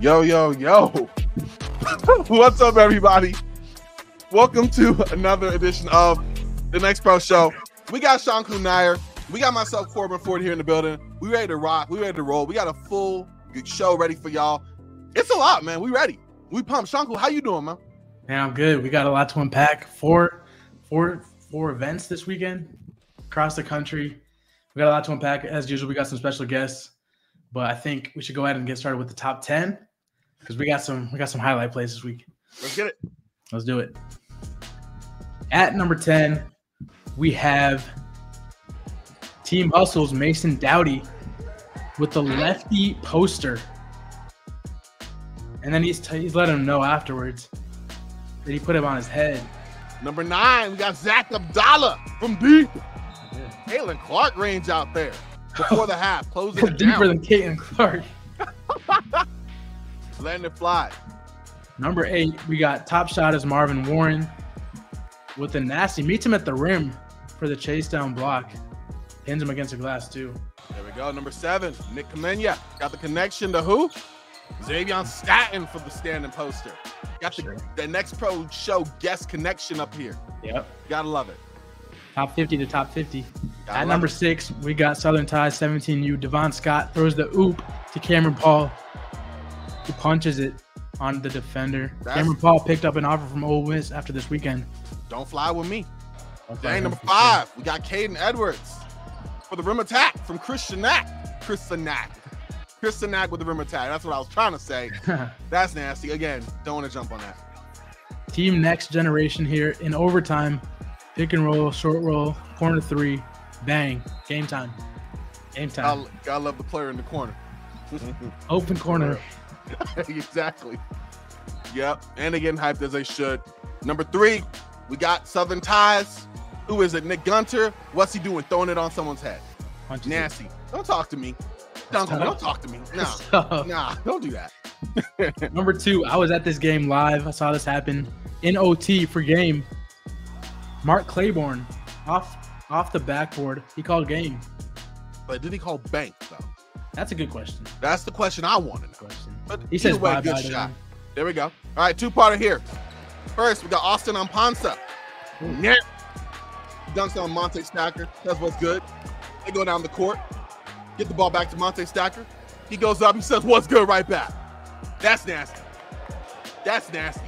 Yo, yo, yo. What's up, everybody? Welcome to another edition of the Next Pro Show. We got Shanku Nair. We got myself, Corban Ford, here in the building. We ready to rock. We ready to roll. We got a full show ready for y'all. It's a lot, man. We ready. We pumped. Shanku, how you doing, man? Man, I'm good. We got a lot to unpack. Four, four, four events this weekend across the country. We got a lot to unpack. As usual, we got some special guests, but I think we should go ahead and get started with the top ten because we got some we got some highlight plays this week. Let's get it. Let's do it. At number ten, we have Team Hustle's Mason Dowdy with the lefty poster, and then he's he's letting him know afterwards that he put him on his head. Number nine, we got Zach Abdallah from deep. Caitlin Clark range out there before the half, closing it Deeper down. than Caitlin Clark. Letting it fly. Number eight, we got top shot is Marvin Warren with a nasty meets him at the rim for the chase down block. Pins him against the glass too. There we go. Number seven, Nick Kamenya. Got the connection to who? Xavier Staten for the standing poster. Got the, Sure. the next pro show guest connection up here. Yep. Gotta love it. Top 50 to top 50. Gotta At number it. six, we got Southern Ties 17U. Devon Scott throws the oop to Cameron Paul. He punches it on the defender. That's- Cameron Paul picked up an offer from Ole Miss after this weekend. Don't fly with me. Okay, Dang, number sure. five, we got Caden Edwards for the rim attack from Christian Knack. Christian Knack. Christian Knack with the rim attack. That's what I was trying to say. That's nasty. Again, don't want to jump on that. Team Next Generation here in overtime. Pick and roll, short roll, corner three, bang, game time. Game time. Gotta, gotta love the player in the corner. Open corner. exactly. Yep. And again, hyped as they should. Number three, we got Southern Ties. Who is it? Nick Gunter. What's he doing? Throwing it on someone's head. Punches it. Nasty. Don't talk to me. Don't, tough. don't talk to me. Nah. So, Nah, don't do that. number two, I was at this game live. I saw this happen in OT for game. Mark Claiborne off off the backboard. He called game. But did he call bank though? That's a good question. That's the question I want to know. Question. But He says way, good shot. There we go. All right, two-parter here. First, we got Austin on Ponsa. Yeah. Dunks on Monte Stacker. That's what's good. They go down the court. Get the ball back to Monte Stacker. He goes up. He says, "What's good?" Right back. That's nasty. That's nasty.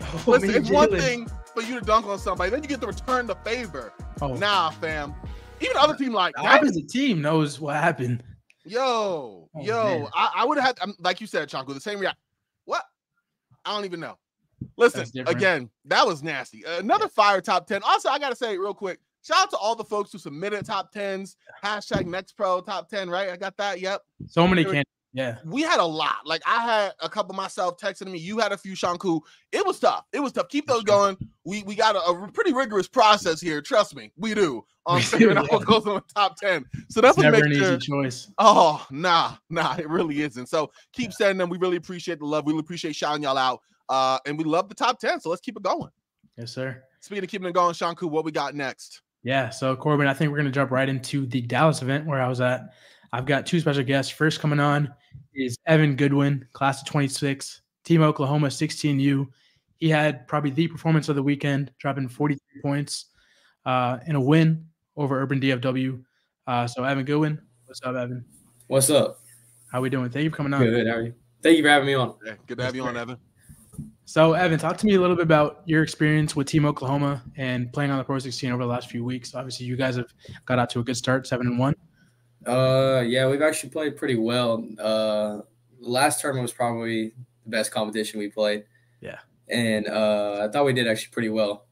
Oh, Listen, it's one thing for you to dunk on somebody, then you get to return the favor. Oh, Nah, fam. Even the other team like the that. opposite team knows what happened. Yo, Oh, yo, man. I, I would have had, um, like you said, Shanku, the same react. What? I don't even know. Listen, again, that was nasty. Uh, Another fire top 10. Also, I got to say real quick, shout out to all the folks who submitted top 10s. Hashtag next pro top 10, right? I got that. Yep. So many There- can. Yeah. We had a lot. Like I had a couple myself texting me. You had a few, Shanku. It was tough. It was tough. Keep those going. We we got a, a pretty rigorous process here. Trust me, we do. On figuring out what goes on the top 10. So that's what never an sure. easy choice. Oh, nah, nah, it really isn't. So keep sending them. We really appreciate the love. We really appreciate shouting y'all out. Uh, and we love the top 10. So let's keep it going. Yes, sir. Speaking of keeping it going, Shanku, what we got next? Yeah. So Corban, I think we're gonna jump right into the Dallas event where I was at. I've got two special guests. First coming on is Evan Goodwin, class of 26, Team Oklahoma 16U. He had probably the performance of the weekend, dropping 43 points uh, in a win over Urban DFW. Uh, so Evan Goodwin, what's up, Evan? What's up? How are we doing? Thank you for coming on. Good. How are you? Thank you for having me on. Yeah, good to have you on, Evan. So, Evan, talk to me a little bit about your experience with Team Oklahoma and playing on the Pro 16 over the last few weeks. Obviously, you guys have got out to a good start, seven and one. Uh, yeah, we've actually played pretty well. Uh, last tournament was probably the best competition we played. Yeah. and uh, I thought we did actually pretty well.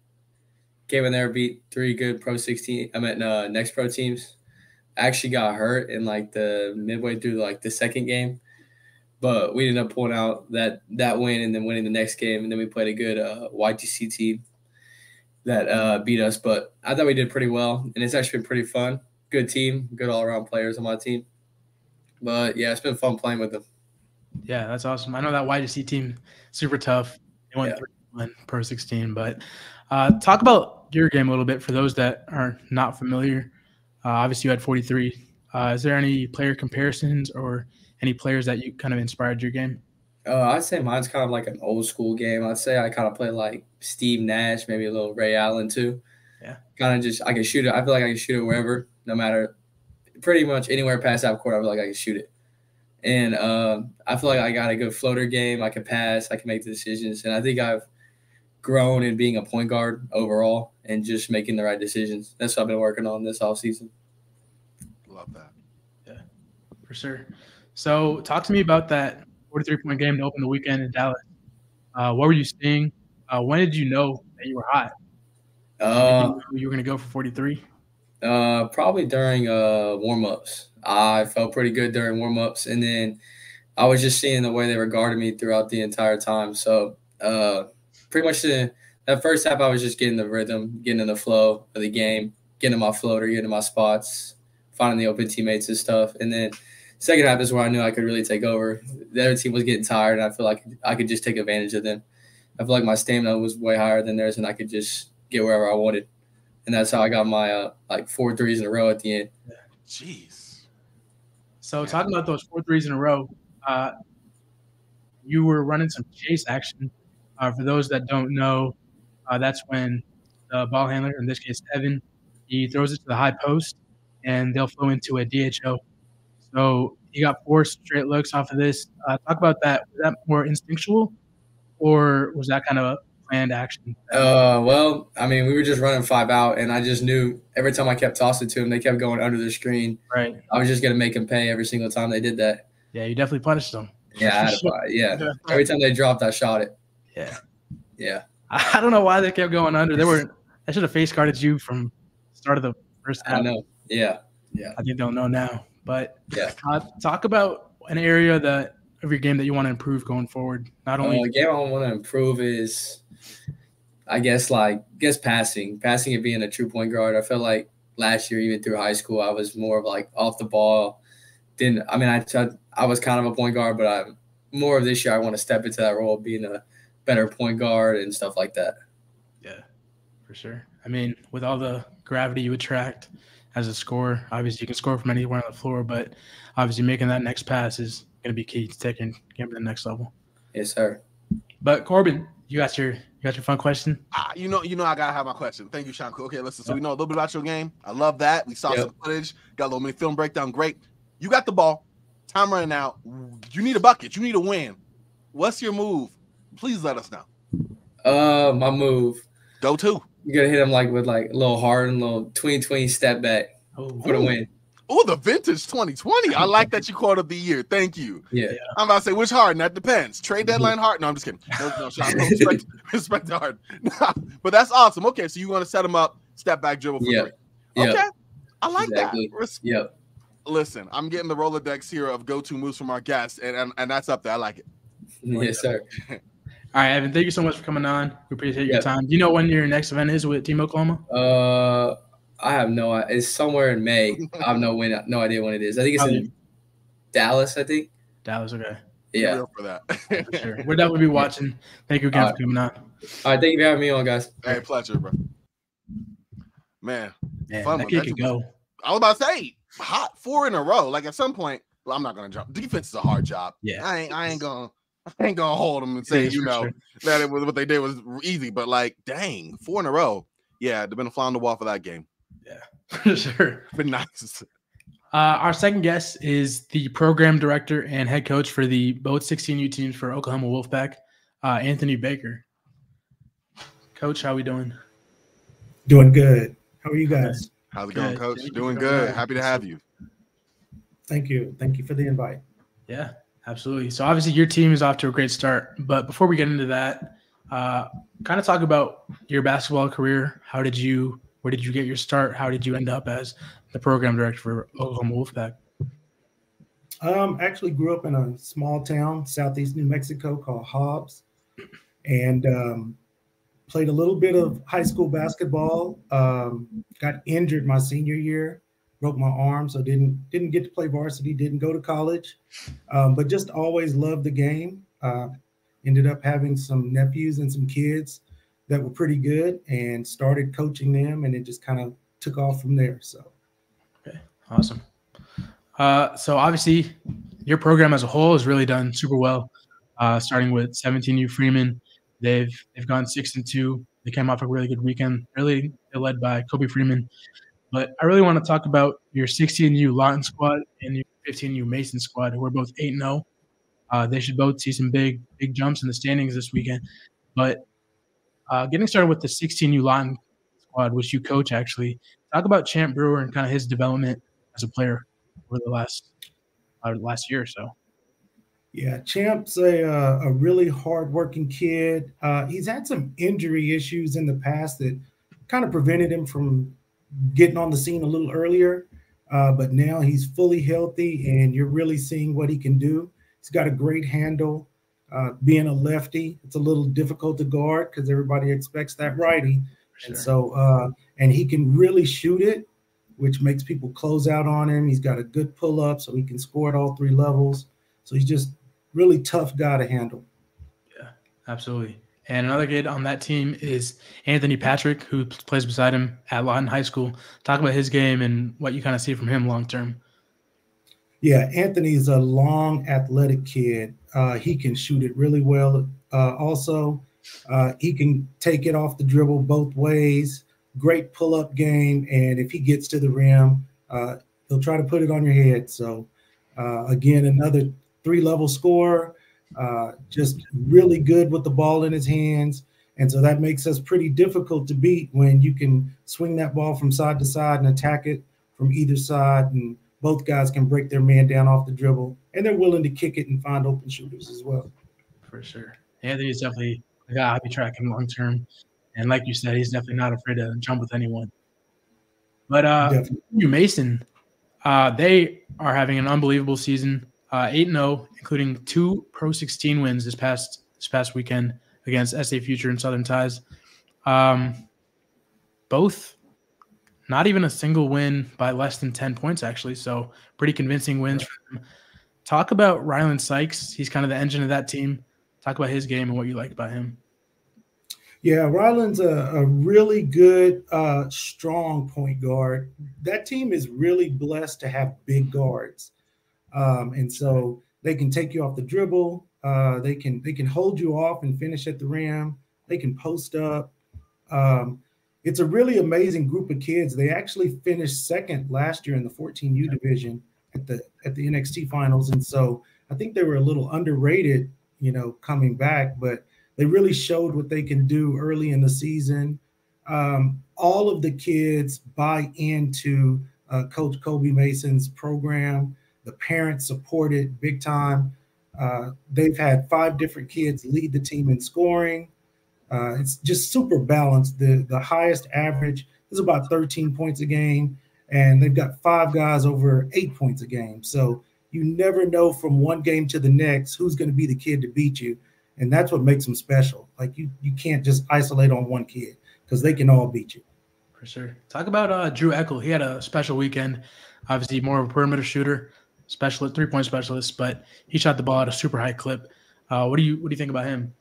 Came in there, beat three good Pro 16. I meant uh, next Pro teams. I actually got hurt in like the midway through like the second game, but we ended up pulling out that that win and then winning the next game, and then we played a good uh, YGC team that uh, beat us. But I thought we did pretty well, and it's actually been pretty fun. Good team, good all around players on my team. But yeah, it's been fun playing with them. Yeah, that's awesome. I know that YGC team super tough. They went Yeah. Pro 16, but uh, talk about your game a little bit for those that are not familiar. Uh, obviously, you had 43. Uh, is there any player comparisons or any players that you kind of inspired your game? Uh, I'd say mine's kind of like an old school game. I'd say I kind of play like Steve Nash, maybe a little Ray Allen too. Yeah. Kind of just I can shoot it. I feel like I can shoot it wherever, no matter, pretty much anywhere past half court. I feel like I can shoot it, and um, I feel like I got a good floater game. I can pass. I can make the decisions, and I think I've grown in being a point guard overall and just making the right decisions. That's what I've been working on this off season. Love that. Yeah, for sure. So, talk to me about that 43 point game to open the weekend in Dallas. Uh, what were you seeing? Uh, when did you know that you were hot? Uh, you, knew you were going to go for 43? Uh, probably during uh warm ups. I felt pretty good during warm ups, and then I was just seeing the way they regarded me throughout the entire time. So, uh, pretty much the that first half, I was just getting the rhythm, getting in the flow of the game, getting in my floater, getting my spots, finding the open teammates and stuff, and then second half is where I knew I could really take over. The other team was getting tired, and I feel like I could just take advantage of them. I feel like my stamina was way higher than theirs, and I could just get wherever I wanted. And that's how I got my uh, like four threes in a row at the end. Jeez. So, talking about those four threes in a row, uh, you were running some chase action. Uh, for those that don't know, uh, that's when the ball handler, in this case Evan, he throws it to the high post, and they'll flow into a DHO. So he got four straight looks off of this. Uh, talk about that. Was that more instinctual, or was that kind of a planned action? Uh, well, I mean, we were just running five out, and I just knew every time I kept tossing to him, they kept going under the screen. Right. I was just gonna make him pay every single time they did that. Yeah, you definitely punished them. Yeah, I yeah. Every time they dropped, I shot it. Yeah. Yeah. I don't know why they kept going under. They were. I should have face guarded you from start of the first I know. Yeah. Yeah. I think they'll know now. But Yeah. talk about an area that of your game that you want to improve going forward. Not only Uh, the game I want to improve is, I guess, like, guess passing, passing and being a true point guard. I felt like last year, even through high school, I was more of like off the ball. Didn't I mean I I was kind of a point guard, but I'm more of this year. I want to step into that role, of being a better point guard and stuff like that. Yeah, for sure. I mean, with all the gravity you attract as a scorer, obviously you can score from anywhere on the floor, but obviously making that next pass is going to be key to taking game to the next level. Yes, sir. But Corban, you got your you got your fun question. Ah, you know, you know, I gotta have my question. Thank you, Shanku. Okay, listen. So we know a little bit about your game. I love that. We saw Yep. some footage, got a little mini film breakdown. Great. You got the ball. Time running out. You need a bucket. You need a win. What's your move? Please let us know. Uh, my move. Go to. You gotta hit him like with like a little hard and a little tween tween step back Oh, for the win. Oh, the vintage 2020. I like that you called of the year. Thank you. Yeah. I'm about to say which Harden. That depends. Trade deadline Harden. No, I'm just kidding. No, no, Sean, no, respect, respect the Harden. but that's awesome. Okay, so you want to set him up, step back, dribble for Yeah. three. Yeah. Okay, I like Exactly. that. Res- Yep. Listen, I'm getting the Rolodex here of go-to moves from our guests, and, and and that's up there. I like it. Yes, sir. All right, Evan. Thank you so much for coming on. We appreciate your Yep. time. Do you know when your next event is with Team Oklahoma? Uh, I have no. It's somewhere in May. I have no when, no idea when it is. I think it's in Dallas. I think. Dallas. Okay, Yeah. Real for that. for sure. We're definitely be watching. Thank you again All for right. coming on. All right. Thank you for having me on, guys. hey, pleasure, bro. Man, Man, Fun that one. kid That's could go. I was about to say hot four in a row. Like at some point, well, I'm not gonna jump. Defense is a hard job. Yeah. I ain't. I ain't gonna. I ain't gonna hold them and say Yeah, you know sure. that it was what they did was easy. But like, dang, four in a row. Yeah, they've been a fly on the wall for that game. For sure. But nice. Uh, our second guest is the program director and head coach for the both 16U teams for Oklahoma Wolfpack, uh, Anthony Baker. Coach, how we doing? Doing good. How are you guys? How's it going, Good. Coach? Thank you Doing good. Happy to have you. Thank you. Thank you for the invite. Yeah, absolutely. So obviously your team is off to a great start, but before we get into that, uh, kind of talk about your basketball career. How did you? Where did you get your start? How did you end up as the program director for Oklahoma Wolfpack? Um, actually grew up in a small town, southeast New Mexico called Hobbs, and um, played a little bit of high school basketball. Um, got injured my senior year, broke my arm, so didn't didn't get to play varsity. Didn't go to college, um, but just always loved the game. Uh, ended up having some nephews and some kids that were pretty good, and started coaching them, and it just kind of took off from there. So. Okay, awesome. Uh, so obviously, your program as a whole has really done super well. uh, starting with 17U Freeman. They've they've gone six and two. They came off a really good weekend. Really led by Kobe Freeman. But I really want to talk about your 16U Lawton squad and your 15U Mason squad, who are both 8 0. Uh, they should both see some big big jumps in the standings this weekend. But uh, getting started with the 16U Lawton squad, which you coach actually, talk about Champ Brewer and kind of his development as a player over the last uh, last year or so. Yeah, Champ's a uh, a really hardworking kid. Uh, he's had some injury issues in the past that kind of prevented him from getting on the scene a little earlier. Uh, but now he's fully healthy, and you're really seeing what he can do. He's got a great handle. Uh, being a lefty, it's a little difficult to guard because everybody expects that righty. Sure. And so, uh, and he can really shoot it, which makes people close out on him. He's got a good pull up, so he can score at all three levels. So he's just really tough guy to handle. Yeah, absolutely. And another kid on that team is Anthony Patrick, who plays beside him at Lawton High School. Talk about his game and what you kind of see from him long term. Yeah, Anthony's a long, athletic kid. Uh, he can shoot it really well. Uh, also, uh, he can take it off the dribble both ways. Great pull up game. And if he gets to the rim, uh, he'll try to put it on your head. So, uh, again, another three level scorer, uh, just really good with the ball in his hands. And so that makes us pretty difficult to beat when you can swing that ball from side to side and attack it from either side. And both guys can break their man down off the dribble and they're willing to kick it and find open shooters as well. For sure. Anthony is definitely a guy I'll be tracking long term. And like you said, he's definitely not afraid to jump with anyone. But uh you Mason, uh, they are having an unbelievable season. Uh, 8 0, including two Pro 16 wins this past this past weekend against SA Future and Southern Ties. Um, both not even a single win by less than 10 points, actually. So pretty convincing wins for them. Talk about Ryland Sykes. He's kind of the engine of that team. Talk about his game and what you like about him. Yeah, Ryland's a, a really good, uh, strong point guard. That team is really blessed to have big guards, um, and so they can take you off the dribble. Uh, they can they can hold you off and finish at the rim. They can post up. Um, it's a really amazing group of kids. They actually finished second last year in the 14U division at the at the NXT finals, and so I think they were a little underrated, you know, coming back, but they really showed what they can do early in the season. Um, all of the kids buy into uh, Coach Kobe Mason's program. The parents support it big time. Uh, they've had five different kids lead the team in scoring. Uh, it's just super balanced. The the highest average is about 13 points a game, and they've got five guys over eight points a game. So you never know from one game to the next who's going to be the kid to beat you, and that's what makes them special. Like you you can't just isolate on one kid because they can all beat you. For sure. Talk about uh, Drew Eckel. He had a special weekend. Obviously, more of a perimeter shooter, specialist, three point specialist, but he shot the ball at a super high clip. Uh, what do you what do you think about him?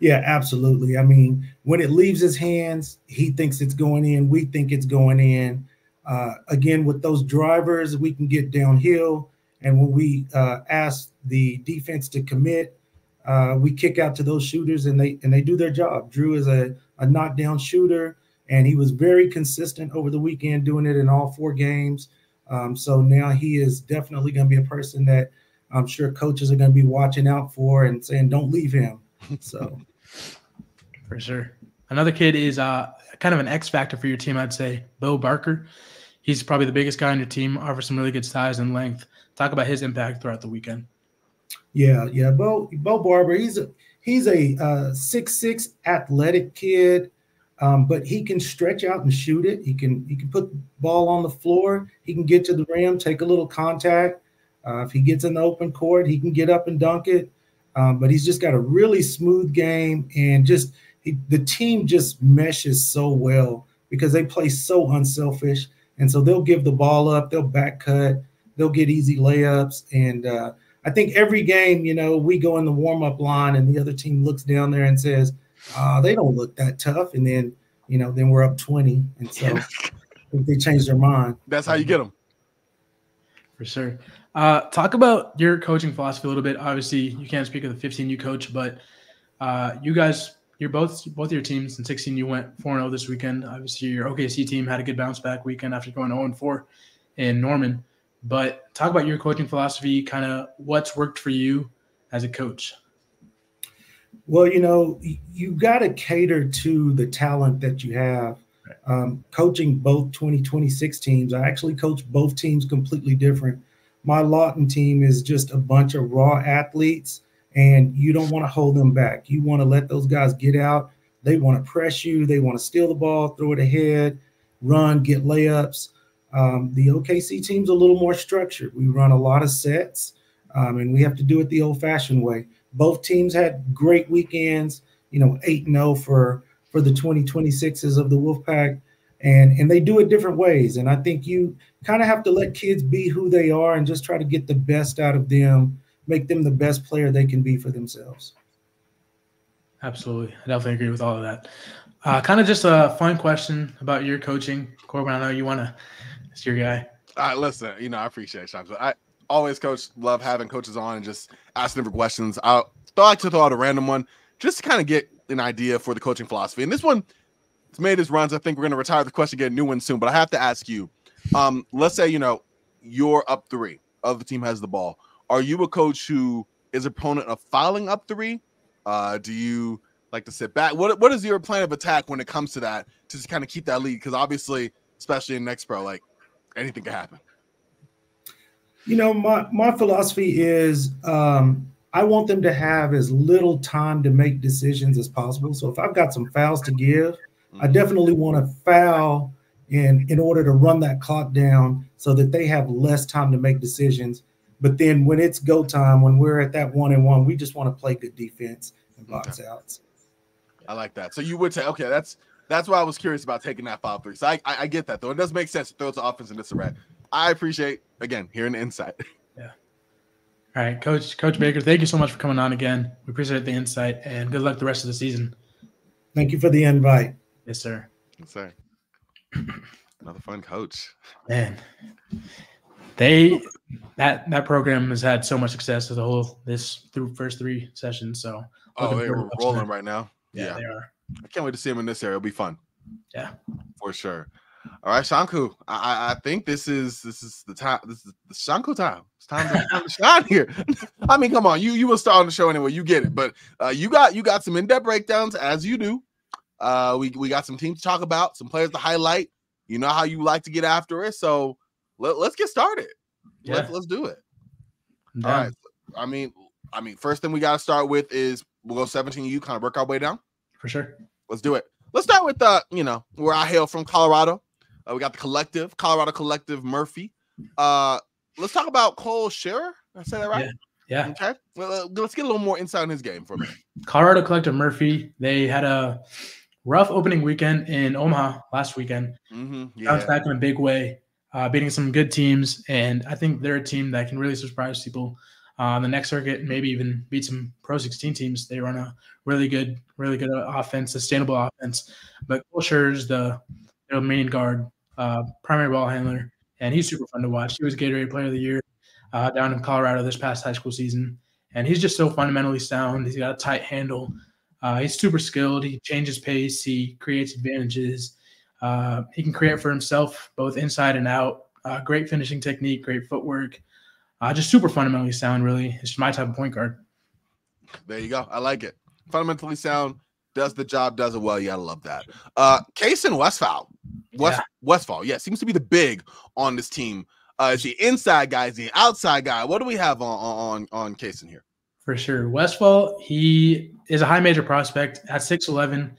Yeah, absolutely. I mean, when it leaves his hands, he thinks it's going in. We think it's going in. Uh, again, with those drivers, we can get downhill. And when we uh, ask the defense to commit, uh, we kick out to those shooters and they and they do their job. Drew is a, a knockdown shooter, and he was very consistent over the weekend, doing it in all four games. Um, so now he is definitely going to be a person that I'm sure coaches are going to be watching out for and saying, "Don't leave him." So for sure. Another kid is uh, kind of an X factor for your team, I'd say. Bo Barker. He's probably the biggest guy on your team, offers some really good size and length. Talk about his impact throughout the weekend. Yeah, yeah. Bo Bo Barber, he's a he's a uh, six six athletic kid, um, but he can stretch out and shoot it. He can he can put ball on the floor. He can get to the rim, take a little contact. Uh, if he gets in the open court, he can get up and dunk it. Um, but he's just got a really smooth game and just he, the team just meshes so well because they play so unselfish. And so they'll give the ball up, they'll back cut, they'll get easy layups. And uh, I think every game, you know, we go in the warm up line and the other team looks down there and says, uh, they don't look that tough. And then, you know, then we're up 20. And so they change their mind. That's how you get them. For sure. Uh, talk about your coaching philosophy a little bit. Obviously, you can't speak of the 15 you coach, but uh, you guys, you're both both your teams in 16. You went 4 0 this weekend. Obviously, your OKC team had a good bounce back weekend after going 0 4 in Norman. But talk about your coaching philosophy, kind of what's worked for you as a coach. Well, you know, you got to cater to the talent that you have. Um, coaching both 2026 teams, I actually coach both teams completely different. My Lawton team is just a bunch of raw athletes, and you don't want to hold them back. You want to let those guys get out. They want to press you, they want to steal the ball, throw it ahead, run, get layups. Um, the OKC team's a little more structured. We run a lot of sets, um, and we have to do it the old fashioned way. Both teams had great weekends, you know, 8 0 for for the 2026s of the Wolfpack. And and they do it different ways. And I think you kind of have to let kids be who they are and just try to get the best out of them, make them the best player they can be for themselves. Absolutely. I definitely agree with all of that. Uh, kind of just a fun question about your coaching. Corban, I know you want to, it's your guy. Uh, listen, you know, I appreciate it, Sean. I always, coach, love having coaches on and just asking different questions. I like to throw out a random one just to kind of get an idea for the coaching philosophy. And this one, it's made his runs. I think we're going to retire the question, get a new one soon. But I have to ask you, um, let's say you know you're up three, other team has the ball. Are you a coach who is a proponent of fouling up three? Uh, do you like to sit back? What What is your plan of attack when it comes to that to just kind of keep that lead? Because obviously, especially in next pro, like anything can happen. You know, my my philosophy is um, I want them to have as little time to make decisions as possible. So if I've got some fouls to give, mm-hmm. I definitely want to foul in in order to run that clock down so that they have less time to make decisions. But then when it's go time, when we're at that one and one, we just want to play good defense and box okay. outs. I like that. So you would say, okay, that's that's why I was curious about taking that five three. So I, I, I get that though. It does make sense to throw to offense and in disarray. I appreciate again hearing the insight. Yeah. All right, Coach Coach Baker, thank you so much for coming on again. We appreciate the insight and good luck the rest of the season. Thank you for the invite. Yes, sir. Yes, sir. Another fun coach. Man, they that that program has had so much success as a whole this through first three sessions. So oh, they're rolling right now. Yeah, yeah, they are. I can't wait to see them in this area. It'll be fun. Yeah, for sure. All right, Shanku. I, I think this is this is the time. This is the Shanku time. It's time to, time to shine here. I mean, come on, you you will start on the show anyway. You get it, but uh, you got you got some in depth breakdowns as you do. Uh, we we got some teams to talk about, some players to highlight. You know how you like to get after it, so let, us get started. Yeah. Let's let's do it. All right. I mean, I mean, first thing we got to start with is we'll go 17 U, kind of work our way down. For sure. Let's do it. Let's start with uh, you know, where I hail from, Colorado. Uh, we got the collective, Colorado Collective Murphy. Uh, let's talk about Cole Shearer. Did I say that right? Yeah. yeah. Okay. Well, uh, let's get a little more insight on his game for a minute. Colorado Collective Murphy. They had a rough opening weekend in Omaha last weekend. Mm-hmm. Yeah. Bounced back in a big way, uh, beating some good teams, and I think they're a team that can really surprise people uh, on the next circuit. Maybe even beat some Pro 16 teams. They run a really good, really good offense, sustainable offense. But Cole Shearer's the their main guard uh, primary ball handler, and he's super fun to watch. He was Gatorade Player of the Year uh, down in Colorado this past high school season, and he's just so fundamentally sound. He's got a tight handle. Uh, he's super skilled. He changes pace. He creates advantages. Uh, he can create for himself both inside and out. Uh, great finishing technique, great footwork. Uh, just super fundamentally sound. Really, it's my type of point guard. There you go. I like it. Fundamentally sound, does the job, does it well. You gotta love that. Uh Kason Westphal. West yeah. Westphal, yeah, seems to be the big on this team. Uh is the inside guy, is the outside guy. What do we have on on on Kason here? For sure. Westfall, he is a high major prospect at 6'11.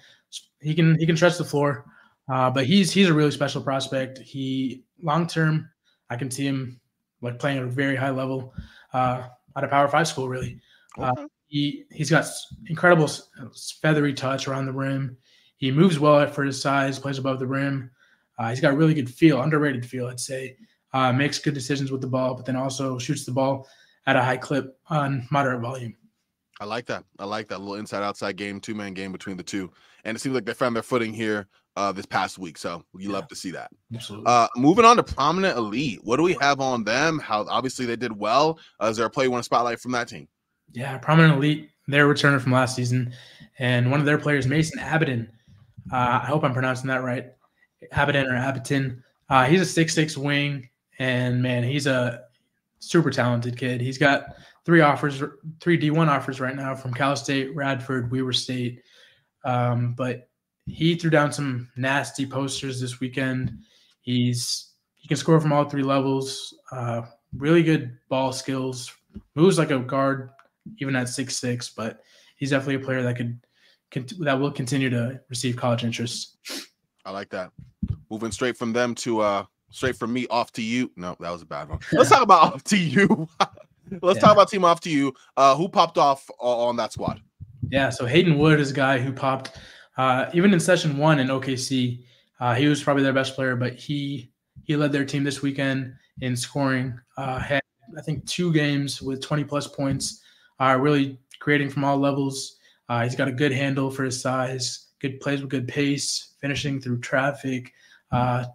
He can he can stretch the floor. Uh, but he's he's a really special prospect. He long term, I can see him like playing at a very high level uh, at a Power Five school. Really, uh, okay. uh, he he's got incredible feathery touch around the rim. He moves well for his size, plays above the rim. Uh, he's got really good feel, underrated feel, I'd say. Uh, makes good decisions with the ball, but then also shoots the ball at a high clip on moderate volume. I like that. I like that little inside outside game, two man game between the two. And it seems like they found their footing here uh, this past week. So we yeah. love to see that. Absolutely. Uh, moving on to prominent elite. What do we have on them? How obviously they did well. Uh, is there a play you want to spotlight from that team? Yeah, prominent elite. They're returning from last season, and one of their players, Mason Abaddon. Uh, I hope I'm pronouncing that right. Abaddon or Abaddon. Uh, he's a six-six wing, and man, he's a super talented kid. He's got three offers, three D1 offers right now from Cal State, Radford, Weber State. Um, but he threw down some nasty posters this weekend. He's he can score from all three levels. Uh, really good ball skills. Moves like a guard, even at six six. But he's definitely a player that could, that will continue to receive college interest. I like that. Moving straight from them to uh straight from me off to you. No, that was a bad one. Let's talk about off to you. Let's yeah. talk about team off to you. Uh, who popped off on that squad? Yeah, so Hayden Wood is a guy who popped uh, even in session one in OKC. Uh, he was probably their best player, but he he led their team this weekend in scoring. Uh, had I think two games with 20 plus points. Uh, really creating from all levels. Uh, he's got a good handle for his size. Good plays with good pace, finishing through traffic, uh,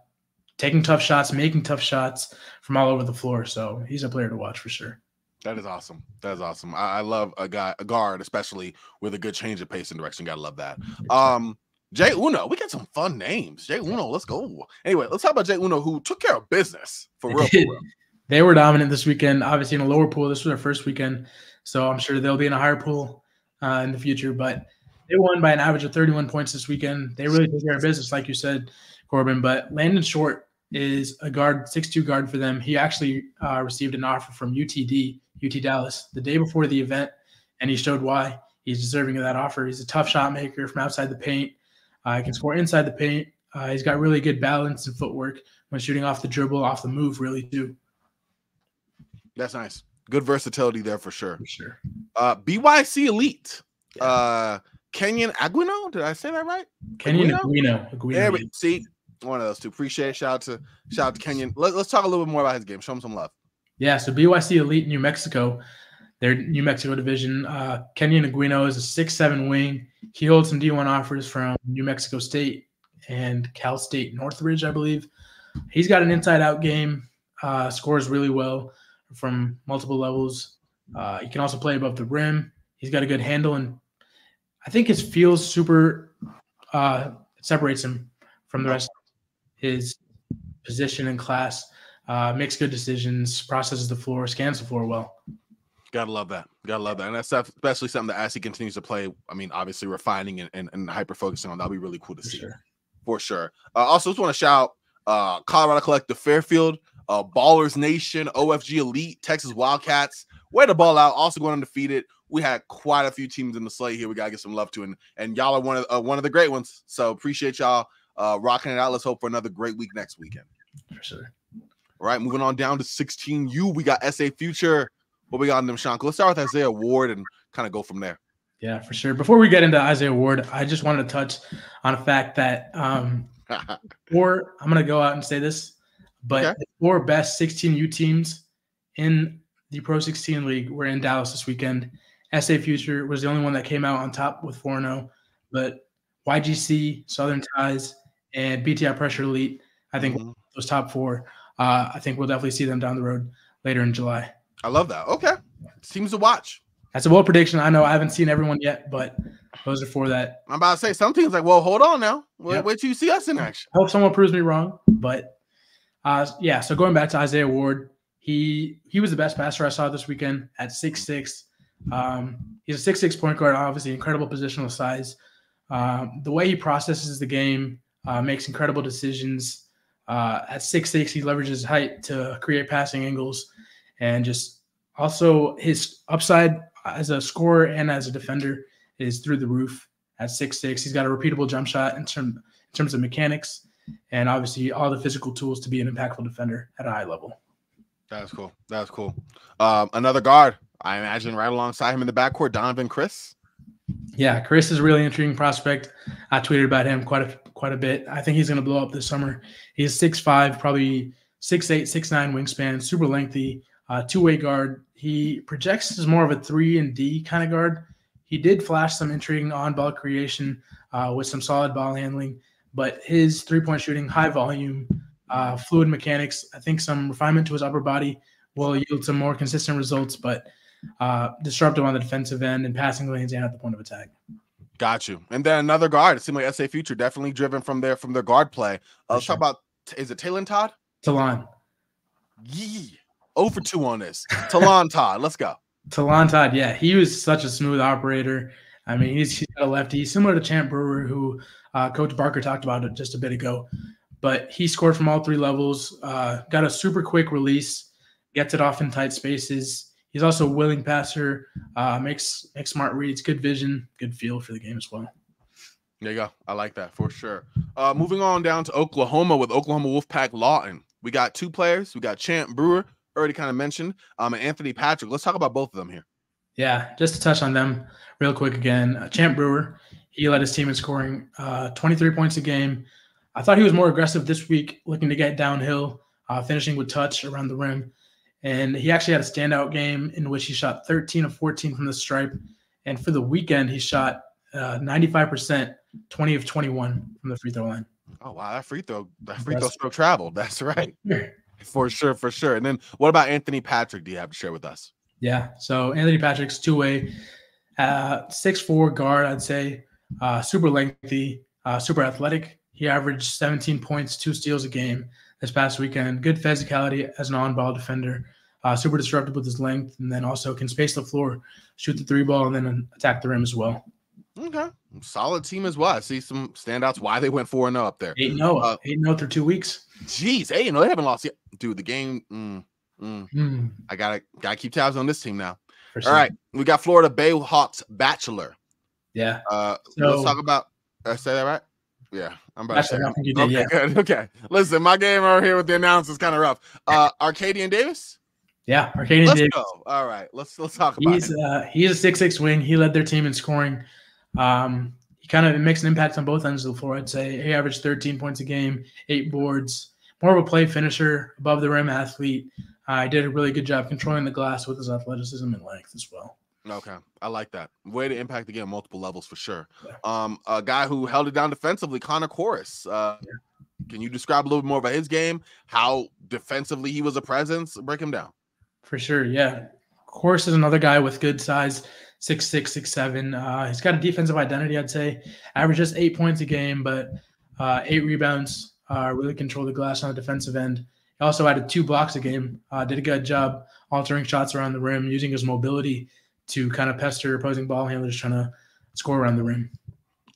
taking tough shots, making tough shots from all over the floor. So he's a player to watch for sure. That is awesome. That is awesome. I, I, love a guy, a guard, especially with a good change of pace and direction. Gotta love that. Um, Jay Uno, we got some fun names. Jay Uno, let's go. Anyway, let's talk about Jay Uno, who took care of business for real. For real. they were dominant this weekend. Obviously, in a lower pool. This was their first weekend, so I'm sure they'll be in a higher pool uh, in the future. But they won by an average of 31 points this weekend. They really took care of business, like you said, Corban. But Landon Short is a guard, six-two guard for them. He actually uh, received an offer from UTD UT Dallas the day before the event, and he showed why he's deserving of that offer. He's a tough shot maker from outside the paint. Uh, he can score inside the paint. Uh, he's got really good balance and footwork when shooting off the dribble, off the move, really too. That's nice. Good versatility there for sure. For sure. Uh, BYC Elite. Yeah. Uh, Kenyon Aguino. Did I say that right? Kenyon Aguino. Aguino. There we see one of those two. Appreciate it. Shout out to shout out to Kenyon. Let, us talk a little bit more about his game. Show him some love. Yeah, so BYC Elite New Mexico, their New Mexico division. Uh, Aguino is a six-seven wing. He holds some D1 offers from New Mexico State and Cal State Northridge, I believe. He's got an inside-out game. Uh, scores really well from multiple levels. Uh, he can also play above the rim. He's got a good handle, and I think his feels super uh, separates him from the rest. of His position in class uh, makes good decisions, processes the floor, scans the floor well. Gotta love that. Gotta love that. And that's especially something that as he continues to play, I mean, obviously refining and, and, and hyper focusing on. That'll be really cool to For see. Sure. For sure. Uh, also, just want to shout uh, Colorado Collective Fairfield, uh, Ballers Nation, OFG Elite, Texas Wildcats. Way to ball out. Also going undefeated. We had quite a few teams in the slate here. We gotta get some love to, and and y'all are one of uh, one of the great ones. So appreciate y'all uh, rocking it out. Let's hope for another great week next weekend. For sure. All right, moving on down to 16U, we got SA Future. What we got on them, Sean? Let's start with Isaiah Ward and kind of go from there. Yeah, for sure. Before we get into Isaiah Ward, I just wanted to touch on a fact that um, four, I'm going to go out and say this, but okay. the four best 16U teams in the Pro 16 League were in Dallas this weekend. SA Future was the only one that came out on top with 4 0, but YGC, Southern Ties, and BTI Pressure Elite, I think mm-hmm. those top four uh, I think we'll definitely see them down the road later in July. I love that. Okay, seems to watch. That's a bold prediction. I know I haven't seen everyone yet, but those are for that. I'm about to say some teams like, well, hold on now. Wait, yep. wait till you see us in action. I hope someone proves me wrong, but uh, yeah. So going back to Isaiah Ward, he he was the best passer I saw this weekend at six six. Um, he's a six six point guard, obviously incredible positional size. Um, the way he processes the game, uh, makes incredible decisions. Uh, at six six, he leverages height to create passing angles, and just also his upside as a scorer and as a defender is through the roof. At six six, he's got a repeatable jump shot in term in terms of mechanics, and obviously all the physical tools to be an impactful defender at a high level. That's cool. That's cool. Um, another guard, I imagine, right alongside him in the backcourt, Donovan Chris. Yeah, Chris is a really intriguing prospect. I tweeted about him quite a quite a bit. I think he's going to blow up this summer. He's six five, probably six eight, six nine wingspan, super lengthy, uh, two way guard. He projects as more of a three and D kind of guard. He did flash some intriguing on ball creation uh, with some solid ball handling, but his three point shooting, high volume, uh, fluid mechanics, I think some refinement to his upper body will yield some more consistent results, but uh, disruptive on the defensive end and passing lanes and at the point of attack. Got you. And then another guard. It seemed like SA Future definitely driven from their from their guard play. Uh, let's sure. talk about is it Talon Todd? Talon. Yee. Over two on this. Talon Todd. Let's go. Talon Todd, yeah, he was such a smooth operator. I mean, he's, he's got a lefty, similar to Champ Brewer, who uh, Coach Baker talked about it just a bit ago. But he scored from all three levels, uh, got a super quick release, gets it off in tight spaces. He's also a willing passer, uh, makes makes smart reads, good vision, good feel for the game as well. There you go. I like that for sure. Uh, moving on down to Oklahoma with Oklahoma Wolfpack Lawton. We got two players. We got Champ Brewer, already kind of mentioned, um, and Anthony Patrick. Let's talk about both of them here. Yeah, just to touch on them real quick again. Uh, Champ Brewer, he led his team in scoring uh, 23 points a game. I thought he was more aggressive this week, looking to get downhill, uh, finishing with touch around the rim. And he actually had a standout game in which he shot 13 of 14 from the stripe. And for the weekend, he shot uh, 95%, 20 of 21 from the free throw line. Oh wow, that free throw, that free throw stroke traveled. That's right, for sure, for sure. And then what about Anthony Patrick? Do you have to share with us? Yeah. So Anthony Patrick's two way, uh, six four guard, I'd say, uh, super lengthy, uh, super athletic. He averaged 17 points, two steals a game this past weekend. Good physicality as an on ball defender. Uh, super disruptive with his length, and then also can space the floor, shoot the three ball, and then attack the rim as well. Okay, solid team as well. I see some standouts. Why they went four and zero up there. Eight no, Uh, eight no through two weeks. Jeez, hey, you know they haven't lost yet, dude. The game. Mm, mm, Hmm, I gotta gotta keep tabs on this team now. All right, we got Florida Bayhawks Bachelor. Yeah. Uh, let's talk about. I say that right? Yeah, I'm about Bachelor, to say. did, Okay, yeah. good. Okay, listen, my game over here with the announce is kind of rough. Uh, Arcadian Davis. Yeah. Arcadian Let's Davis. go. All right, let's let's talk about He's it. uh, he's a six six wing. He led their team in scoring. Um, he kind of makes an impact on both ends of the floor. I'd say he averaged 13 points a game, eight boards. More of a play finisher, above the rim athlete. Uh, did a really good job controlling the glass with his athleticism and length as well. Okay, I like that. Way to impact the game on multiple levels for sure. Yeah. Um, a guy who held it down defensively, Connor Corris. Uh, can you describe a little bit more about his game? How defensively he was a presence? Break him down. For sure, yeah. Course is another guy with good size, six six six seven. Uh, he's got a defensive identity, I'd say. Averages eight points a game, but uh, eight rebounds. Uh, really control the glass on the defensive end. He also added two blocks a game. Uh, did a good job altering shots around the rim, using his mobility to kind of pester opposing ball handlers trying to score around the rim.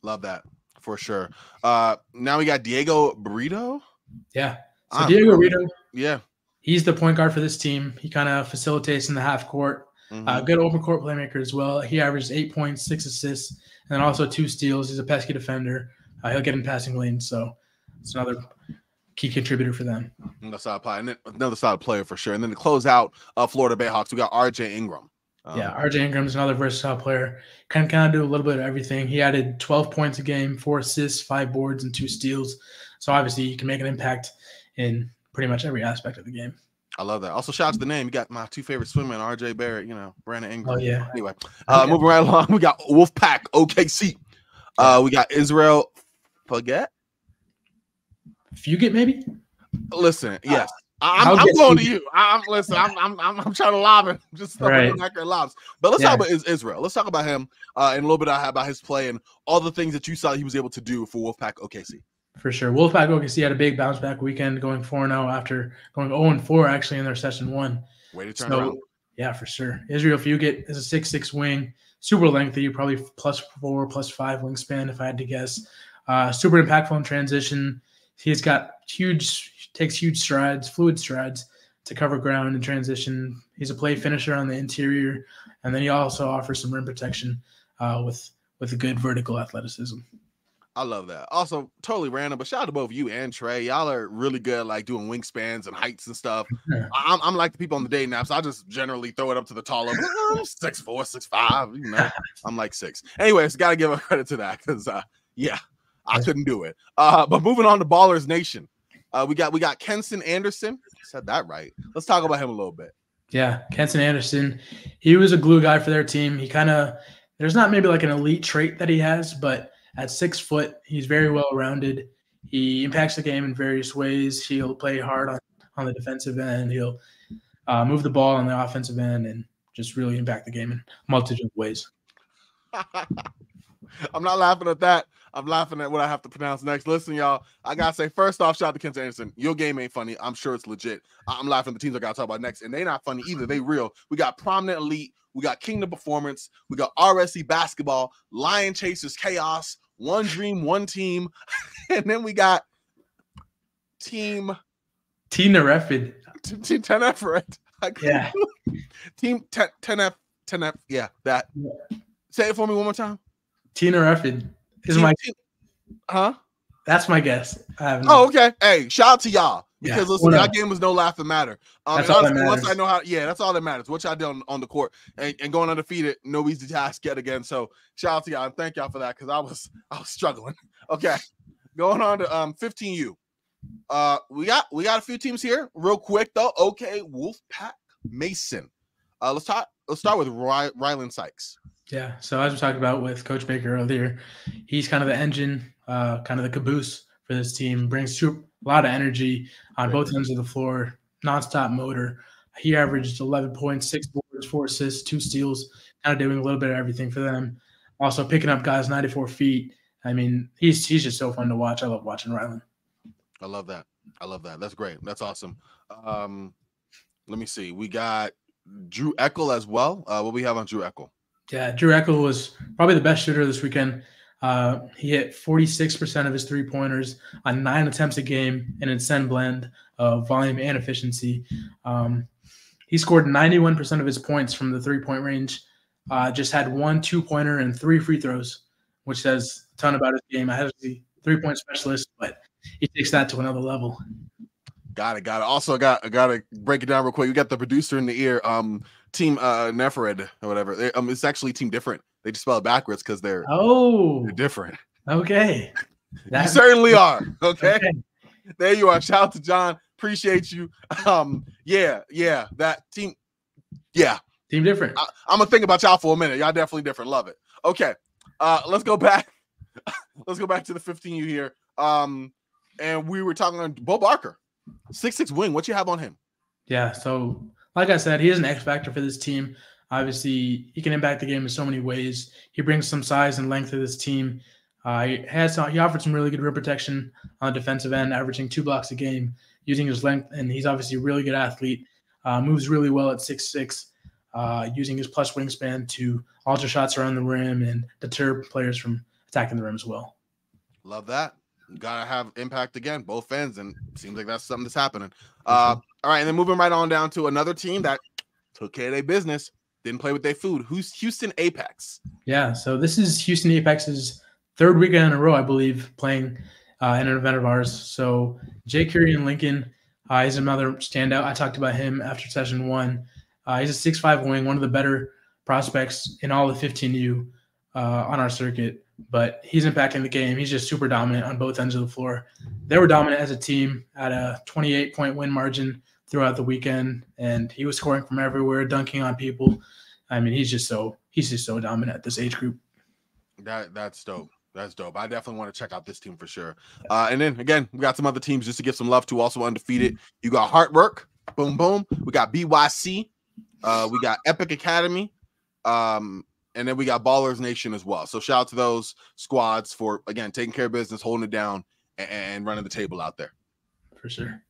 Love that for sure. Uh, now we got Diego Burrito. Yeah. So I'm- Diego Rito, Yeah. He's the point guard for this team. He kind of facilitates in the half court. Mhm. Uh, good open court playmaker as well. He averaged eight points, six assists, and then also two steals. He's a pesky defender. Uh, he'll get in passing lanes, so it's another key contributor for them. another solid player, another solid player for sure. And then to close out uh, Florida Bayhawks, we got RJ Ingram. Um, yeah, RJ Ingram's another versatile player. Can kind of do a little bit of everything. He added 12 points a game, four assists, five boards, and two steals. So obviously, he can make an impact in pretty much every aspect of the game. I love that. Also, shout out to the name. You got my two favorite swimmen, RJ Barrett, you know, Brandon Ingram. Oh yeah, Anyway, uh, Okay. moving right along, we got Wolfpack OKC. Uh, we got Israel Forget. Fugit maybe. Listen, yes. I'll I'm, I'm going to you. I'm listen. I'm, I'm I'm trying to lob it. Just stuff Right. lobs. But let's Yeah. talk about Israel. Let's talk about him uh, and a little bit about his play and all the things that you saw he was able to do for Wolfpack OKC. For sure. Wolfpack OKC had a big bounce back weekend going 4 0 after going 0 4 actually in their session one. Way to turn So, around. yeah, for sure. Israel Fugit is a six-six wing, super lengthy, probably plus four, plus five wingspan, if I had to guess. Uh, super impactful in transition. He's got huge, takes huge strides, fluid strides to cover ground in transition. He's a play finisher on the interior, and then he also offers some rim protection uh, with with a good vertical athleticism. I love that. Also, totally random, but shout out to both you and Trey. Y'all are really good, at, like doing wingspans and heights and stuff. Yeah. I- I'm, I'm like the people on the dating apps. I just generally throw it up to the taller. I'm six four, six five. You know, I'm like six. Anyways, got to give a credit to that because, uh, yeah, I couldn't do it. Uh, but moving on to Ballers Nation, uh, we got we got Kenson Anderson. Said that right. Let's talk about him a little bit. Yeah, Kenson Anderson. He was a glue guy for their team. He kind of there's not maybe like an elite trait that he has, but at six foot, he's very well rounded. He impacts the game in various ways. He'll play hard on, on the defensive end. He'll uh, move the ball on the offensive end and just really impact the game in multitude of ways. I'm not laughing at that. I'm laughing at what I have to pronounce next. Listen, y'all, I gotta say, first off, shout out to Kent Anderson. Your game ain't funny. I'm sure it's legit. I'm laughing at the teams I gotta talk about next, and they not funny either. They real. We got prominent elite. We got Kingdom Performance. We got RSC basketball, Lion Chasers Chaos, One Dream, One Team, and then we got Team Tina Refid. Team 10F. Yeah. Team 10, 10F, 10F. Yeah, that. Yeah. Say it for me one more time. Tina Refid is Team- my. huh? That's my guess. I have no, Oh, okay. Hey, shout out to y'all. Yeah, Because listen, well that done. game was no laughing matter. Um, That's and all that honestly, once I know how, yeah, that's all that matters. What y'all did on, on the court and, and going undefeated, no easy task yet again. So shout out to y'all and thank y'all for that because I was I was struggling. Okay, going on to um 15U. Uh, we got we got a few teams here real quick though. Okay, Wolfpack Mason. Uh, let's talk. Let's start with Ry- Ryland Sykes. Yeah. So as we talked about with Coach Baker earlier, he's kind of the engine, uh, kind of the caboose for this team. Brings su- a lot of energy on both ends of the floor, nonstop motor. He averaged 11 points, six boards, four assists, two steals, kind of doing a little bit of everything for them. Also picking up guys 94 feet. I mean, he's he's just so fun to watch. I love watching Ryland. I love that. I love that. That's great. That's awesome. Um, let me see. We got Drew Eckel as well. Uh, what we have on Drew Eckel? Yeah, Drew Eckel was probably the best shooter this weekend. Uh, he hit 46% of his three pointers on nine attempts a game, and an insane blend of volume and efficiency. Um, he scored 91% of his points from the three point range, uh, just had one two pointer and three free throws, which says a ton about his game. I have the three point specialist, but he takes that to another level. Got it. Got it. Also, got got to break it down real quick. You got the producer in the ear. Um, team uh Nefered or whatever. Um, it's actually team different. They just spell it backwards because they're Oh, they're different. okay. You certainly are. Okay. okay. there you are. Shout out to John. Appreciate you. Um, yeah, yeah. That team. Yeah, Team different. I, I'm gonna think about y'all for a minute. Y'all definitely different. Love it. Okay. Uh, let's go back. let's go back to the 15 you here. Um, and we were talking on Bo Barker, six six wing. What you have on him? Yeah. So, like I said, he is an X factor for this team. Obviously, he can impact the game in so many ways. He brings some size and length to this team. Uh, he has he offered some really good rim protection on the defensive end, averaging two blocks a game using his length, and he's obviously a really good athlete. Uh, moves really well at six six, uh, using his plus wingspan to alter shots around the rim and deter players from attacking the rim as well. Love that. Gotta have impact again, both ends, and seems like that's something that's happening. Uh, all right, and then moving right on down to another team that took care of their business, didn't play with their food. Who's Houston Apex? Yeah, so this is Houston Apex's third weekend in a row, I believe, playing uh, in an event of ours. So Jay Curie and Lincoln uh, is another standout. I talked about him after session one. Uh, he's a six-five wing, one of the better prospects in all of 15U uh, on our circuit. But he's impacting the game. He's just super dominant on both ends of the floor. They were dominant as a team at a 28-point win margin throughout the weekend, and he was scoring from everywhere, dunking on people. I mean, he's just so he's just so dominant at this age group. That that's dope. That's dope. I definitely want to check out this team for sure. Uh, and then again, we got some other teams just to give some love to, also undefeated. You got Heartwork, boom boom. We got BYC. Uh, we got Epic Academy. Um, and then we got Ballers Nation as well. So shout out to those squads for again taking care of business, holding it down, and, and running the table out there For sure.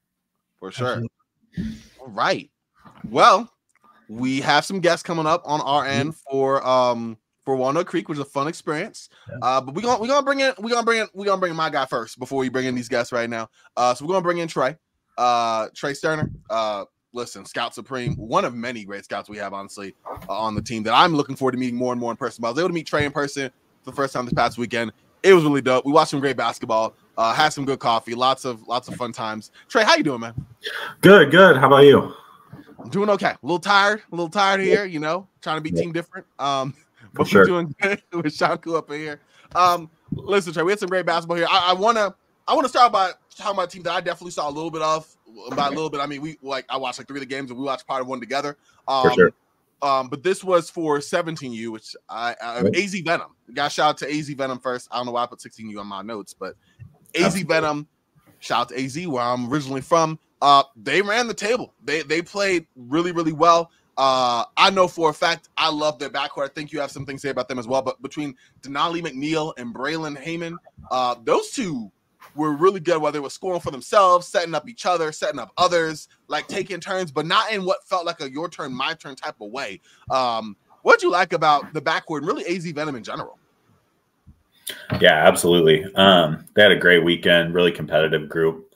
for sure. Absolutely. All right. Well, we have some guests coming up on our end for um for Walnut Creek, which is a fun experience. Uh, but we're gonna we're gonna bring in we're gonna bring in we're gonna bring in my guy first before we bring in these guests right now. Uh, so we're gonna bring in Trey, uh, Trey Sterner. Uh, listen, Scout Supreme, one of many great scouts we have, honestly, uh, on the team that I'm looking forward to meeting more and more in person. But I was able to meet Trey in person for the first time this past weekend. It was really dope. We watched some great basketball, uh, had some good coffee, lots of lots of fun times. Trey, how you doing, man? Good, good. How about you? I'm doing okay. A little tired, a little tired here, you know, trying to be team different. Um, but sure. we're doing good with Shanku up in here. Um, listen, Trey, we had some great basketball here. I, I wanna I wanna start by talking about a team that I definitely saw a little bit of. By a little bit, I mean we like I watched like three of the games and we watched part of one together. Um For sure. Um, but this was for 17U, which I, I AZ Venom. Got shout out to AZ Venom first. I don't know why I put 16U on my notes, but AZ. Venom, shout out to AZ, where I'm originally from. Uh, they ran the table. They they played really, really well. Uh, I know for a fact I love their backcourt. I think you have some things to say about them as well. But between Denali McNeil and Braylon Heyman, uh, those two were really good, whether it was scoring for themselves, setting up each other, setting up others, like taking turns, but not in what felt like a your turn, my turn type of way. Um, what do you like about the backcourt and really AZ Venom in general? Yeah, absolutely. Um, they had a great weekend, really competitive group.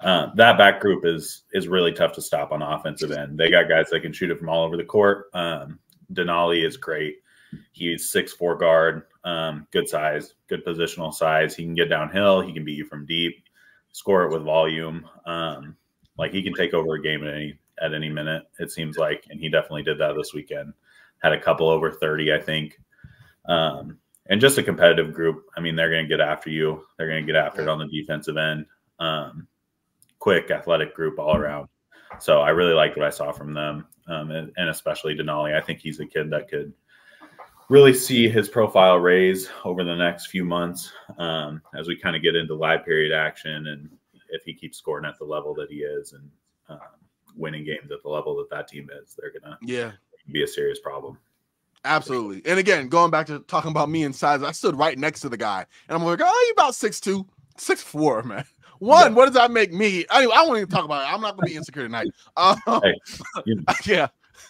Uh, that back group is is really tough to stop on offensive end. They got guys that can shoot it from all over the court. Um, Denali is great. He's six four guard, um, good size, good positional size. He can get downhill. He can beat you from deep, score it with volume. Um, like he can take over a game at any at any minute. It seems like, and he definitely did that this weekend. Had a couple over thirty, I think. Um, and just a competitive group. I mean, they're going to get after you. They're going to get after it on the defensive end. Um, quick, athletic group all around. So I really liked what I saw from them, um, and, and, especially Denali. I think he's a kid that could really see his profile raise over the next few months um, as we kind of get into live period action and if he keeps scoring at the level that he is and um, winning games at the level that that team is they're gonna yeah be a serious problem absolutely and again going back to talking about me and size i stood right next to the guy and i'm like oh you about six two six four man one, yeah. what does that make me? I, I won't even talk about it. I'm not gonna be insecure tonight. Um, hey, you yeah.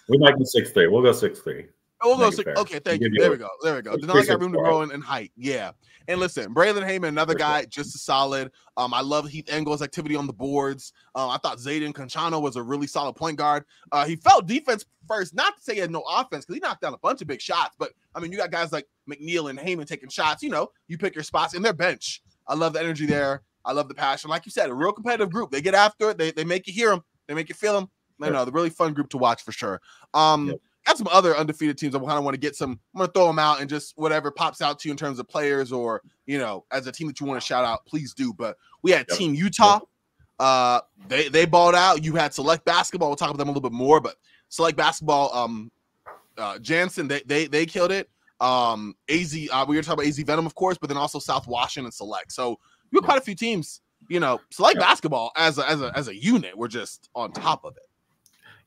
We might be six three. We'll go six three. We'll go six. Okay, thank you. There we go. There we go. Denali got room to grow in, in, height. Yeah. And listen, Braylon Heyman, another guy, just as solid. Um, I love Heath Engel's activity on the boards. Um, I thought Zayden Conchano was a really solid point guard. Uh, he felt defense first, not to say he had no offense, because he knocked down a bunch of big shots. But I mean, you got guys like McNeil and Heyman taking shots. You know, you pick your spots in their bench. I love the energy there. I love the passion. Like you said, a real competitive group. They get after it. They, they make you hear them. They make you feel them. You know, the really fun group to watch for sure. Um, yep. Got some other undefeated teams. I kind of want to get some. I'm gonna throw them out and just whatever pops out to you in terms of players or you know, as a team that you want to shout out, please do. But we had yep. Team Utah. Yep. Uh, they they balled out. You had Select Basketball. We'll talk about them a little bit more, but Select Basketball. Um, uh, Jansen. They they they killed it. Um, AZ. Uh, we were talking about AZ Venom, of course, but then also South Washington Select. So we have quite a few teams you know, select yeah. basketball as a, as a as a unit, we're just on top of it.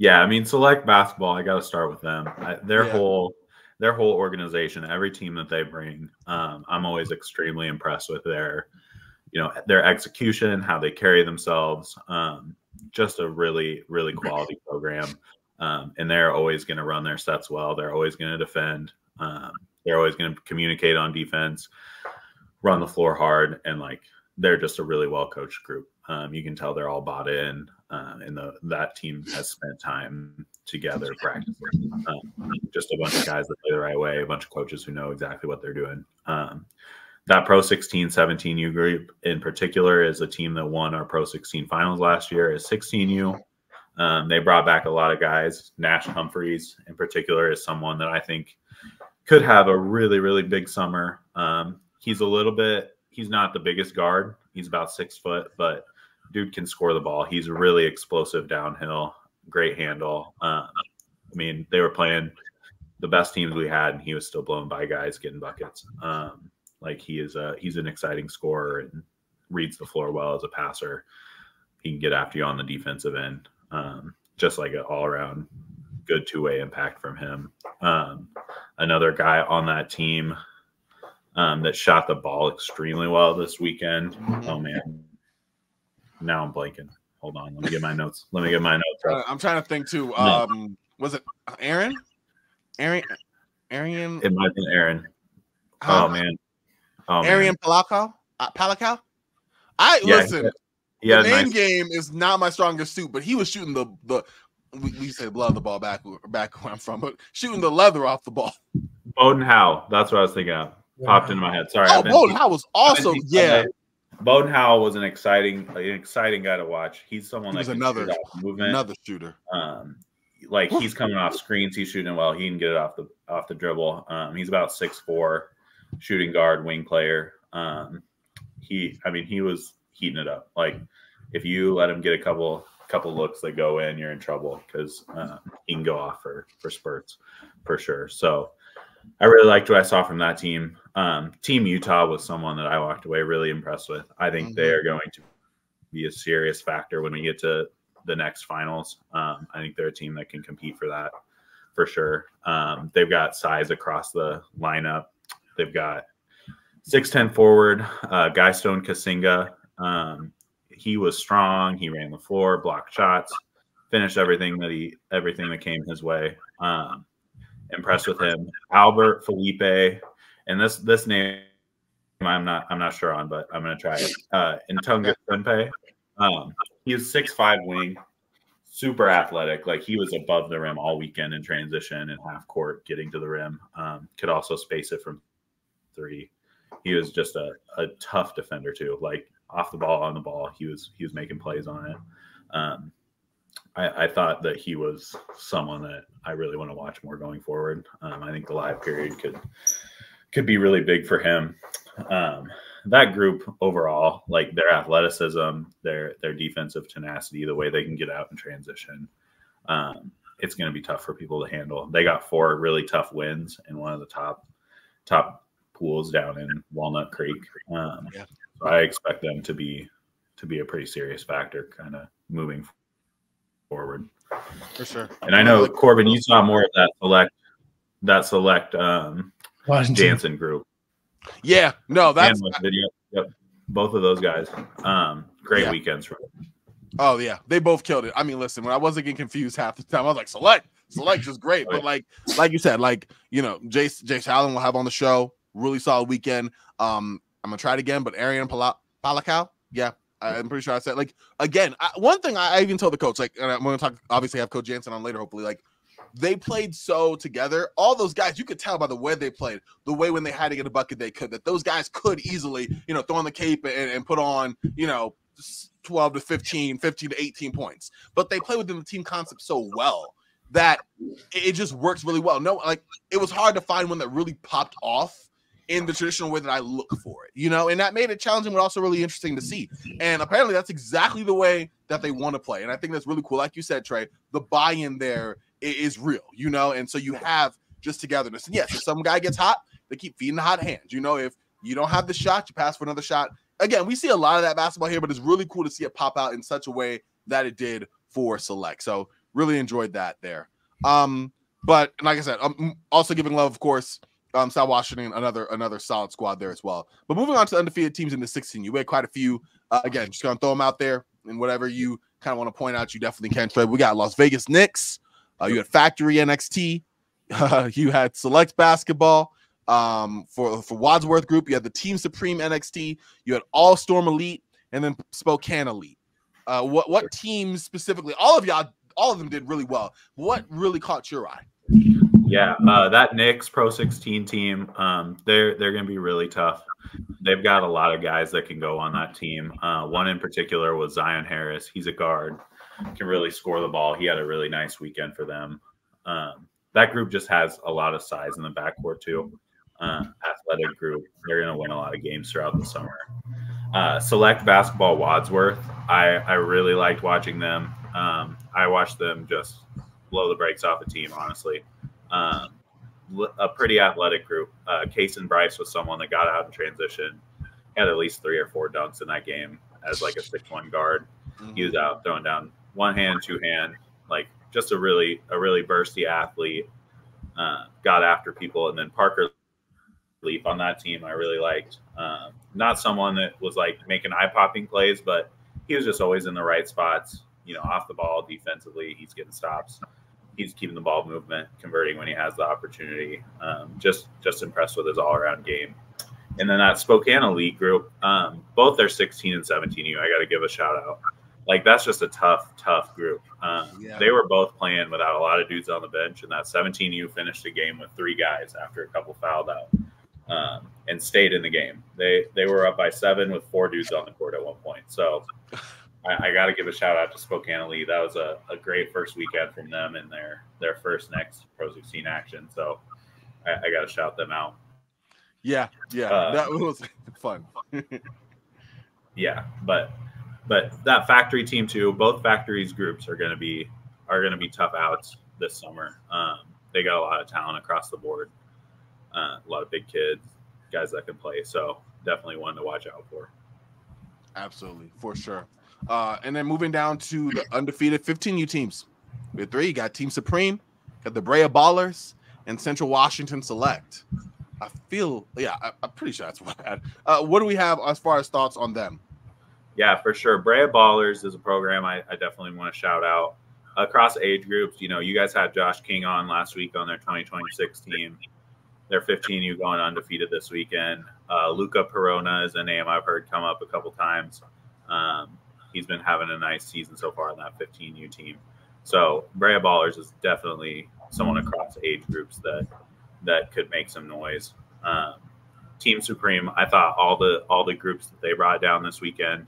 Yeah, I mean, select basketball. I got to start with them. I, their yeah. whole their whole organization, every team that they bring, um, I'm always extremely impressed with their, you know, their execution, how they carry themselves. Um, just a really really quality program, um, and they're always going to run their sets well. They're always going to defend. Um, they're always going to communicate on defense, run the floor hard, and like they're just a really well coached group. Um, you can tell they're all bought in, uh, and the, that team has spent time together practicing. Um, just a bunch of guys that play the right way, a bunch of coaches who know exactly what they're doing. Um, that Pro 16 17U group in particular is a team that won our Pro 16 finals last year. Is 16U. Um, they brought back a lot of guys. Nash Humphreys, in particular, is someone that I think could have a really, really big summer. Um, he's a little bit he's not the biggest guard. He's about six foot, but dude can score the ball. He's really explosive downhill, great handle. Um, I mean, they were playing the best teams we had, and he was still blown by guys getting buckets. Um, like he is a he's an exciting scorer and reads the floor well as a passer. He can get after you on the defensive end. Um, just like an all around good two way impact from him. Um, another guy on that team um, that shot the ball extremely well this weekend. Oh man, now I'm blanking. Hold on, let me get my notes. Let me get my notes. Uh, I'm trying to think too. Um, no. Was it Aaron? Aaron? Arian? It might have been Aaron. Oh man. Oh, Arian Palakal? Uh, Palakal? I yeah, listen. Yeah, the name nice. game is not my strongest suit, but he was shooting the the we, we say blood the ball back back where I'm from, but shooting the leather off the ball. Bowden Howe. That's what I was thinking of popped into my head. Sorry. Oh, Bowden Howe was also yeah. Bowden Howe was an exciting, an exciting guy to watch. He's someone that another movement, another shooter. Um, like he's coming off screens, he's shooting well. He can get it off the off the dribble. Um, he's about six four, shooting guard, wing player. Um, he, I mean, he was heating it up. Like if you let him get a couple couple looks that go in, you're in trouble because uh, he can go off for for spurts for sure. So I really liked what I saw from that team. Um, team Utah was someone that I walked away really impressed with. I think Mhm. they are going to be a serious factor when we get to the next finals. Um, I think they're a team that can compete for that for sure. Um, they've got size across the lineup. They've got six ten forward, uh, Guy Stone Kasinga. Um, he was strong. He ran the floor, blocked shots, finished everything that he everything that came his way. Um, impressed with him. Albert Felipe, and this this name I'm not I'm not sure on, but I'm gonna try it. Uh, Ntunga Senpe. Um, he is six five wing, super athletic. Like he was above the rim all weekend in transition and half court, getting to the rim. Um, could also space it from three. He was just a, a tough defender too. Like off the ball, on the ball, he was he was making plays on it. Um, I, I thought that he was someone that I really want to watch more going forward. Um, I think the live period could could be really big for him. Um, that group overall, like their athleticism, their their defensive tenacity, the way they can get out in transition, um, it's going to be tough for people to handle. They got four really tough wins in one of the top top pools down in Walnut Creek. Um, Yeah. So I expect them to be to be a pretty serious factor, kind of moving forward. for sure. And I know Corban, you saw more of that select that select um, Washington. Jansen group Yeah, no, that's and video. Yep, both of those guys. Um, great Yeah. weekends for them. Oh yeah, they both killed it. I mean, listen, when I wasn't getting confused half the time, I was like, select, select is great. But like, like you said, like you know, Jace Jace Allen will have on the show. Really solid weekend. Um, I'm gonna try it again, but Arian Pala- Palakau, yeah, I'm pretty sure I said like again. I, one thing I, I even told the coach, like, and I'm gonna talk. Obviously, have Coach Jansen on later. Hopefully, like they played so together. All those guys, you could tell by the way they played, the way when they had to get a bucket, they could. That those guys could easily, you know, throw on the cape and, and put on, you know, 12 to 15, 15 to 18 points. But they play within the team concept so well that it, just works really well. No, like it was hard to find one that really popped off in the traditional way that I look for it, you know, and that made it challenging, but also really interesting to see. And apparently, that's exactly the way that they want to play. And I think that's really cool. Like you said, Trey, the buy in there is real, you know, and so you have just togetherness. And yes, if some guy gets hot, they keep feeding the hot hands. You know, if you don't have the shot, you pass for another shot. Again, we see a lot of that basketball here, but it's really cool to see it pop out in such a way that it did for Select. So really enjoyed that there. Um, but like I said, I'm also giving love, of course. Um, South Washington, another another solid squad there as well. But moving on to undefeated teams in the 16, you had quite a few. Uh, again, just gonna throw them out there, and whatever you kind of want to point out, you definitely can. Trey, we got Las Vegas Knicks. Uh, you had Factory NXT. Uh, you had Select Basketball. Um, for for Wadsworth Group, you had the Team Supreme NXT. You had All Storm Elite, and then Spokane Elite. Uh, what what teams specifically? All of y'all, all of them did really well. What really caught your eye? Yeah, uh, that Knicks Pro 16 team, um, they're they're going to be really tough. They've got a lot of guys that can go on that team. Uh, one in particular was Zion Harris. He's a guard, can really score the ball. He had a really nice weekend for them. Um, that group just has a lot of size in the backcourt too. Uh, athletic group. They're going to win a lot of games throughout the summer. Uh, select basketball Wadsworth. I I really liked watching them. Um, I watched them just blow the brakes off a team. Honestly, um, a pretty athletic group. Uh, Case and Bryce was someone that got out in transition. Had at least three or four dunks in that game as like a six one guard. He was out throwing down one hand, two hand, like just a really a really bursty athlete. Uh, got after people, and then Parker Leaf on that team I really liked. Um, not someone that was like making eye popping plays, but he was just always in the right spots. You know, off the ball, defensively, he's getting stops. He's keeping the ball movement, converting when he has the opportunity. Um, just just impressed with his all around game. And then that Spokane Elite group, um, both their 16 and 17U, I got to give a shout out. Like that's just a tough, tough group. Um, Yeah. They were both playing without a lot of dudes on the bench, and that 17U finished the game with three guys after a couple fouled out, um, and stayed in the game. They they were up by seven with four dudes on the court at one point. So I, I got to give a shout out to Spokane Elite. That was a, a great first weekend from them in their their first next Pro 16 action. So I, I got to shout them out. Yeah, yeah, Uh, that was fun. Yeah, but but that factory team too. Both factories groups are going to be are going to be tough outs this summer. Um, they got a lot of talent across the board, uh, a lot of big kids, guys that can play. So definitely one to watch out for. Absolutely, for sure. Uh, and then moving down to the undefeated 15U teams. We three. You got Team Supreme, got the Brea Ballers, and Central Washington Select. I feel, yeah, I, am pretty sure that's what I had. Uh, what do we have as far as thoughts on them? Yeah, for sure. Brea Ballers is a program I, I definitely want to shout out across age groups. You know, you guys had Josh King on last week on their 2026 team. They're 15U going undefeated this weekend. Uh, Luca Perona is a name I've heard come up a couple times. Um, he's been having a nice season so far on that 15U team. So Brea Ballers is definitely someone across age groups that that could make some noise. Um, Team Supreme, I thought all the all the groups that they brought down this weekend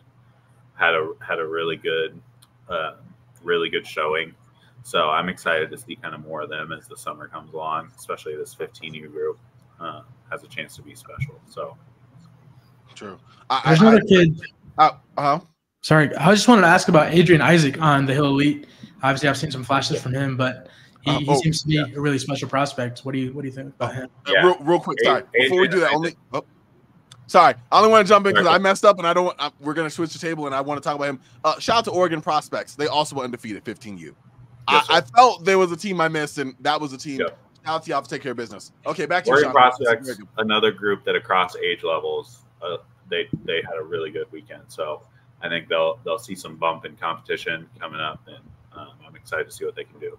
had a had a really good uh, really good showing. So I'm excited to see kind of more of them as the summer comes along, especially this 15U group uh, has a chance to be special. So true. I, There's I, another I, kid. Uh huh. Sorry, I just wanted to ask about Adrian Isaac on the Hill Elite. Obviously, I've seen some flashes from him, but he, uh, he oh, seems to be yeah. a really special prospect. What do you What do you think about him? Uh, yeah. real, real quick, sorry. Before we do that, only oh, sorry, I only want to jump in because I messed up and I don't. I, we're gonna switch the table and I want to talk about him. Uh, shout out to Oregon prospects. They also were undefeated, 15U. Yes, I, I, felt there was a team I missed, and that was a team. Yep. Shout out to y'all to take care of business. Okay, back to Oregon you, prospects. Another group that across age levels, uh, they they had a really good weekend. So I think they'll they'll see some bump in competition coming up, and um, I'm excited to see what they can do.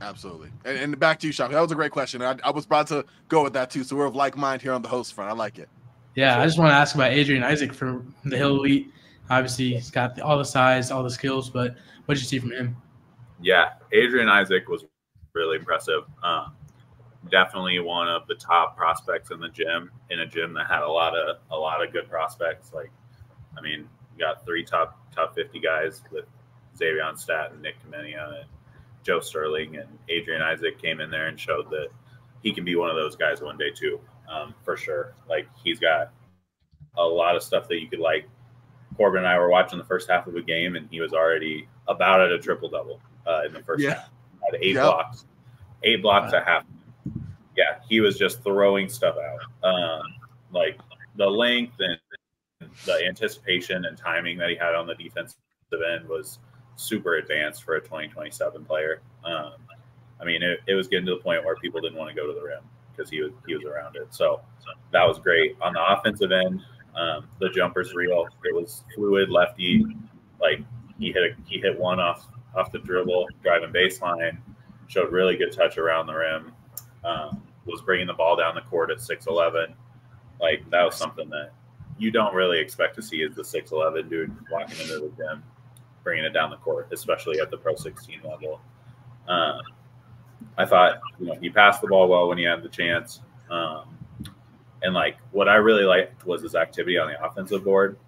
Absolutely, and, and back to you, Sean. That was a great question. I, I was about to go with that too. So we're of like mind here on the host front. I like it. Yeah, I just want to ask about Adrian Isaac from the Hill Elite. Obviously, he's got all the size, all the skills, but what did you see from him? Yeah, Adrian Isaac was really impressive. Um, definitely one of the top prospects in the gym in a gym that had a lot of a lot of good prospects. Like, I mean, got three top top fifty guys with Xavier Stat, and Nick Khamenia, and Joe Sterling, and Adrian Isaac came in there and showed that he can be one of those guys one day too, um, for sure. Like he's got a lot of stuff that you could like. Corban and I were watching the first half of a game, and he was already about at a triple double uh, in the first yeah. half. Had eight yep. blocks, eight blocks wow. at half. Yeah, he was just throwing stuff out. Um, like the length and the anticipation and timing that he had on the defensive end was super advanced for a 2027 player. Um, I mean, it, it, was getting to the point where people didn't want to go to the rim because he was he was around it. So, so that was great. On the offensive end, um, the jumper's real. It was fluid lefty. Like he hit a, he hit one off off the dribble, driving baseline. Showed really good touch around the rim. Um, was bringing the ball down the court at six eleven. Like that was something that you don't really expect to see as the six eleven dude walking into the gym bringing it down the court, especially at the Pro 16 level. Um, I thought you know he passed the ball well when he had the chance, um, and like what I really liked was his activity on the offensive board.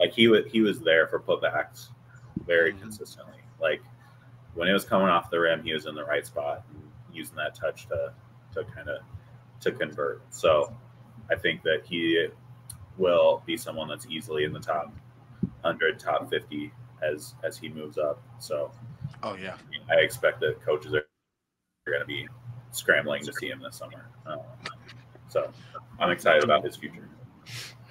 Like he was he was there for putbacks very mm-hmm. consistently. Like when it was coming off the rim, he was in the right spot and using that touch to to kind of to convert. So I think that he will be someone that's easily in the top 100, top 50 as as he moves up. So, oh yeah, I expect that coaches are, are going to be scrambling to see him this summer. Um, so, I'm excited about his future.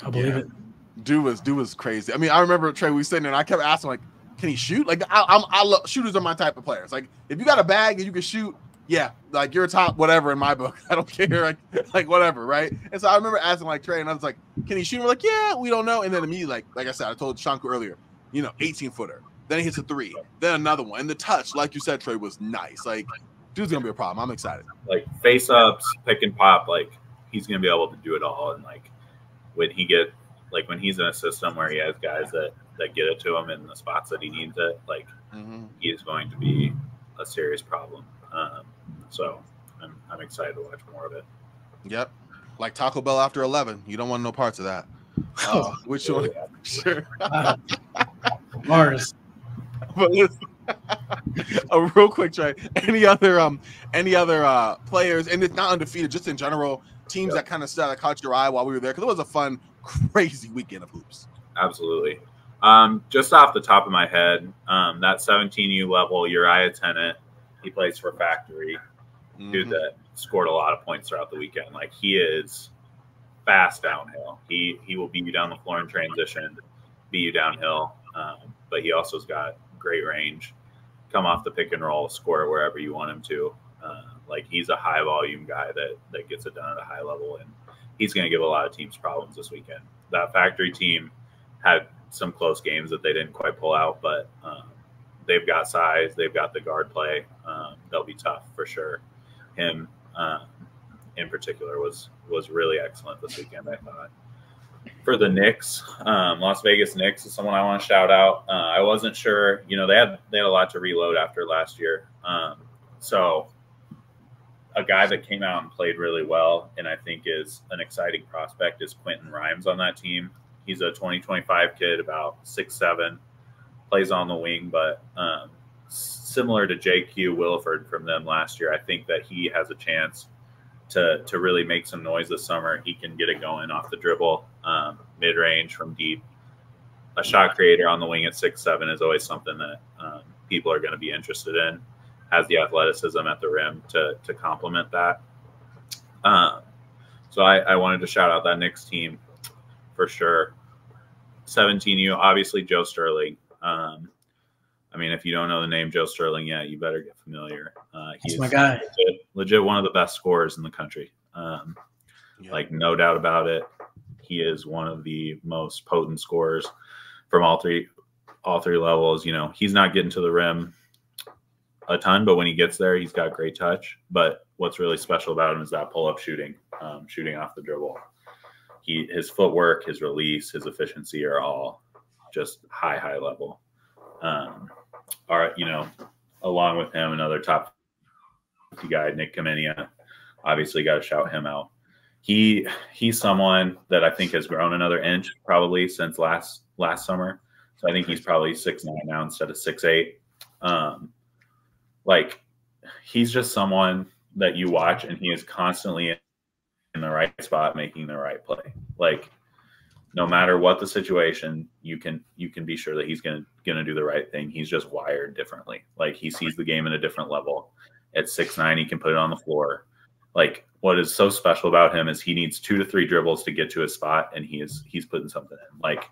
I believe yeah. it. Dude was dude was crazy. I mean, I remember Trey. We sitting there, and I kept asking like, "Can he shoot?" Like, I, I'm I love shooters are my type of players. Like, if you got a bag and you can shoot, yeah, like you're a top whatever in my book. I don't care, like like whatever, right? And so I remember asking like Trey, and I was like, "Can he shoot?" And we're like, "Yeah, we don't know." And then immediately, like like I said, I told Shanku earlier, you know, 18 footer. Then he hits a three. Then another one. And the touch, like you said, Trey, was nice. Like, dude's gonna be a problem. I'm excited. Like face ups, pick and pop, like he's gonna be able to do it all. And like when he get like when he's in a system where he has guys that that get it to him in the spots that he needs it, like mm-hmm. he is going to be a serious problem. Um, so I'm I'm excited to watch more of it. Yep. Like Taco Bell after eleven. You don't want no parts of that. Uh, which one? Sure. Mars. but listen, a real quick Trey. Any other um any other uh players, and it's not undefeated, just in general, teams yep. that kind of that caught your eye while we were there because it was a fun, crazy weekend of hoops. Absolutely. Um, just off the top of my head, um, that 17U level, Uriah Tennant, he plays for Factory, mm-hmm. dude that scored a lot of points throughout the weekend. Like he is fast downhill. He he will beat you down the floor in transition, beat you downhill. Um, but he also has got great range. Come off the pick and roll, score wherever you want him to. Uh, like he's a high volume guy that that gets it done at a high level, and he's going to give a lot of teams problems this weekend. That factory team had some close games that they didn't quite pull out, but um, they've got size, they've got the guard play. Um, they'll be tough for sure. Him um, in particular was was really excellent this weekend. I thought. For the Knicks, um, Las Vegas Knicks is someone I want to shout out. Uh, I wasn't sure, you know, they had they had a lot to reload after last year, um, so a guy that came out and played really well, and I think is an exciting prospect is Quentin Rhymes on that team. He's a 2025 kid, about six seven, plays on the wing, but um, similar to JQ Wilford from them last year, I think that he has a chance to to really make some noise this summer. He can get it going off the dribble, um, mid range from deep. A shot creator on the wing at six seven is always something that um, people are going to be interested in. Has the athleticism at the rim to to complement that. Um, so I, I wanted to shout out that Knicks team for sure. 17U, obviously Joe Sterling. Um, I mean, if you don't know the name Joe Sterling yet, you better get familiar. Uh, he's my guy. Legit, one of the best scorers in the country. Um, yeah. Like no doubt about it. He is one of the most potent scorers from all three all three levels. You know, he's not getting to the rim a ton, but when he gets there, he's got great touch. But what's really special about him is that pull up shooting, um, shooting off the dribble. He his footwork, his release, his efficiency are all just high, high level. Um, all right, you know, along with him, another top guy, Nick Khamenia. Obviously, got to shout him out. He he's someone that I think has grown another inch probably since last last summer. So I think he's probably six nine now instead of six eight. Um, like he's just someone that you watch and he is constantly in the right spot making the right play. Like no matter what the situation, you can you can be sure that he's gonna gonna do the right thing. He's just wired differently. Like he sees the game at a different level. At six nine, he can put it on the floor. Like what is so special about him is he needs two to three dribbles to get to his spot, and he is he's putting something in. Like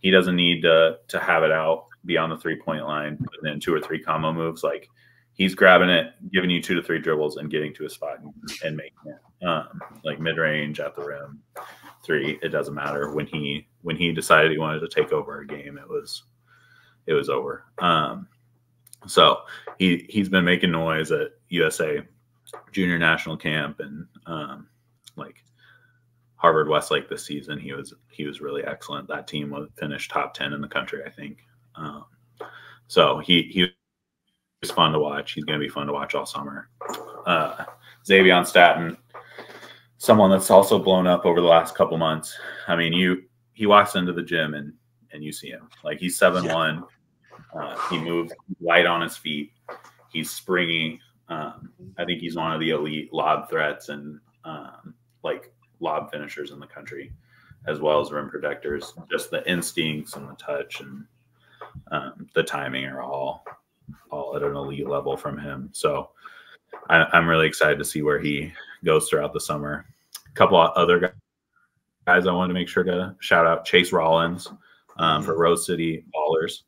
he doesn't need to to have it out beyond the three point line, putting in two or three combo moves. Like he's grabbing it, giving you two to three dribbles, and getting to a spot and, and making it um, like mid range at the rim three. It doesn't matter when he when he decided he wanted to take over a game. It was it was over. Um, so he he's been making noise at USA Junior National Camp and um, like Harvard Westlake this season. He was he was really excellent. That team was finished top ten in the country, I think. Um, so he he was fun to watch. He's going to be fun to watch all summer. Uh, Xavier Staten someone that's also blown up over the last couple months. I mean, you he walks into the gym and and you see him like he's seven yeah. one. Uh, he moves light on his feet. He's springy. Um, I think he's one of the elite lob threats and um, like lob finishers in the country, as well as rim protectors. Just the instincts and the touch and um, the timing are all all at an elite level from him. So I, I'm really excited to see where he goes throughout the summer. A couple of other guys I wanted to make sure to shout out Chase Rollins um, for Rose City Ballers,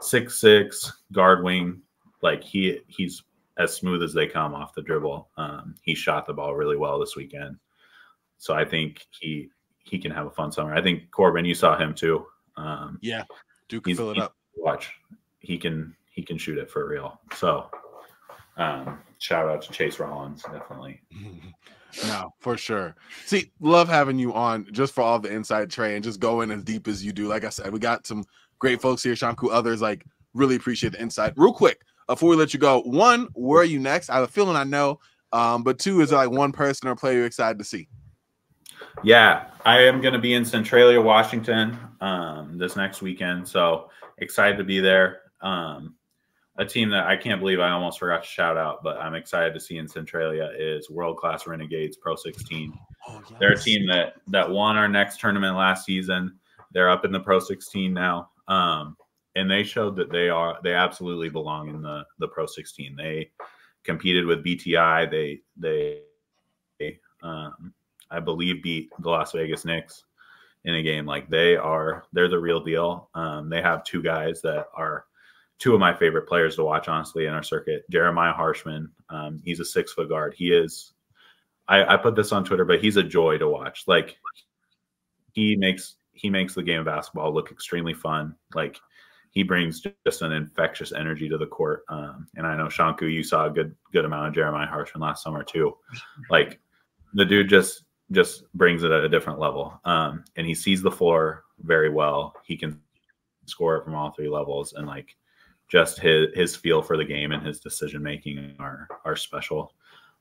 six six guard wing. Like he he's as smooth as they come off the dribble. Um, he shot the ball really well this weekend, so I think he he can have a fun summer. I think Corban, you saw him too. Um, yeah, Duke can fill it up. Watch, he can he can shoot it for real. So um, shout out to Chase Rollins, definitely. no, for sure. See, love having you on just for all the inside Trey and just going as deep as you do. Like I said, we got some great folks here, Shanku, others like really appreciate the insight. Real quick, before we let you go, one, where are you next? I have a feeling I know. Um, but two, is there like one person or player you're excited to see? Yeah, I am going to be in Centralia, Washington um, this next weekend. So excited to be there. Um, a team that I can't believe I almost forgot to shout out, but I'm excited to see in Centralia is World Class Renegades Pro 16. Oh, yes. They're a team that that won our next tournament last season. They're up in the Pro 16 now. Um, and they showed that they are they absolutely belong in the the Pro 16. They competed with BTI. They they, um, I believe beat the Las Vegas Knicks in a game. Like they are they're the real deal. Um, they have two guys that are two of my favorite players to watch, honestly, in our circuit. Jeremiah Harshman, um, he's a six foot guard. He is. I, I put this on Twitter, but he's a joy to watch. Like he makes he makes the game of basketball look extremely fun. Like he brings just an infectious energy to the court. Um, and I know Shanku, you saw a good good amount of Jeremiah Harshman last summer too. Like the dude just just brings it at a different level. Um, and he sees the floor very well. He can score it from all three levels, and like just his his feel for the game and his decision making are are special.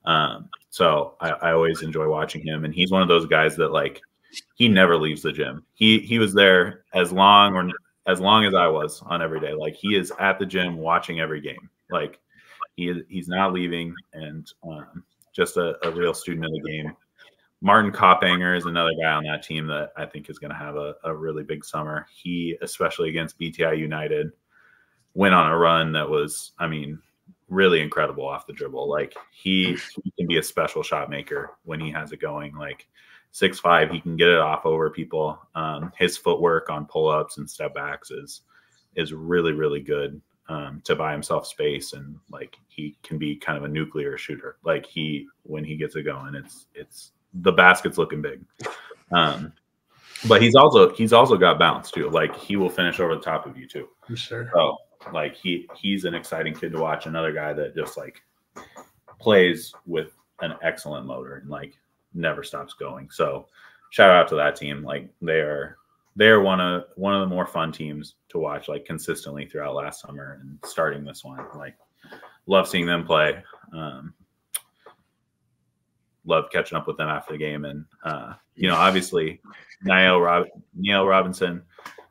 Um, so I, I always enjoy watching him, and he's one of those guys that like he never leaves the gym. He he was there as long or as long as I was on every day. Like he is at the gym watching every game. Like he he's not leaving, and um, just a, a, real student of the game. Martin Koppanger is another guy on that team that I think is going to have a, a really big summer. He, especially against BTI United, went on a run that was, I mean, really incredible off the dribble. Like he, he can be a special shot maker when he has it going. Like six five, he can get it off over people. Um, his footwork on pull ups and step backs is is really really good um, to buy himself space and like he can be kind of a nuclear shooter. Like he when he gets it going, it's it's the basket's looking big. Um, but he's also he's also got bounce too. Like he will finish over the top of you too. For sure. So like he he's an exciting kid to watch. Another guy that just like plays with an excellent motor and like never stops going. So shout out to that team. Like they are they are one of one of the more fun teams to watch like consistently throughout last summer and starting this one. Like love seeing them play. Um, love catching up with them after the game and uh, you know obviously Niall Rob- Neil Robinson,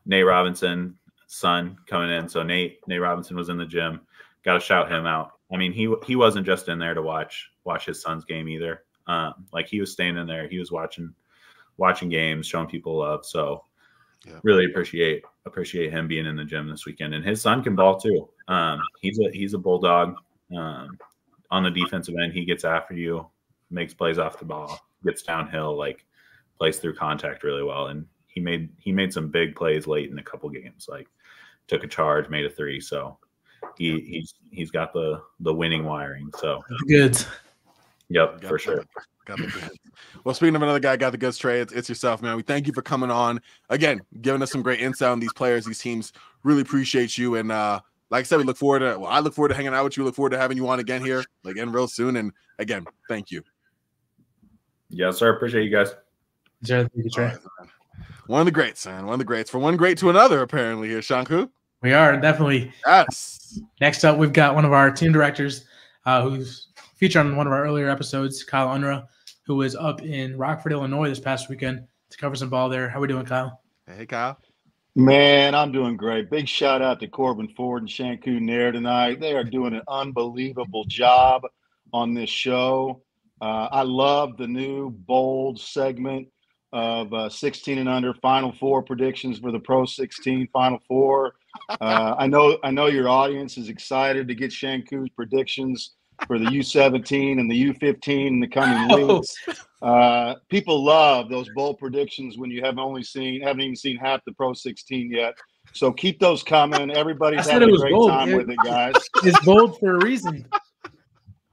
Nate Robinson, son coming in. So Nate Nate Robinson was in the gym. Got to shout him out. I mean, he he wasn't just in there to watch watch his son's game either. Um, like he was staying in there. He was watching watching games, showing people love. So yeah. really appreciate appreciate him being in the gym this weekend. And his son can ball too. Um, he's a he's a bulldog. Um, on the defensive end, he gets after you, makes plays off the ball, gets downhill, like plays through contact really well. And he made he made some big plays late in a couple games. Like took a charge, made a three. So he he's he's got the the winning wiring. So good. Yep, for sure. well, speaking of another guy got the goods Trey, it's, it's, yourself, man. We thank you for coming on again, giving us some great insight on these players, these teams. Really appreciate you. And uh, like I said, we look forward to. Well, I look forward to hanging out with you. Look forward to having you on again here, like in real soon. And again, thank you. Yes, sir. Appreciate you guys. Thank you, Trey. Right, one of the greats, man. One of the greats. From one great to another, apparently here, Shanku. We are definitely. Yes. Next up, we've got one of our team directors, uh, who's featured on one of our earlier episodes, Kyle Unruh, who was up in Rockford, Illinois this past weekend to cover some ball there. How are we doing, Kyle? Hey, Kyle. Man, I'm doing great. Big shout out to Corban Ford and Shanku Nair tonight. They are doing an unbelievable job on this show. Uh, I love the new bold segment of uh, 16 and under Final Four predictions for the Pro 16 Final Four. Uh, I know I know your audience is excited to get Shanku's predictions for the U17 and the U15 in the coming weeks. Uh, people love those bold predictions when you have only seen haven't even seen half the Pro 16 yet. So keep those coming. Everybody's having a great bold, time with it, guys. It's bold for a reason.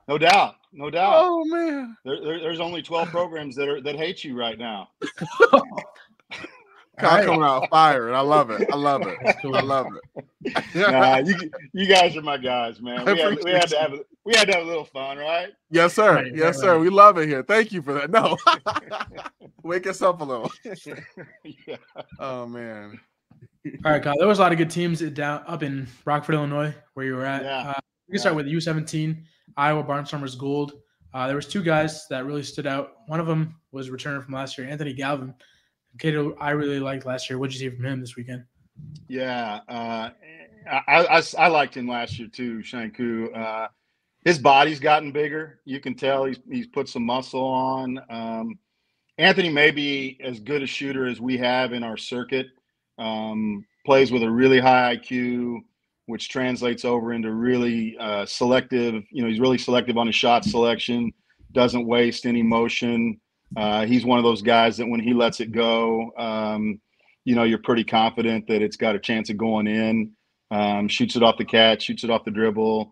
No doubt, no doubt. Oh man, there, there, there's only 12 programs that are that hate you right now. Kyle right. coming out fire, and I love it. I love it. I love it. nah, you, you guys are my guys, man. We had, we had to have a, we had to have a little fun, right? Yes, sir. Right, yes, right, sir. We love it here. Thank you for that. No, wake us up a little. yeah. Oh man. All right, Kyle. There was a lot of good teams down up in Rockford, Illinois, where you were at. Yeah. Uh, we can start with U17, Iowa Barnstormers Gold. Uh, there was two guys that really stood out. One of them was returning from last year, Anthony Galvin kid I really liked last year. What did you see from him this weekend? Yeah, uh, I, I, I liked him last year too, Shanku. Uh, his body's gotten bigger. You can tell he's he's put some muscle on. Um, Anthony may be as good a shooter as we have in our circuit. Um, plays with a really high IQ, which translates over into really uh, selective. You know, he's really selective on his shot selection. Doesn't waste any motion. Uh, he's one of those guys that when he lets it go, um, you know, you're pretty confident that it's got a chance of going in. Um, shoots it off the catch, shoots it off the dribble,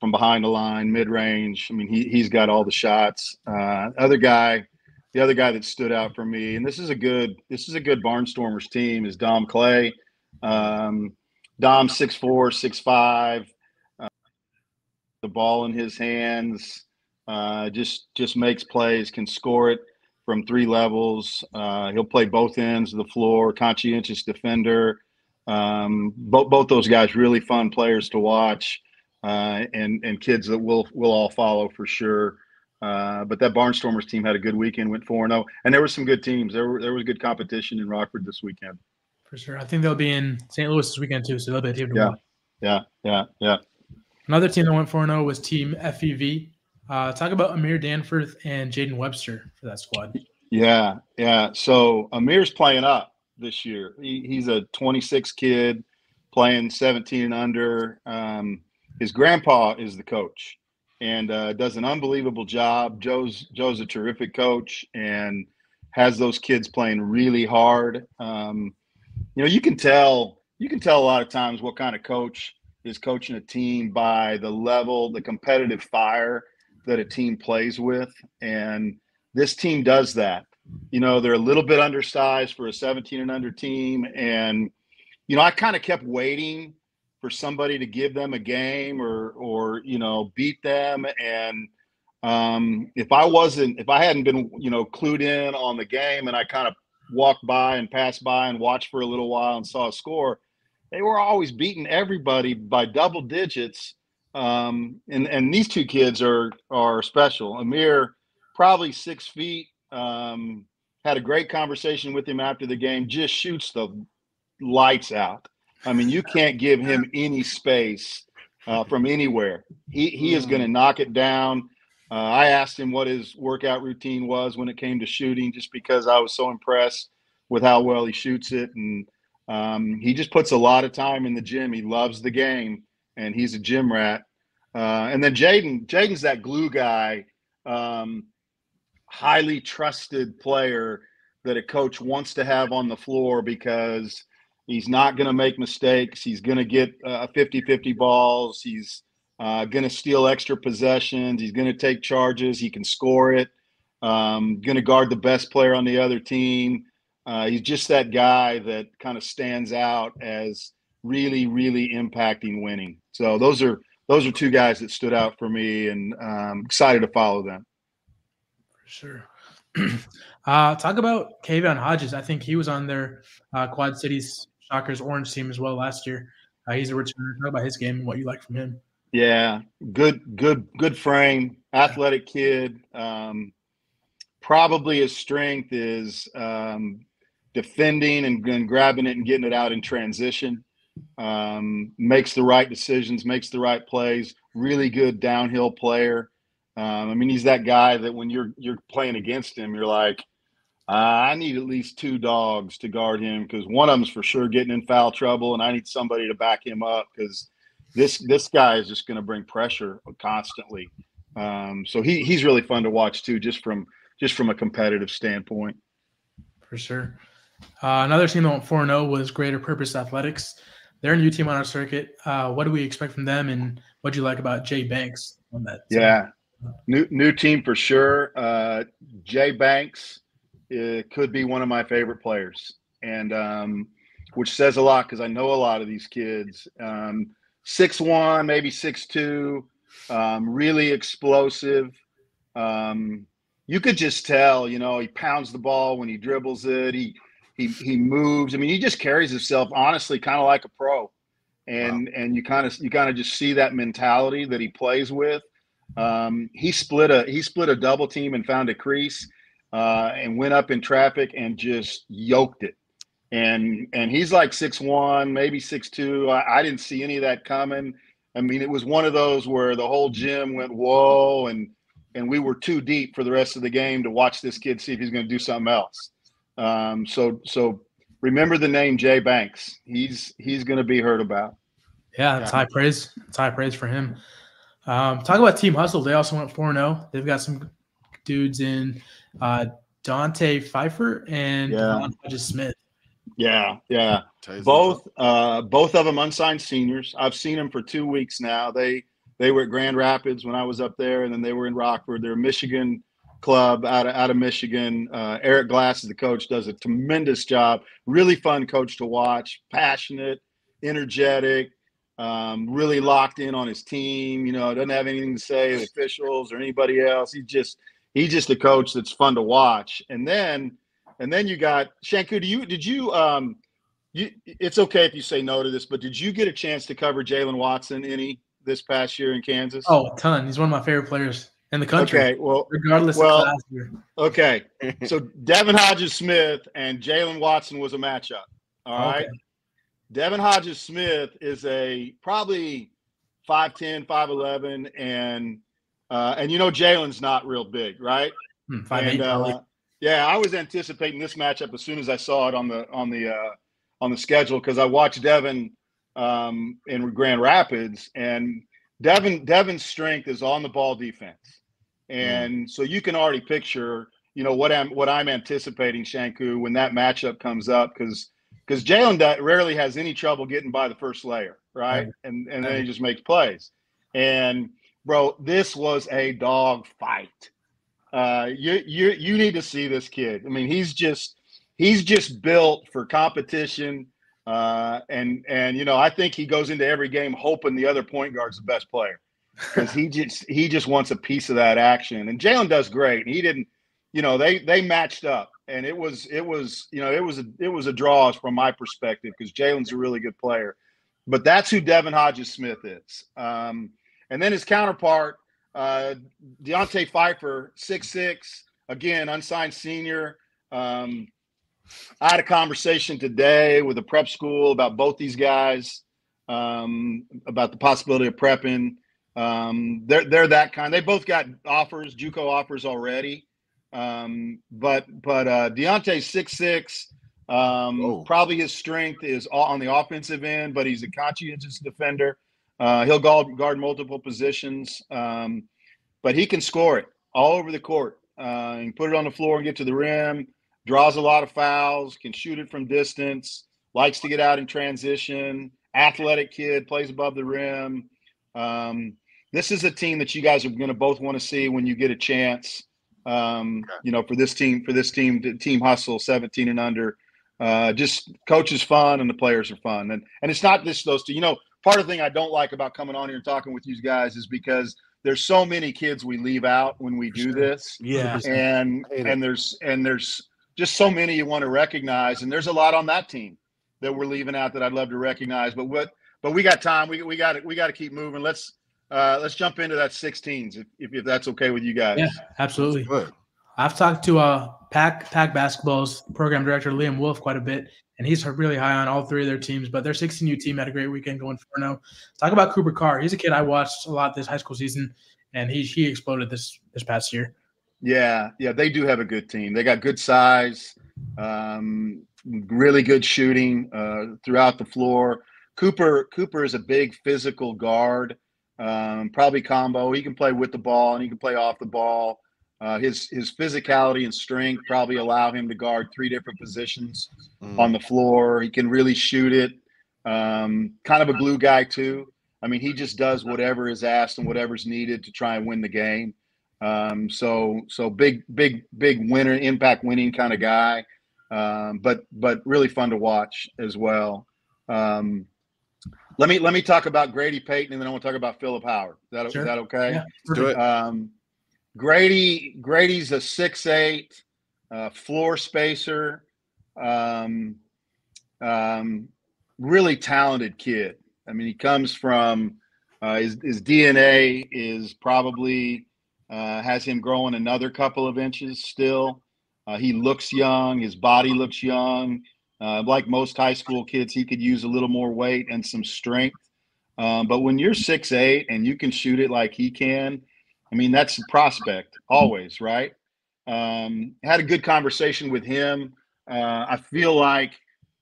from behind the line, mid range. I mean, he he's got all the shots. Uh, other guy, the other guy that stood out for me, and this is a good this is a good Barnstormers team is Dom Clay. Um, Dom six four, six five. Uh, the ball in his hands, uh, just just makes plays, can score it from three levels. Uh, he'll play both ends of the floor. Conscientious defender. Um, both both those guys really fun players to watch, uh, and and kids that we'll we'll all follow for sure. Uh, but that Barnstormers team had a good weekend, went four zero, and there were some good teams. There were there was good competition in Rockford this weekend. For sure, I think they'll be in St. Louis this weekend too, so they'll be a team to Yeah. watch. Yeah, yeah, yeah. Another team that went 4 0 was Team FEV. Uh, talk about Amir Danforth and Jaden Webster for that squad. Yeah, yeah. So Amir's playing up this year. He, he's a 26 kid playing 17 and under. Um, his grandpa is the coach and uh, does an unbelievable job. Joe's Joe's a terrific coach and has those kids playing really hard. Um, you know, you can tell you can tell a lot of times what kind of coach is coaching a team by the level, the competitive fire that a team plays with, and this team does that. You know, they're a little bit undersized for a 17 and under team. And, you know, I kind of kept waiting for somebody to give them a game or, or, you know, beat them. And um, if I wasn't, if I hadn't been, you know, clued in on the game and I kind of walked by and passed by and watched for a little while and saw a score, they were always beating everybody by double digits. Um, and, and these two kids are, are special. Amir, probably six feet. Um, had a great conversation with him after the game. Just shoots the lights out. I mean, you can't give him any space uh, from anywhere. He he is going to knock it down. Uh, I asked him what his workout routine was when it came to shooting, just because I was so impressed with how well he shoots it, and um, he just puts a lot of time in the gym. He loves the game, and he's a gym rat. Uh, and then Jaden, Jaden's that glue guy. Um, highly trusted player that a coach wants to have on the floor because he's not going to make mistakes. He's going to get uh, 50 50 balls. He's uh, going to steal extra possessions. He's going to take charges. He can score it. Um, going to guard the best player on the other team. Uh, he's just that guy that kind of stands out as really, really impacting winning. So those are those are two guys that stood out for me, and um, excited to follow them. For sure. uh, talk about Kavion Hodges. I think he was on their uh, Quad Cities Shockers Orange team as well last year. Uh, he's a returner. Talk about his game and what you like from him. Yeah, good, good, good frame, athletic kid. Um, probably his strength is um, defending and, and grabbing it and getting it out in transition. Um, makes the right decisions, makes the right plays. Really good downhill player. Um, I mean, he's that guy that when you're you're playing against him, you're like, uh, I need at least two dogs to guard him because one of them's for sure getting in foul trouble, and I need somebody to back him up because this this guy is just going to bring pressure constantly. Um, so he he's really fun to watch too, just from just from a competitive standpoint. For sure. Uh, another team that went 4 0 was Greater Purpose Athletics. They're a new team on our circuit. Uh, what do we expect from them, and what do you like about Jay Banks on that? team? Yeah, new new team for sure. Uh, Jay Banks uh, could be one of my favorite players, and um, which says a lot because I know a lot of these kids. Um, six one, maybe six two, um, really explosive. Um, you could just tell, you know, he pounds the ball when he dribbles it. He he he moves. I mean, he just carries himself honestly, kind of like a pro, and and you kind of you kind of just see that mentality that he plays with. Um, he split a he split a double team and found a crease, uh, and went up in traffic and just yoked it. And and he's like six one, maybe six two. I, I didn't see any of that coming. I mean, it was one of those where the whole gym went whoa, and and we were too deep for the rest of the game to watch this kid see if he's going to do something else. Um, so so remember the name Jay Banks. He's he's going to be heard about. Yeah, it's yeah. high praise. It's high praise for him. Um, talk about Team Hustle. They also went 4 0. They've got some dudes in uh, Dante Pfeiffer and yeah. Hodges Smith. Yeah, yeah. Both uh, both of them unsigned seniors. I've seen them for two weeks now. They they were at Grand Rapids when I was up there, and then they were in Rockford. They're Michigan club out of out of Michigan. Uh, Eric Glass is the coach, does a tremendous job. Really fun coach to watch. Passionate, energetic, um, really locked in on his team. You know, doesn't have anything to say to officials or anybody else. He just he's just a coach that's fun to watch. And then and then you got Shanku. Do you did you um you it's okay if you say no to this, but did you get a chance to cover Jalen Watson any this past year in Kansas? Oh, a ton. He's one of my favorite players in the country. Okay, well, regardless well, of class year. Okay, so Devin Hodges Smith and Jalen Watson was a matchup. All right. Okay. Devin Hodges Smith is a probably 5'10, 5'11, and uh, and you know Jalen's not real big, right? Hmm, five and, eight, uh, yeah, I was anticipating this matchup as soon as I saw it on the on the uh, on the schedule because I watched Devin um, in Grand Rapids, and Devin Devin's strength is on the ball defense, and mm. so you can already picture, you know, what I'm what I'm anticipating, Shanku, when that matchup comes up because because Jalen rarely has any trouble getting by the first layer, right? right. And and then he just makes plays, and bro, this was a dog fight. Uh, you you you need to see this kid. I mean, he's just he's just built for competition. Uh, and and you know, I think he goes into every game hoping the other point guard's the best player because he just he just wants a piece of that action. And Jalen does great. He didn't, you know, they they matched up, and it was it was you know it was a it was a draw from my perspective because Jalen's a really good player. But that's who Devin Hodges Smith is. Um, and then his counterpart, uh, Deontay Pfeiffer, six six, again, unsigned senior. Um, I had a conversation today with a prep school about both these guys, um, about the possibility of prepping. Um, they're they're that kind. They both got offers, JUCO offers already. Um, but but uh, Deontay six six. Um, probably his strength is on the offensive end, but he's a conscientious defender. Uh, he'll guard, guard multiple positions, um, but he can score it all over the court. Uh, and put it on the floor and get to the rim. Draws a lot of fouls. Can shoot it from distance. Likes to get out in transition. Athletic kid plays above the rim. Um, this is a team that you guys are going to both want to see when you get a chance. Um, you know, for this team, for this team, team hustle, 17 and under. Uh, just coach is fun and the players are fun, and and it's not just those two. You know, part of the thing I don't like about coming on here and talking with you guys is because there's so many kids we leave out when we do this. Yeah. And and there's and there's just so many you want to recognize. And there's a lot on that team that we're leaving out that I'd love to recognize. But what but we got time. We we got it. We got to keep moving. Let's uh let's jump into that 16s if, if, if that's okay with you guys. Yeah, absolutely. I've talked to uh Pack Pack Basketball's program director Liam Wolf quite a bit, and he's really high on all three of their teams. But their 16U team had a great weekend going 4 0. Talk about Cooper Carr. He's a kid I watched a lot this high school season, and he he exploded this this past year. Yeah, yeah, they do have a good team. They got good size, um, really good shooting uh, throughout the floor. Cooper Cooper is a big physical guard, um, probably combo. He can play with the ball and he can play off the ball. Uh, his his physicality and strength probably allow him to guard three different positions mm. on the floor. He can really shoot it. Um, kind of a glue guy too. I mean, he just does whatever is asked and whatever's needed to try and win the game. Um, so so big big big winner, impact winning kind of guy. Um, but but really fun to watch as well. Um, let me let me talk about Grady Payton and then I want to talk about Philip Howard. Is that, sure. is that okay? Yeah, do it. Um, Grady Grady's a six eight uh, floor spacer, um, um, really talented kid. I mean, he comes from uh, his, his DNA is probably uh, has him growing another couple of inches still. Uh, he looks young. His body looks young. Uh, like most high school kids, he could use a little more weight and some strength. Um, but when you're six eight and you can shoot it like he can, I mean, that's a prospect always, right? Um, had a good conversation with him. Uh, I feel like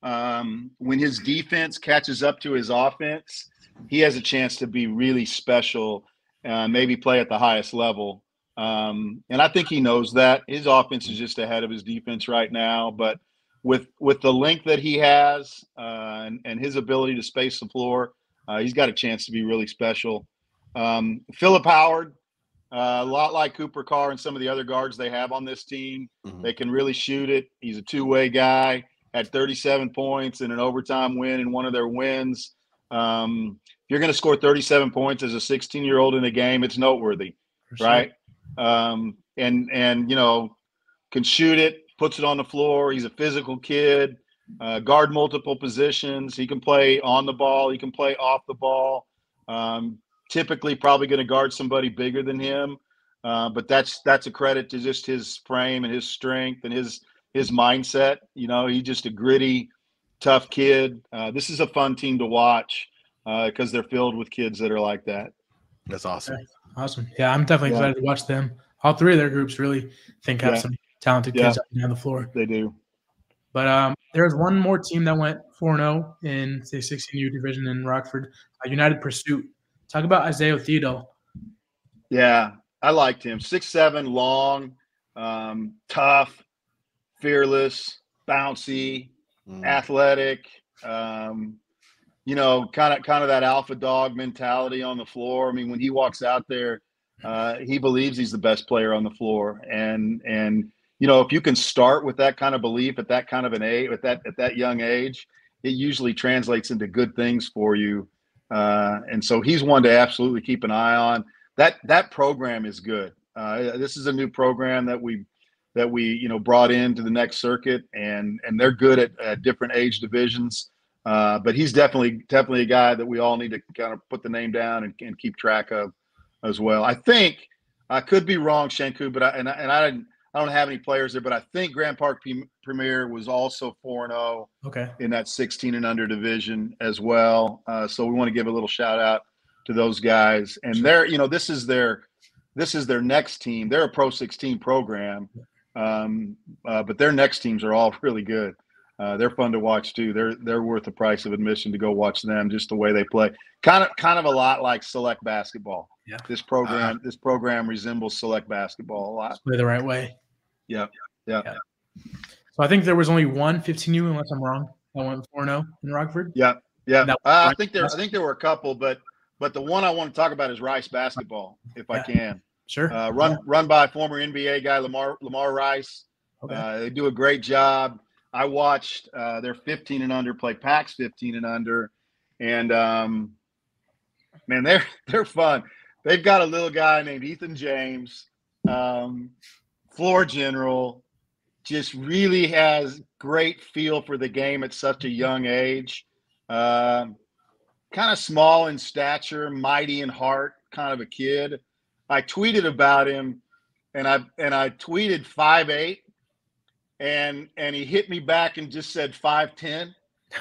um, when his defense catches up to his offense, he has a chance to be really special, uh, maybe play at the highest level. Um, and I think he knows that his offense is just ahead of his defense right now. But with with the length that he has uh, and, and his ability to space the floor, uh, he's got a chance to be really special. Um, Philip Howard, uh, a lot like Cooper Carr and some of the other guards they have on this team. Mhm. They can really shoot it. He's a two way guy. Had 37 points in an overtime win in one of their wins. Um, if you're going to score 37 points as a 16 year old in a game, it's noteworthy, sure. right? Um, and and you know can shoot it, puts it on the floor. He's a physical kid. Uh, guard multiple positions. He can play on the ball. He can play off the ball. Um, typically, probably going to guard somebody bigger than him. Uh, but that's that's a credit to just his frame and his strength and his his mindset. You know, he's just a gritty, tough kid. Uh, this is a fun team to watch because they're filled with kids that are like that. That's awesome. Awesome. Yeah, I'm definitely Yeah. excited to watch them. All three of their groups really think have Yeah. some talented Yeah. kids up and down the floor. They do. But um, there's one more team that went 4 0 in the 16U division in Rockford, uh, United Pursuit. Talk about Isaiah Theodore. Yeah, I liked him. Six seven, long, um, tough, fearless, bouncy, Mm. athletic. Um, you know, kind of kind of that alpha dog mentality on the floor. I mean, when he walks out there, uh, he believes he's the best player on the floor, and and you know, if you can start with that kind of belief at that kind of an age, at that at that young age, it usually translates into good things for you. Uh, and so he's one to absolutely keep an eye on. That that program is good. Uh, this is a new program that we that we you know brought into the next circuit, and and they're good at, at different age divisions. Uh, but he's definitely definitely a guy that we all need to kind of put the name down and, and keep track of as well. I think I could be wrong, Shanku, but I, and I, and I didn't I don't have any players there, but I think Grand Park P- Premier was also four and zero Okay. in that 16 and under division as well. Uh, so we want to give a little shout out to those guys. And they're, you know, this is their this is their next team. They're a Pro 16 program, um, uh, but their next teams are all really good. Uh, they're fun to watch too. They're they're worth the price of admission to go watch them. Just the way they play, kind of kind of a lot like select basketball. Yeah. This program this program resembles select basketball a lot. Play the right way. Yeah. Yeah. So I think there was only one 15U, unless I'm wrong, I went 4 0 in Rockford. Yeah, yeah. Uh, I think there. I think there were a couple, but but the one I want to talk about is Rice basketball, if I can. Sure. Uh, run run by former NBA guy Lamar Lamar Rice. Okay. Uh, they do a great job. I watched uh, their 15 and under play PAX 15 and under, and um, man, they're they're fun. They've got a little guy named Ethan James, um, floor general, just really has great feel for the game at such a young age. Um, kind of small in stature, mighty in heart, kind of a kid. I tweeted about him, and I and I tweeted five eight, and and he hit me back and just said five ten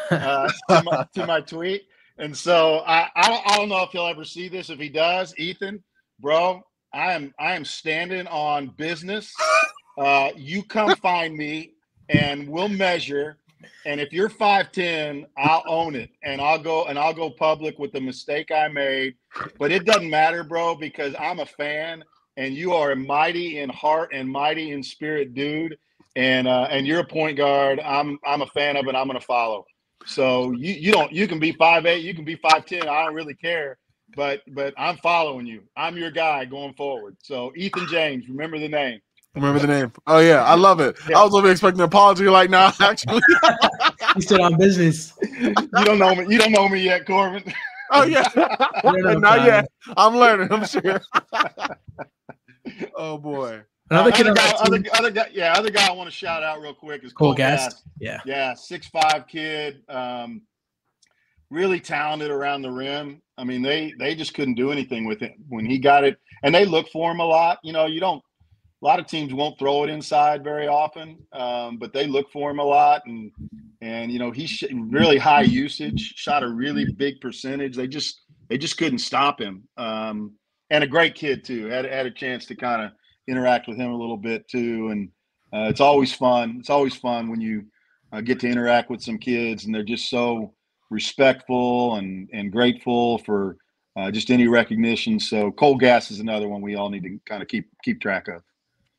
uh, to, my, to my tweet. And so I, I don't- I don't know if he'll ever see this. If he does, Ethan, bro, I am I am standing on business. Uh, you come find me, and we'll measure. And if you're five ten, I'll own it, and I'll go and I'll go public with the mistake I made. But it doesn't matter, bro, because I'm a fan, and you are a mighty in heart and mighty in spirit, dude. And uh, and you're a point guard. I'm I'm a fan of it. I'm gonna follow. So you you don't you can be five eight, you can be five ten. I don't really care. But but I'm following you. I'm your guy going forward. So Ethan James, remember the name. Remember the name? Oh yeah, I love it. Yeah. I was over expecting an apology. Like, nah, actually. he still on business. You don't know me. You don't know me yet, Corban. oh yeah. No, no, Not no. yet. I'm learning. I'm sure. oh boy. Another Uh, kid other guy, other, other guy, yeah, other guy I want to shout out real quick is Cole Cole Gast. Gast. Yeah. Yeah, six five kid, um, really talented around the rim. I mean, they they just couldn't do anything with him when he got it, and they look for him a lot. You know, you don't. A lot of teams won't throw it inside very often, um, but they look for him a lot, and and you know he's sh- really high usage, shot a really big percentage. They just they just couldn't stop him, um, and a great kid too. Had had a chance to kind of interact with him a little bit too, and uh, it's always fun. It's always fun when you uh, get to interact with some kids, and they're just so respectful and and grateful for uh, just any recognition. So Cole Gast is another one we all need to kind of keep keep track of.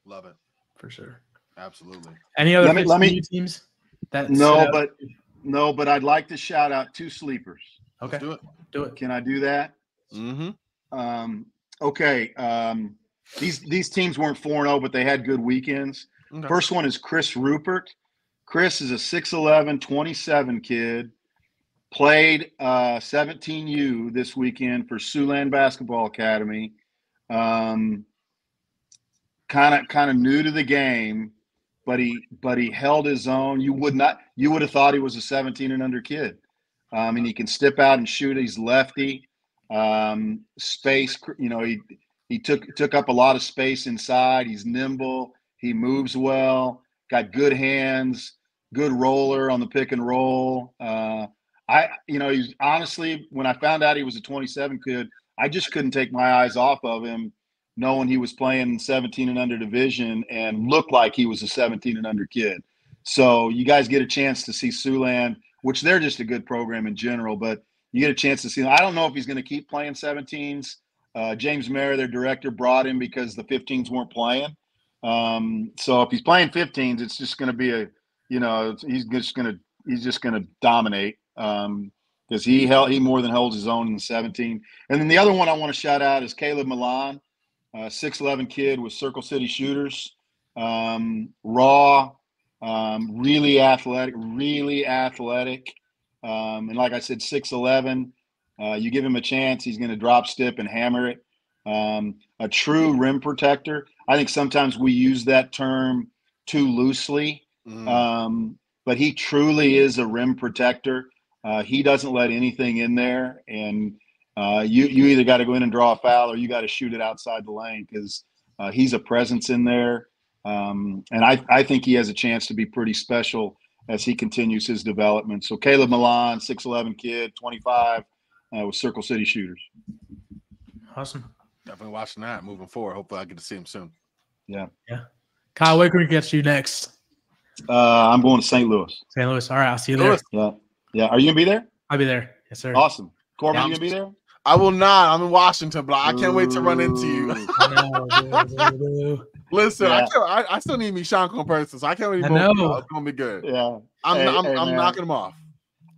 Love it. for sure. Absolutely. Any other Let me- let me- teams? That No, but no, but I'd like to shout out two sleepers. okay, Let's do it. do it. Can I do that? Mm-hmm. Um, okay. Um, these these teams weren't four zero, but they had good weekends. Okay. First one is Chris Rupert. Chris is a 6'11, 27 kid. Played uh, 17U this weekend for Siouxland Basketball Academy. Um, kind of kind of new to the game, but he but he held his own. You would not you would have thought he was a 17 and under kid. Um, and he can step out and shoot. He's lefty. Um, space, you know, he he took took up a lot of space inside. He's nimble. He moves well. Got good hands. Good roller on the pick and roll. Uh, I, you know, he's honestly when I found out he was a 27 kid, I just couldn't take my eyes off of him, knowing he was playing 17 and under division and looked like he was a 17 and under kid. So you guys get a chance to see Siouxland, which they're just a good program in general, but you get a chance to see him. I don't know if he's going to keep playing 17s. Uh, James Mayer, their director, brought him because the 15s weren't playing. Um, so if he's playing 15s, it's just going to be a, you know, he's just going to he's just going to dominate um, because he held he more than holds his own in the 17. And then the other one I want to shout out is Caleb Milan, uh, 6'11 kid with Circle City Shooters, um, raw, um, really athletic, really athletic. Um, and like I said, 6'11. Uh, you give him a chance, he's going to drop step and hammer it. Um, a true rim protector. I think sometimes we use that term too loosely, Mhm. um, but he truly is a rim protector. Uh, he doesn't let anything in there, and uh, you you either got to go in and draw a foul or you got to shoot it outside the lane because uh, he's a presence in there. Um, and I, I think he has a chance to be pretty special as he continues his development. So Caleb Milan, 6'11 kid, 25, uh, with Circle City Shooters. Awesome. Definitely watching that moving forward. Hopefully, I get to see him soon. Yeah. Yeah. Kyle, where can we get you next? Uh, I'm going to St. Louis. St. Louis. All right, I'll see you there. Yeah. Yeah. Are you going to be there? I'll be there. Yes, sir. Awesome. Corban, Yeah, you going to be there? I will not. I'm in Washington, but I can't wait to run into you. Ooh. I. Listen, I, Yeah. can't, I I still need me Sean in person, so I can't wait. I to know. It's gonna be good. Yeah. I'm Hey, I'm, hey, I'm knocking them off.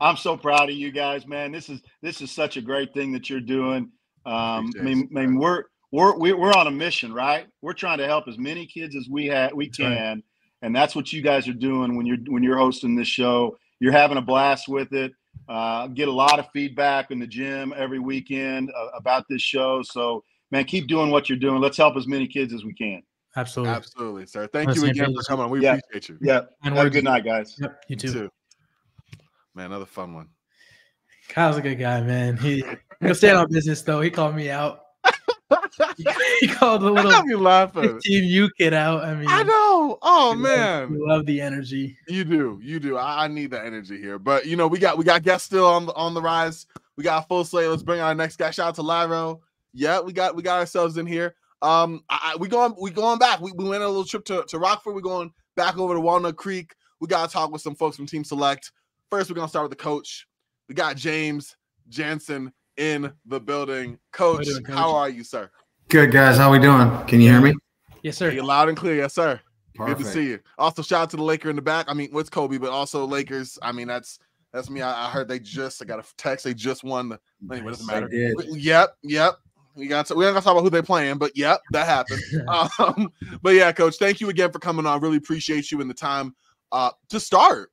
I'm so proud of you guys, man. This is this is such a great thing that you're doing. Um, I mean, I mean, we're we're we- we're on a mission, right? We're trying to help as many kids as we have we That's right. can, and that's what you guys are doing when you're when you're hosting this show. You're having a blast with it. Uh, get a lot of feedback in the gym every weekend uh, about this show. So, man, keep doing what you're doing. Let's help as many kids as we can. Absolutely. Absolutely, sir. Thank On you again for coming. We Yeah. appreciate you. Yeah. And Have a good night, guys. Yep, you You too. Man, another fun one. Kyle's a good guy, man. He he'll stand on business though. He called me out. He, called the little got me laughing. team U kid out. I mean, I know. Oh love- man. we love the energy. You do, you do. I, I need that energy here. But you know, we got we got guests still on the on the rise. We got a full slate. Let's bring our next guy. Shout out to Lyro. Yeah, we got we got ourselves in here. Um, I, I- we going we going back. We, we went on a little trip to, to Rockford. We're going back over to Walnut Creek. We got to talk with some folks from Team Select. First, we're gonna start with the coach. We got James Jansen in the building. Coach, doing, Coach? how are you, sir? Good guys, how we doing? Can you hear me? Yes, sir. You're loud and clear, yes, sir. Perfect. Good to see you. Also, shout out to the Laker in the back. I mean, what's Kobe, but also Lakers. I mean, that's that's me. I, I heard they just. I got a text. They just won the. Anyway, doesn't matter. Yep, yep. We got. To, we don't got to talk about who they're playing, but yep, that happened. um, but yeah, coach, thank you again for coming on. Really appreciate you and the time. Uh, to start,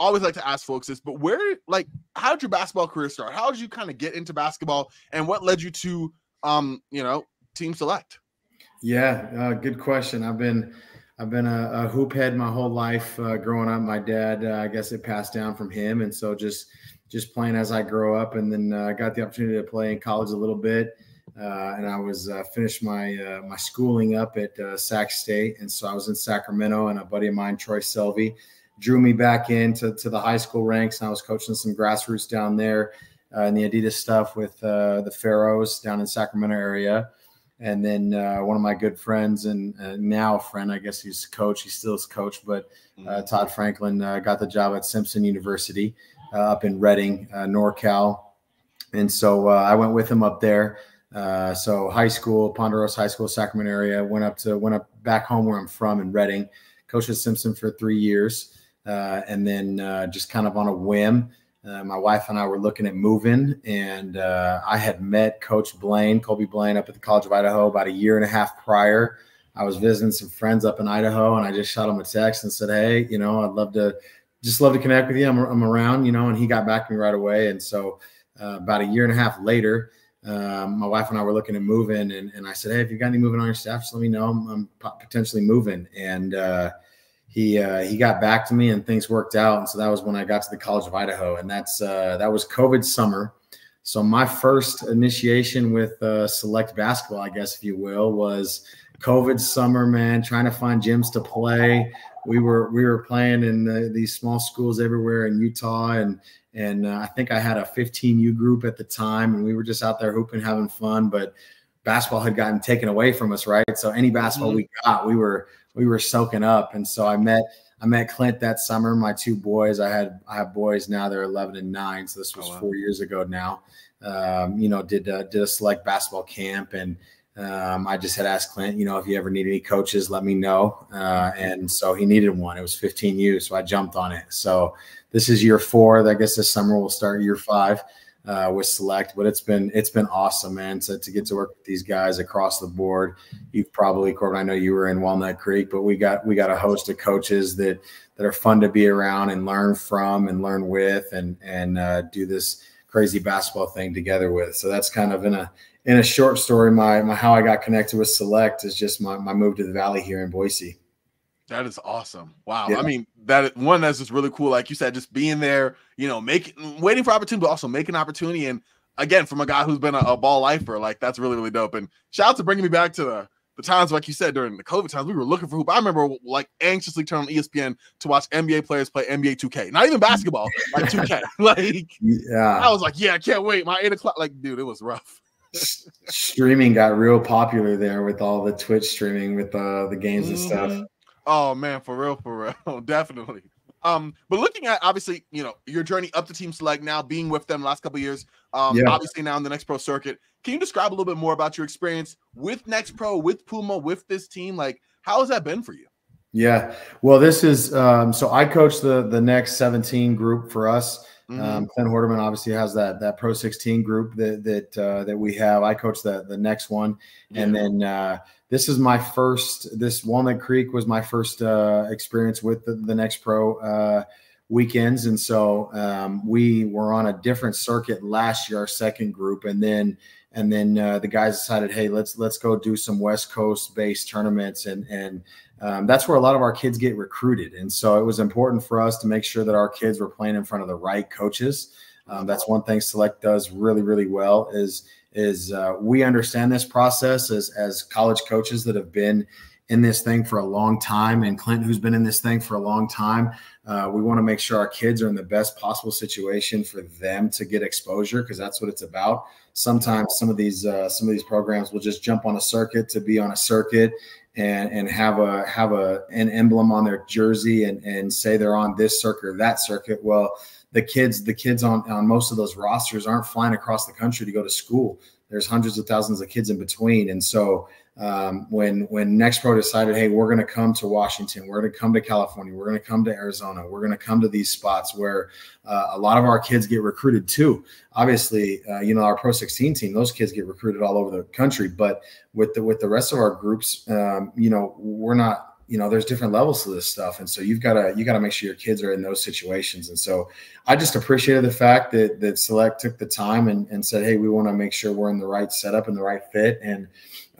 always like to ask folks this, but where, like, how did your basketball career start? How did you kind of get into basketball, and what led you to, um, you know, Team Select? Yeah, uh, good question. I've been I've been a, a hoop head my whole life. Uh, growing up, my dad, uh, I guess it passed down from him, and so just just playing as I grow up, and then uh, I got the opportunity to play in college a little bit. Uh, and I was uh, finished my uh, my schooling up at uh, Sac State, and so I was in Sacramento. And a buddy of mine, Troy Selvey, drew me back into to the high school ranks, and I was coaching some grassroots down there uh, in the Adidas stuff with uh, the Pharaohs down in Sacramento area. and then uh, one of my good friends and uh, now friend, I guess he's coach. He's still his coach, but uh, Mm-hmm. Todd Franklin uh, got the job at Simpson University uh, up in Redding, uh, NorCal, and so uh, I went with him up there. Uh, so high school, Ponderosa High School, Sacramento area. Went up to went up back home where I'm from in Redding. Coached at Simpson for three years, uh, and then uh, just kind of on a whim, uh, my wife and I were looking at moving, and uh, I had met Coach Blaine, Colby Blaine, up at the College of Idaho about a year and a half prior. I was visiting some friends up in Idaho, and I just shot him a text and said, "Hey, you know, I'd love to just love to connect with you. I'm, I'm around, you know." And he got back to me right away, and so uh, about a year and a half later. Um, my wife and I were looking at moving, and, and I said, "Hey, if you've got any moving on your staff, just let me know. I'm, I'm potentially moving." And uh, he uh, he got back to me, and things worked out. And so that was when I got to the College of Idaho, and that's uh, that was COVID summer. So my first initiation with uh, select basketball, I guess if you will, was COVID summer. Man, trying to find gyms to play. We were we were playing in the, these small schools everywhere in Utah, and and uh, I think I had a 15U group at the time, and we were just out there hooping, having fun. But basketball had gotten taken away from us, right? So any basketball we got, we were we were soaking up. And so I met I met Clint that summer. My two boys, I had I have boys now. They're 11 and nine. So this was Oh, wow. four years ago now. Um, you know, did uh, did a select basketball camp, and um, I just had asked Clint, you know, if you ever need any coaches, let me know. Uh, and so he needed one. It was 15U, so I jumped on it. So this is year four. I guess this summer we'll start year five uh, with select. But it's been it's been awesome, man. So to get to work with these guys across the board. You've probably, Corban. I know you were in Walnut Creek, but we got we got a host of coaches that that are fun to be around and learn from and learn with and and uh, do this crazy basketball thing together with. So that's kind of in a in a short story. My my how I got connected with Select is just my my move to the Valley here in Boise. That is awesome. Wow. Yeah. I mean, that one that's just really cool. Like you said, just being there, you know, making waiting for opportunity, but also making opportunity. And again, from a guy who's been a, a ball lifer, like that's really, really dope. And shout out to bringing me back to the the times, like you said, during the COVID times, we were looking for hoop. I remember like anxiously turning on ESPN to watch NBA players play NBA 2K. Not even basketball, like 2K. like Yeah. I was like, yeah, I can't wait. My eight o'clock, like, dude, it was rough. streaming got real popular there with all the Twitch streaming with uh, the games and stuff. Oh man, for real, for real, definitely. Um, but looking at obviously, you know, your journey up to Team Select now, being with them the last couple of years, um, Yeah. obviously now in the Next Pro circuit. Can you describe a little bit more about your experience with Next Pro, with Puma, with this team? Like, how has that been for you? Yeah. Well, this is um, so I coach the the next 17 group for us. Mhm. Um, Clint Horderman obviously has that that Pro 16 group that that uh, that we have. I coach the the next one, and then uh, this is my first. This Walnut Creek was my first uh, experience with the, the next Pro uh, weekends, and so um, we were on a different circuit last year, our second group, and then and then uh, the guys decided, hey, let's let's go do some West Coast based tournaments, and and um, that's where a lot of our kids get recruited. And so it was important for us to make sure that our kids were playing in front of the right coaches. Um, that's one thing Select does really, really well is is uh, we understand this process as as college coaches that have been in this thing for a long time, and Clint, who's been in this thing for a long time. Uh, we want to make sure our kids are in the best possible situation for them to get exposure because that's what it's about. Sometimes some of these uh, some of these programs will just jump on a circuit to be on a circuit and and have a have a an emblem on their jersey and and say they're on this circuit or that circuit. Well, the kids the kids on on most of those rosters aren't flying across the country to go to school. There's hundreds of thousands of kids in between, and so um, when when Nextpro decided, hey, we're going to come to Washington, we're going to come to California, we're going to come to Arizona, we're going to come to these spots where uh, a lot of our kids get recruited too. Obviously, uh, you know our Pro 16 team; those kids get recruited all over the country. But with the with the rest of our groups, um, you know, we're not. You know, there's different levels to this stuff, and so you've got to you got to make sure your kids are in those situations. And so, I just appreciated the fact that that Select took the time and, and said, "Hey, we want to make sure we're in the right setup and the right fit." And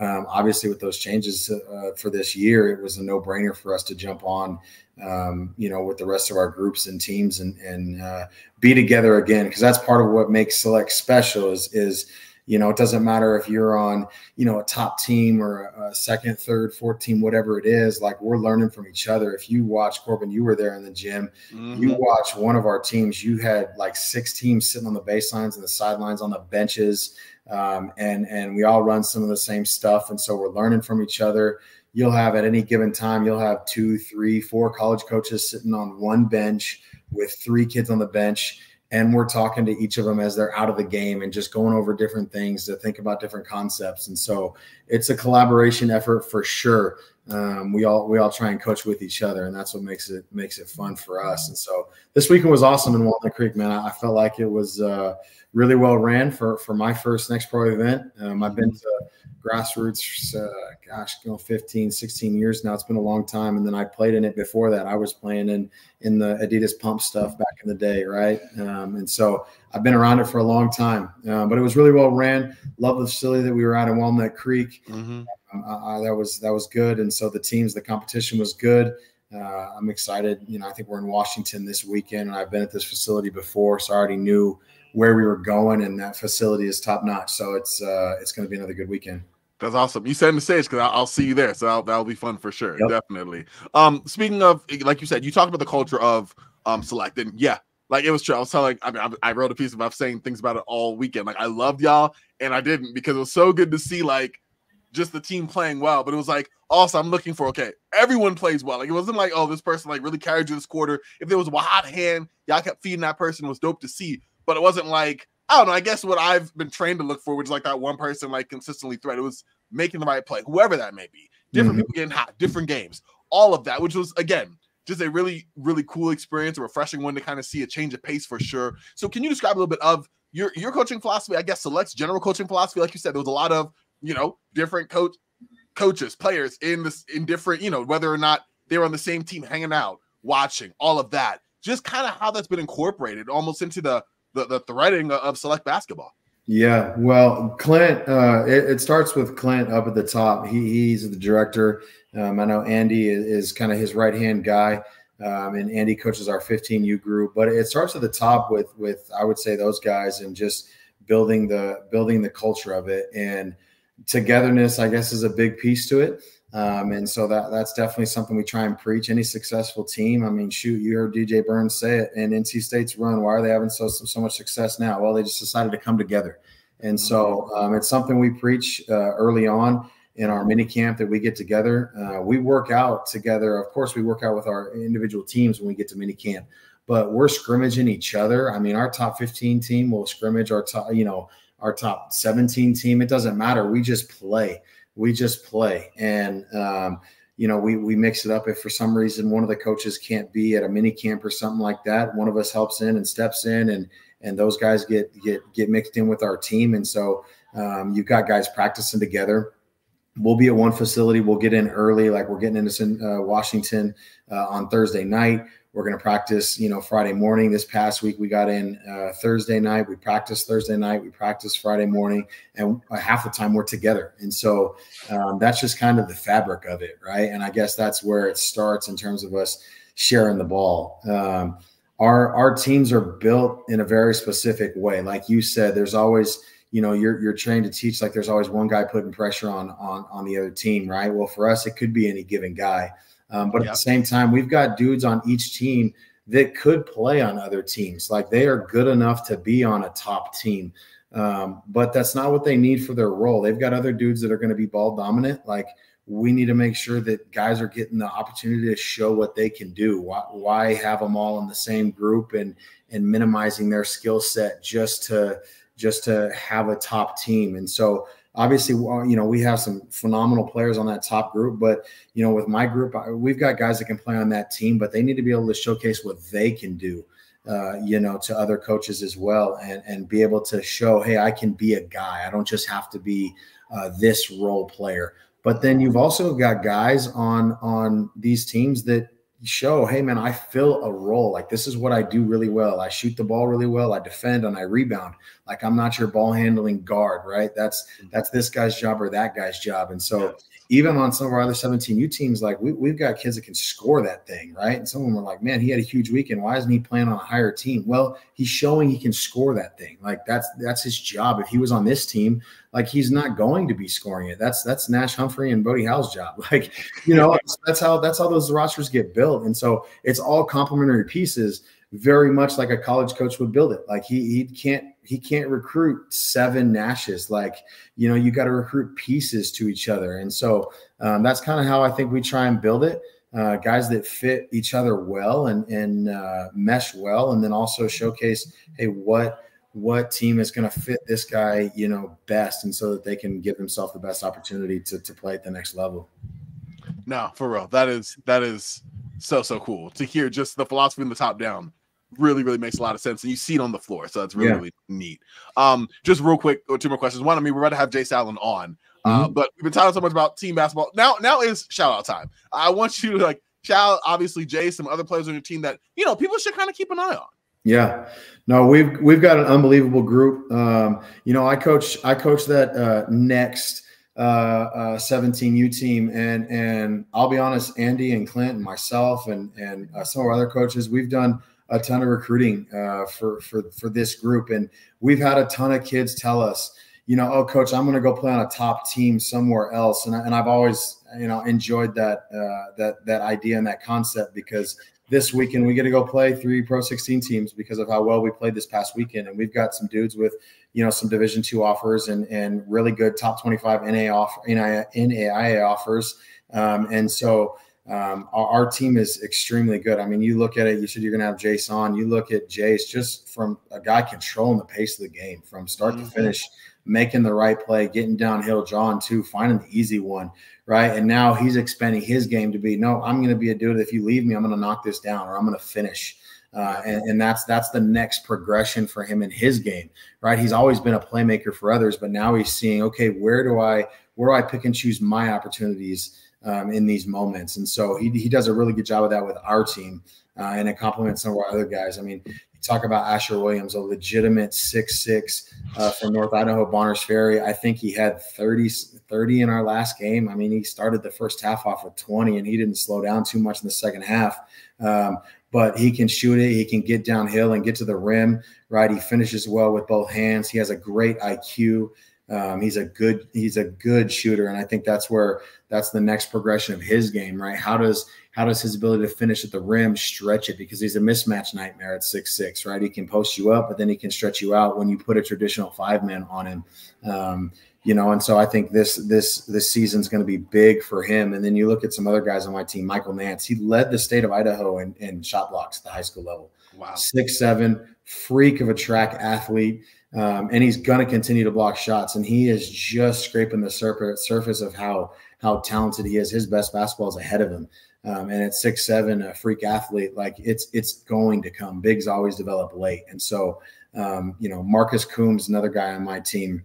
um, obviously, with those changes uh, for this year, it was a no brainer for us to jump on, um, you know, with the rest of our groups and teams and and uh, be together again because that's part of what makes Select special is is you know, it doesn't matter if you're on, you know, a top team or a, second, third, fourth team, whatever it is. Like we're learning from each other. If you watch Corban, you were there in the gym. Mm-hmm. You watch one of our teams. You had like six teams sitting on the baselines and the sidelines on the benches, um, and and we all run some of the same stuff. And so we're learning from each other. You'll have at any given time, you'll have two, three, four college coaches sitting on one bench with three kids on the bench and we're talking to each of them as they're out of the game and just going over different things to think about different concepts and so it's a collaboration effort for sure um, we all we all try and coach with each other and that's what makes it makes it fun for us. And so this weekend was awesome in walnut creek man. I, I felt like it was uh, really well ran for for my first next pro event. Um, i've been to grassroots uh, gosh you know 15 16 years now. It's been a long time. And then i played in it before that. I was playing in in the adidas pump stuff back in the day right? Um, and so i've been around it for a long time. Uh, but it was really well ran. Love the facility that we were at in walnut creek. Mm-hmm. Uh, that was that was good and so the teams the competition was good uh, i'm excited you know i think we're in washington this weekend and i've been at this facility before so i already knew where we were going, and that facility is top notch. So it's uh, it's going to be another good weekend. That's awesome. You said in the stage because I'll, I'll, see you there, so that'll, that'll be fun for sure. Yep. Definitely. Um, speaking of, like you said, you talked about the culture of um select, and yeah, like it was true. I was telling, I mean, I, I wrote a piece about saying things about it all weekend. Like I loved y'all, and I didn't because it was so good to see like just the team playing well. But it was like also I'm looking for okay, everyone plays well. Like it wasn't like oh this person like really carried you this quarter. If there was a hot hand, y'all kept feeding that person. It was dope to see but it wasn't like I don't know. I guess what I've been trained to look for, which is like that one person like consistently threat. It was making the right play, whoever that may be. Different mm-hmm. people getting hot, different games, all of that, which was again just a really really cool experience, a refreshing one to kind of see a change of pace for sure. So, can you describe a little bit of your your coaching philosophy? I guess selects general coaching philosophy, like you said, there was a lot of you know different coach coaches, players in this in different you know whether or not they were on the same team, hanging out, watching, all of that. Just kind of how that's been incorporated almost into the the, the threading of select basketball. Yeah, well, Clint, uh, it, it, starts with Clint up at the top. He, he's the director. Um, I know Andy is, is kind of his right hand guy, um, and Andy coaches our 15U group. But it starts at the top with with I would say those guys and just building the building the culture of it and togetherness. I guess is a big piece to it. Um, and so that that's definitely something we try and preach. Any successful team, I mean, shoot, you heard DJ Burns say it, and NC State's run. Why are they having so so much success now? Well, they just decided to come together, and so mm-hmm. um, it's something we preach uh, early on in our mini camp that we get together. Uh, we work out together. Of course, we work out with our individual teams when we get to mini camp, but we're scrimmaging each other. I mean, our top 15 team will scrimmage our top, you know, our top 17 team. It doesn't matter. We just play. We just play. And um, you know we we mix it up if for some reason one of the coaches can't be at a mini camp or something like that one of us helps in and steps in and and those guys get get get mixed in with our team. And so um, you've got guys practicing together. We'll be at one facility. We'll get in early like we're getting into uh, washington uh, on thursday night we're going to practice, you know, Friday morning. This past week, we got in uh, Thursday night. We practiced Thursday night. We practiced Friday morning, and half the time we're together. And so um, that's just kind of the fabric of it, right? And I guess that's where it starts in terms of us sharing the ball. Um, our our teams are built in a very specific way. Like you said, there's always you know you're you're trained to teach like there's always one guy putting pressure on on on the other team right well for us it could be any given guy um, but at the same time, we've got dudes on each team that could play on other teams. Like they are good enough to be on a top team. Um, but that's not what they need for their role. They've got other dudes that are going to be ball dominant. Like we need to make sure that guys are getting the opportunity to show what they can do. Why, why have them all in the same group and and minimizing their skill set just to just to have a top team? And so obviously you know we have some phenomenal players on that top group but you know with my group we've got guys that can play on that team but they need to be able to showcase what they can do uh, you know to other coaches as well and and be able to show hey i can be a guy. I don't just have to be uh, this role player. But then you've also got guys on on these teams that show, hey man, I fill a role. Like this is what I do really well. I shoot the ball really well. I defend and I rebound. Like I'm not your ball handling guard, right? That's mm-hmm. that's this guy's job or that guy's job. And so even on some of our other 17U teams, like we, we've got kids that can score that thing, right? And some of them are like, man, he had a huge weekend. Why isn't he playing on a higher team? Well, he's showing he can score that thing. Like that's that's his job. If he was on this team, like he's not going to be scoring it. That's that's Nash Humphrey and Bodie Howe's job. Like, you know, that's how that's how those rosters get built. And so it's all complementary pieces very much like a college coach would build it. Like he he can't he can't recruit seven Nashes. Like you know you got to recruit pieces to each other, and so um, that's kind of how I think we try and build it. Uh, guys that fit each other well and and uh, mesh well, and then also showcase hey what what team is going to fit this guy you know best, and so that they can give themselves the best opportunity to to play at the next level. No, for real, that is that is so so cool to hear just the philosophy in the top down really really makes a lot of sense and you see it on the floor so that's really yeah. really neat. Um just real quick two more questions. One i mean we're about to have Jace Allen on uh, mm-hmm. but we've been talking so much about team basketball. Now now is shout out time. I want you to like shout out obviously jay some other players on your team that you know people should kind of keep an eye on. Yeah. No we've we've got an unbelievable group. Um you know i coach i coach that uh next uh, uh, 17U team, and and I'll be honest, Andy and Clint and myself and and uh, some of our other coaches, we've done a ton of recruiting uh, for for for this group, and we've had a ton of kids tell us, you know, oh, coach, I'm going to go play on a top team somewhere else, and I, and I've always you know enjoyed that uh, that that idea and that concept because this weekend we get to go play three Pro 16 teams because of how well we played this past weekend, and we've got some dudes with you know some Division two offers and and really good top 25 NA offer NAIA offers, um, and so um, our, our, team is extremely good. I mean, you look at it, you said you're going to have Jason. You look at Jace just from a guy controlling the pace of the game from start mm-hmm. to finish, making the right play, getting downhill, John two, finding the easy one, right? And now he's expanding his game to be no, I'm going to be a dude. If you leave me, I'm going to knock this down or I'm going to finish. Uh, and, and, that's that's the next progression for him in his game, right? He's always been a playmaker for others, but now he's seeing, okay, where do I where do I pick and choose my opportunities? Um, in these moments. And so he, he does a really good job of that with our team. Uh, and it complements some of our other guys. I mean, talk about Asher Williams, a legitimate six six uh, from North Idaho, Bonners Ferry. I think he had 30, 30 in our last game. I mean, he started the first half off with 20 and he didn't slow down too much in the second half. Um, but he can shoot it. He can get downhill and get to the rim, right? He finishes well with both hands. He has a great IQ. Um, he's a good he's a good shooter, and I think that's where that's the next progression of his game, right? How does how does his ability to finish at the rim stretch it? Because he's a mismatch nightmare at six six, right? He can post you up, but then he can stretch you out when you put a traditional five man on him. Um, you know, and so I think this this this season's going to be big for him. And then you look at some other guys on my team, Michael Nance. He led the state of Idaho in, in shot blocks at the high school level. Wow, six seven, freak of a track athlete. Um, and he's going to continue to block shots. And he is just scraping the surface surface of how how talented he is. His best basketball is ahead of him. Um, and at six seven, a freak athlete, like it's it's going to come. Bigs always develop late, and so um, you know Marcus Coombs, another guy on my team,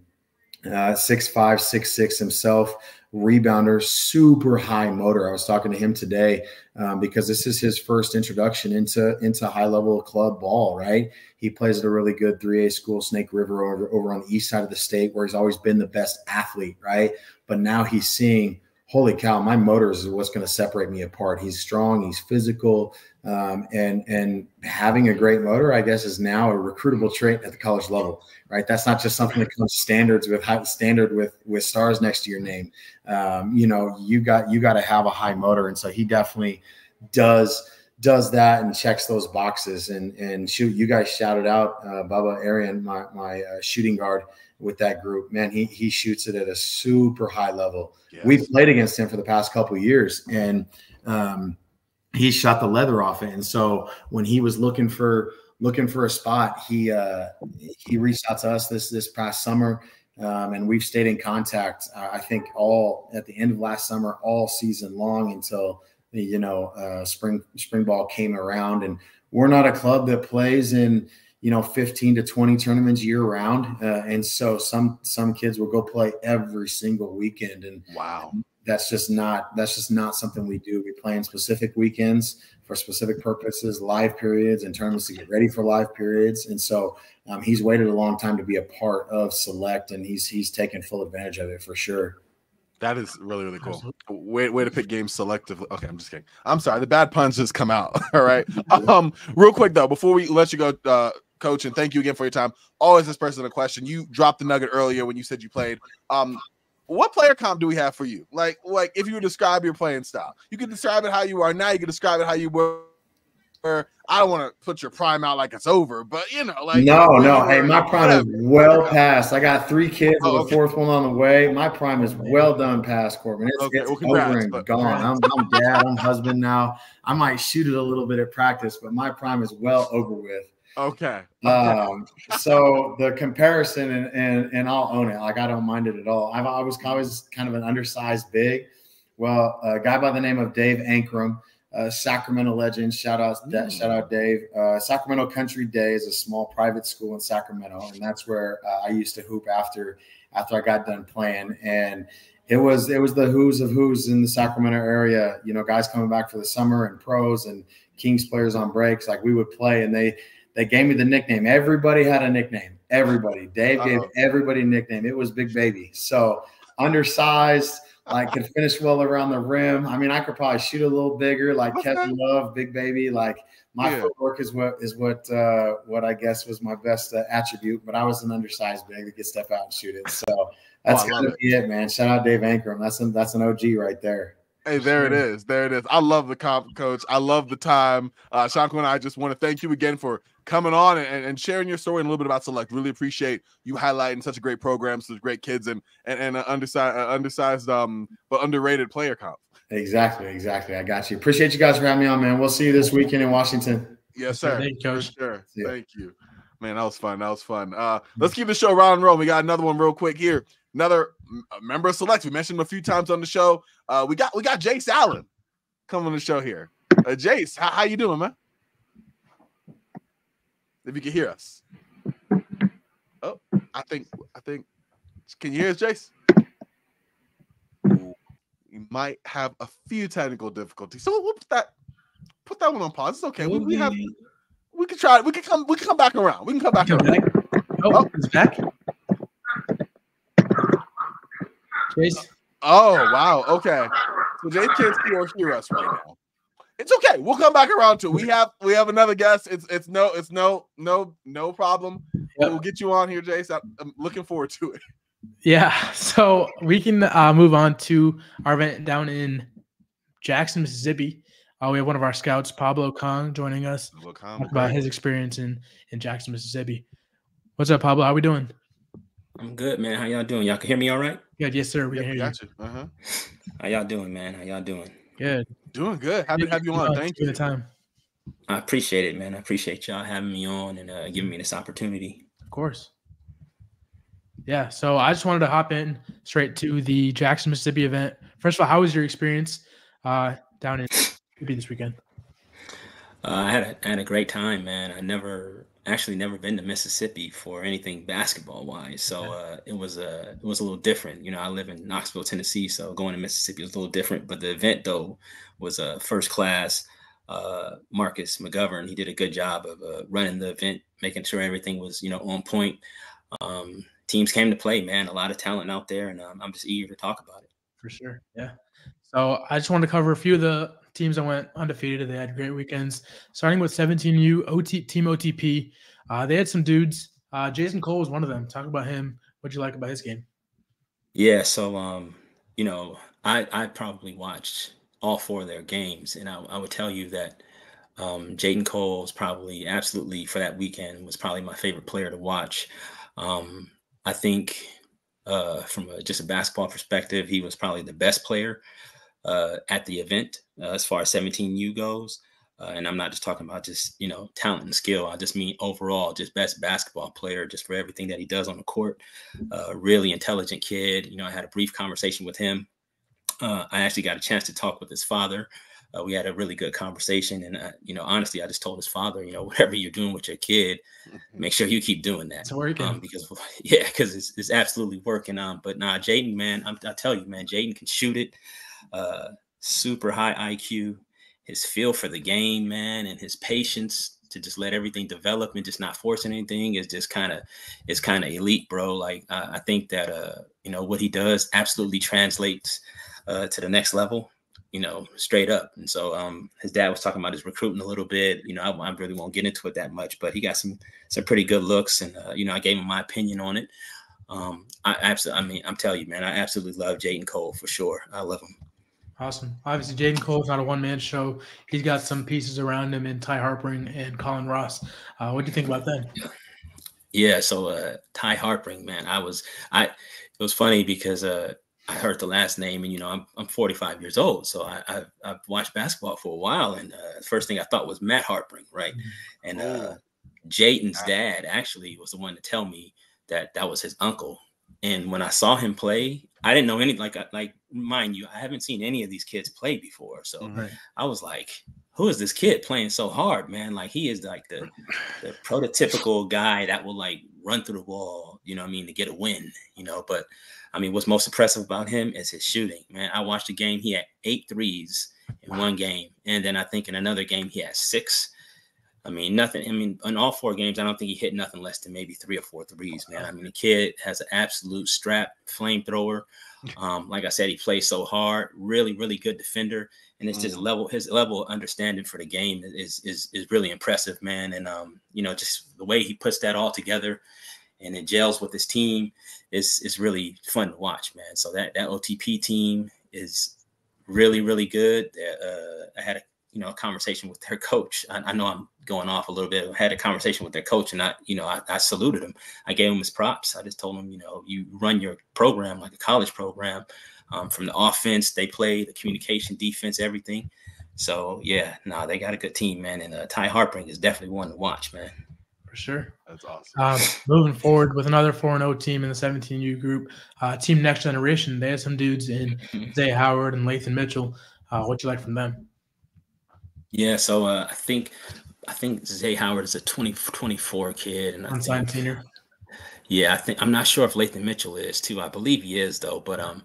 uh, six five, six six himself, rebounder, super high motor. I was talking to him today um, because this is his first introduction into into high level club ball. Right, he plays at a really good 3A school, Snake River, over over on the east side of the state, where he's always been the best athlete. Right, but now he's seeing holy cow, my motors is what's going to separate me apart. He's strong, he's physical, um, and and having a great motor, I guess, is now a recruitable trait at the college level, right? That's not just something that comes standards with high standard with with stars next to your name. Um, you know, you got you got to have a high motor, and so he definitely does does that and checks those boxes. And and shoot, you guys shouted out uh, Bubba Arian, my my uh, shooting guard with that group. Man, he he shoots it at a super high level. Yes. We've played against him for the past couple years, and um, he shot the leather off it. And so when he was looking for looking for a spot, he uh, he reached out to us this this past summer. Um, and we've stayed in contact. Uh, I think all at the end of last summer, all season long until you know uh, spring spring ball came around. And we're not a club that plays in you know 15 to 20 tournaments year round uh, and so some some kids will go play every single weekend and wow that's just not that's just not something we do. We play in specific weekends for specific purposes, live periods, and tournaments to get ready for live periods. And so um, he's waited a long time to be a part of Select, and he's he's taken full advantage of it for sure. That is really really cool. Way way to pick games selectively. Okay, I'm just kidding. I'm sorry. The bad puns just come out. All right. Um, real quick though, before we let you go, uh, coach, and thank you again for your time. Always this person a question. You dropped the nugget earlier when you said you played. Um, what player comp do we have for you? Like, like if you would describe your playing style, you can describe it how you are now. You can describe it how you were. I don't want to put your prime out like it's over, but you know, like no, no. Hey, my prime whatever. is well past. I got three kids oh, with okay. a fourth one on the way. My prime is well done past Corban. It's, okay. it's well, over and but, gone. I'm, I'm dad. I'm husband now. I might shoot it a little bit at practice, but my prime is well over with. Okay. Um, so the comparison and, and and I'll own it. Like I don't mind it at all. I've I was always kind of an undersized big. Well, a guy by the name of Dave Ankrum, uh, Sacramento legend. Shout out, mm. shout out, Dave. Uh, Sacramento Country Day is a small private school in Sacramento, and that's where uh, I used to hoop after after I got done playing. And it was it was the who's of who's in the Sacramento area. You know, guys coming back for the summer and pros and Kings players on breaks. Like we would play, and they they gave me the nickname. Everybody had a nickname. Everybody. Dave gave everybody a nickname. It was Big Baby. So undersized, like could finish well around the rim. I mean, I could probably shoot a little bigger, like Kevin Love, Big Baby. Like my yeah. footwork is what is what uh, what I guess was my best uh, attribute. But I was an undersized big that could step out and shoot it. So that's oh, gonna be it, man. Shout out Dave Ankrum. That's an, that's an OG right there. Hey, there it is. There it is. I love the comp, coach. I love the time. Uh, Shanku and I just want to thank you again for coming on and, and sharing your story and a little bit about Select. Really appreciate you highlighting such a great program, such great kids, and and, and an undersized, uh, undersized, um, but underrated player comp. Exactly, exactly. I got you. Appreciate you guys for having me on, man. We'll see you this weekend in Washington. Yes, sir. Thank you, coach. Sure. Thank you. Man, that was fun. That was fun. Uh, let's keep the show round and roll. We got another one real quick here another member of Select. We mentioned him a few times on the show. Uh, we got we got Jace Allen coming on the show here. Uh, Jace, how, how you doing, man? If you can hear us. Oh, I think I think. Can you hear us, Jace? You might have a few technical difficulties, so we'll put that put that one on pause. It's okay. We, we have we can try. We can come. We can come back around. We can come back around. Oh, oh, it's back. Chase? Oh wow. Okay. So they can't see or hear us right now. It's okay. We'll come back around to it. We have we have another guest. It's it's no it's no no no problem. Yep. We'll get you on here, Jace. I'm looking forward to it. Yeah. So we can uh, move on to our event down in Jackson, Mississippi. Uh, we have one of our scouts, Pablo Kong, joining us about his experience in in Jackson, Mississippi. What's up, Pablo? How we doing? I'm good, man. How y'all doing? Y'all can hear me all right? Good, yes, sir. We yep, can hear you. you. Uh-huh. How y'all doing, man? How y'all doing? Good. Doing good. Happy to have you on. Thank you. for The time. I appreciate it, man. I appreciate y'all having me on and uh, giving me this opportunity. Of course. Yeah. So I just wanted to hop in straight to the Jackson, Mississippi event. First of all, how was your experience uh, down in Mississippi this weekend? Uh, I had a, I had a great time, man. I never actually never been to Mississippi for anything basketball wise, so uh, it was a it was a little different. You know, I live in Knoxville, Tennessee, so going to Mississippi was a little different. But the event though was a first class. Uh, Marcus McGovern, he did a good job of uh, running the event, making sure everything was you know on point. Um, teams came to play, man. A lot of talent out there, and um, I'm just eager to talk about it. For sure, yeah. So I just wanted to cover a few of the teams that went undefeated. They had great weekends. Starting with 17U OT Team OTP, uh, they had some dudes. Uh, Jason Cole was one of them. Talk about him. What'd you like about his game? Yeah, so um, you know, I I probably watched all four of their games, and I, I would tell you that um, Jaden Cole is probably absolutely for that weekend was probably my favorite player to watch. Um, I think uh, from a, just a basketball perspective, he was probably the best player uh, at the event uh, as far as 17U goes. Uh, and I'm not just talking about just you know talent and skill. I just mean overall, just best basketball player, just for everything that he does on the court. Uh, really intelligent kid. You know, I had a brief conversation with him. Uh, I actually got a chance to talk with his father, uh, we had a really good conversation. And, uh, you know, honestly, I just told his father, you know, whatever you're doing with your kid, Mm-hmm. make sure you keep doing that. It's working. Um, because, yeah, because it's, it's absolutely working on. But nah, Jaden, man, I'm, I tell you, man, Jaden can shoot it. Uh, super high IQ, his feel for the game, man, and his patience to just let everything develop and just not forcing anything is just kind of is kind of elite, bro. Like uh, I think that uh, you know what he does absolutely translates uh, to the next level you know, straight up. And so um, his dad was talking about his recruiting a little bit. You know, I, I really won't get into it that much, but he got some some pretty good looks, and uh, you know, I gave him my opinion on it. Um, I absolutely, I mean, I'm telling you, man, I absolutely love Jaden Cole for sure. I love him. Awesome. Obviously, Jaden Cole's not a one man show. He's got some pieces around him in Ty Harpering and Colin Ross. Uh, what do you think about that? Yeah. So uh, Ty Harpering, man, I was I. It was funny because uh, I heard the last name, and you know, I'm I'm 45 years old, so I I've, I've watched basketball for a while, and uh, the first thing I thought was Matt Harpring, right? Mm-hmm. And uh, Oh. Jaden's dad actually was the one to tell me that that was his uncle. And when I saw him play, I didn't know any like like mind you, I haven't seen any of these kids play before, so Mhm. I was like, who is this kid playing so hard, man? Like he is like the the prototypical guy that will like run through the wall, you know what I mean, to get a win, you know. But I mean, what's most impressive about him is his shooting, man. I watched a game, he had eight threes in one game, and then I think in another game he had six. I mean, nothing. I mean, in all four games, I don't think he hit nothing less than maybe three or four threes, man. I mean, the kid has an absolute strap flamethrower. Um, like I said, he plays so hard, really, really good defender, and it's just Mhm. level his level of understanding for the game is is is really impressive, man. And um, you know, just the way he puts that all together and it gels with his team is is really fun to watch, man. So that that OTP team is really, really good. Uh, I had a you know a conversation with their coach. I, I know I'm going off a little bit. I had a conversation with their coach, and I you know I, I saluted him. I gave him his props. I just told him, you know, you run your program like a college program. Um, from the offense, they play the communication, defense, everything. So yeah, no, nah, they got a good team, man. And uh, Ty Harpering is definitely one to watch, man. For sure. That's awesome. Um, moving forward with another 4 0 team in the 17U group, uh, Team Next Generation. They had some dudes in Zay Howard and Lathan Mitchell. Uh, what you like from them? Yeah, so uh, I think I think Zay Howard is a 20, 24 kid, and I Unsigned think, senior. yeah, I think I'm not sure if Lathan Mitchell is too. I believe he is though, but um,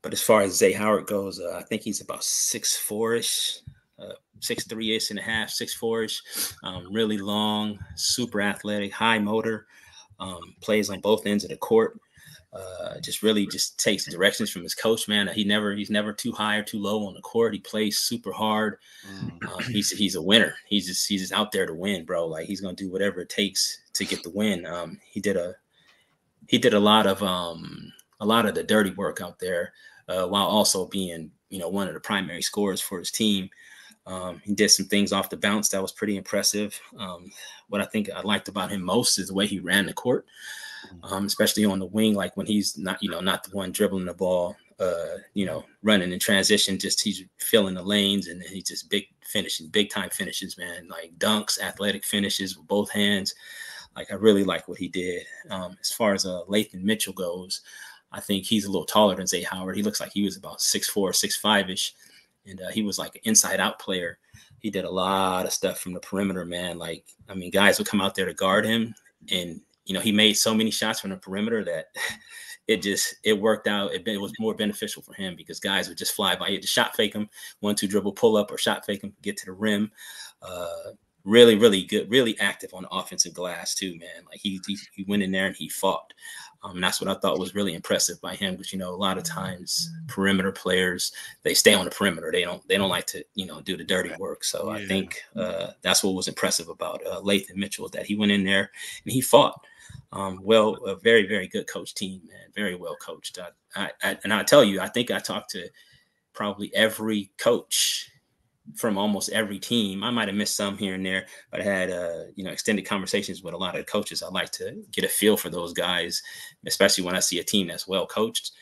but as far as Zay Howard goes, uh, I think he's about six four ish, uh, six three ish and a half, six four ish, um, really long, super athletic, high motor, um, plays on both ends of the court. Uh, just really just takes directions from his coach, man. He never he's never too high or too low on the court. He plays super hard. Um, he's he's a winner. He's just he's just out there to win, bro. Like he's gonna do whatever it takes to get the win. Um, he did a he did a lot of um a lot of the dirty work out there, uh, while also being you know one of the primary scorers for his team. Um, he did some things off the bounce that was pretty impressive. Um, what I think I liked about him most is the way he ran the court, um, especially on the wing, like when he's not, you know, not the one dribbling the ball, uh, you know, running in transition, just he's filling the lanes and he's just big finishing, big time finishes, man, like dunks, athletic finishes with both hands. Like I really like what he did. Um, as far as uh, Lathan Mitchell goes, I think he's a little taller than Zay Howard. He looks like he was about six four, six five ish and uh, he was like an inside out player. He did a lot of stuff from the perimeter, man. Like, I mean, guys would come out there to guard him, and you know, he made so many shots from the perimeter that it just it worked out. It, it was more beneficial for him because guys would just fly by. He had to shot fake him, one two dribble, pull up, or shot fake him, get to the rim. Uh, really, really good, really active on the offensive glass too, man. Like he he, he went in there and he fought. Um, and that's what I thought was really impressive by him because you know a lot of times perimeter players they stay on the perimeter. They don't they don't like to you know do the dirty work. So I think uh, that's what was impressive about uh, Lathan Mitchell that he went in there and he fought um, well a very very good coach team man very well coached. I, I, I, and I tell you I think I talked to probably every coach from almost every team. I might have missed some here and there, but I had uh, you know extended conversations with a lot of coaches. I like to get a feel for those guys, especially when I see a team that's well coached,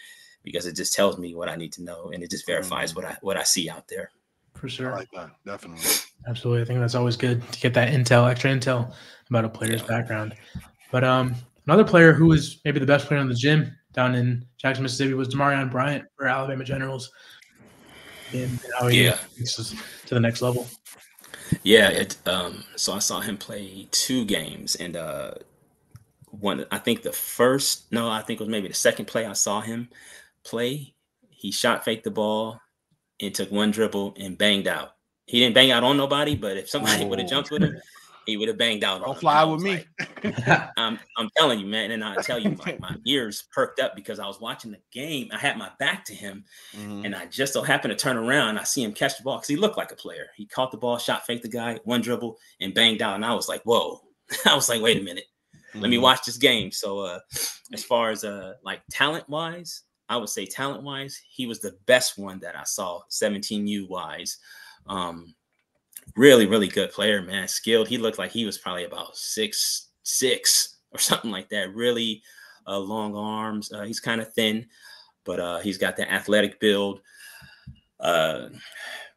because it just tells me what I need to know and it just verifies what I what I see out there. For I sure. like that. Definitely. Absolutely. I think that's always good to get that intel, extra intel about a player's Yeah. background. But um, another player who was maybe the best player in the gym down in Jackson, Mississippi was Demarion Bryant for Alabama Generals. And how he Yeah. takes us to the next level. Yeah, it um so I saw him play two games and uh one I think the first no, I think it was maybe the second play I saw him play, he shot faked the ball and took one dribble and banged out. He didn't bang out on nobody, but if somebody would have jumped with him, he would have banged out. Don't fly with me. like, I'm I'm telling you, man, and I tell you, my, my ears perked up because I was watching the game. I had my back to him, Mhm. and I just so happened to turn around. And I see him catch the ball because he looked like a player. He caught the ball, shot faked the guy, one dribble, and banged out. And I was like, whoa. I was like, wait a minute. Let me Mhm. watch this game. So uh as far as uh like talent wise, I would say talent wise, he was the best one that I saw 17U wise. Um really, really good player, man. Skilled. He looked like he was probably about six, six or something like that. Really uh long arms. Uh, he's kind of thin, but uh he's got the athletic build. Uh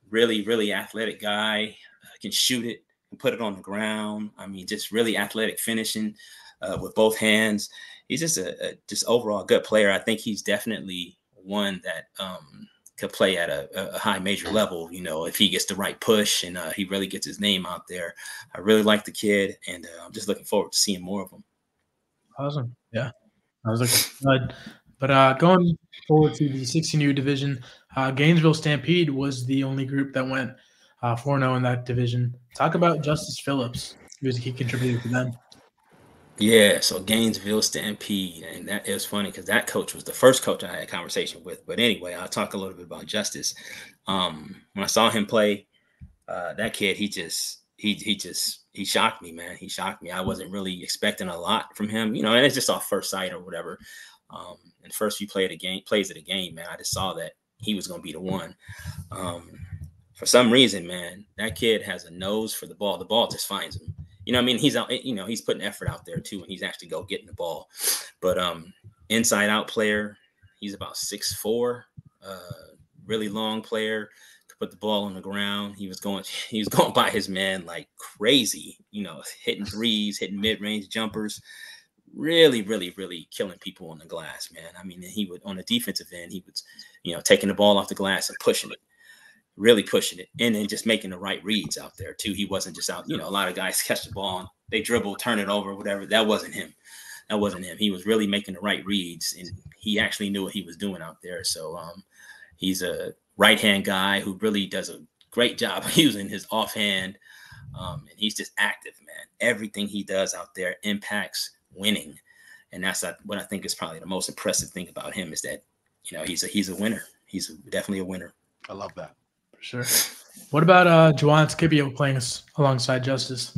really, really athletic guy. Uh, can shoot it, can put it on the ground. I mean, just really athletic finishing uh, with both hands. He's just a, a just overall good player. I think he's definitely one that um, could play at a, a high major level. You know, if he gets the right push and uh, he really gets his name out there. I really like the kid, and uh, I'm just looking forward to seeing more of him. Awesome. Yeah. I was looking good. But uh, going forward to the 16U division, uh, Gainesville Stampede was the only group that went uh, 4 0 in that division. Talk about Justice Phillips. He was a key contributor to them. Yeah, so Gainesville Stampede, and that is funny because that coach was the first coach I had a conversation with. But anyway, I'll talk a little bit about Justice. Um, when I saw him play, uh, that kid, he just he he just he shocked me, man. He shocked me. I wasn't really expecting a lot from him, you know, and it's just off first sight or whatever. Um, and first few play the game plays of the game, man, I just saw that he was gonna be the one. Um, for some reason, man, that kid has a nose for the ball. The ball just finds him. You know, I mean, he's out. You know, he's putting effort out there too, and he's actually go getting the ball. But um, inside out player, he's about six four, uh, really long player. Could put the ball on the ground. He was going. He was going by his man like crazy. You know, hitting threes, hitting mid range jumpers. Really, really, really killing people on the glass, man. I mean, he would on the defensive end, he was, you know, taking the ball off the glass and pushing it really pushing it and then just making the right reads out there too. He wasn't just out, you know, a lot of guys catch the ball and they dribble, turn it over, whatever. That wasn't him. That wasn't him. He was really making the right reads and he actually knew what he was doing out there. So um he's a right hand guy who really does a great job using his offhand. Um, and he's just active, man. Everything he does out there impacts winning. And that's uh, what I think is probably the most impressive thing about him is that, you know, he's a he's a winner. He's definitely a winner. I love that. Sure. What about uh, Juwan Scipio playing alongside Justice?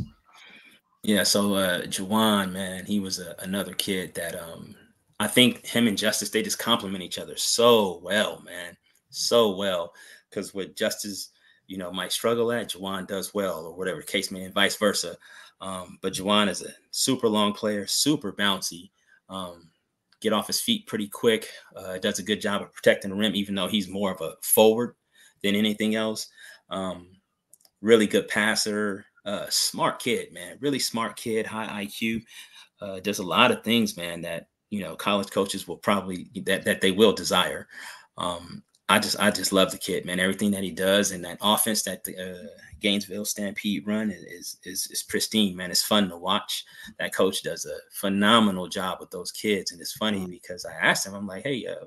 Yeah, so uh Juwan, man, he was a, another kid that um I think him and Justice they just complement each other so well, man. So well. Because what Justice, you know, might struggle at, Juwan does well, or whatever case may, and vice versa. Um, but Juwan is a super long player, super bouncy, um, get off his feet pretty quick, uh, does a good job of protecting the rim, even though he's more of a forward than anything else. Um, really good passer, uh, smart kid, man. Really smart kid, high IQ. Uh, does a lot of things, man. That you know, college coaches will probably that that they will desire. Um, I just I just love the kid, man. Everything that he does and that offense that the uh, Gainesville Stampede run is, is is pristine, man. It's fun to watch. That coach does a phenomenal job with those kids, and it's funny because I asked him, I'm like, hey, uh,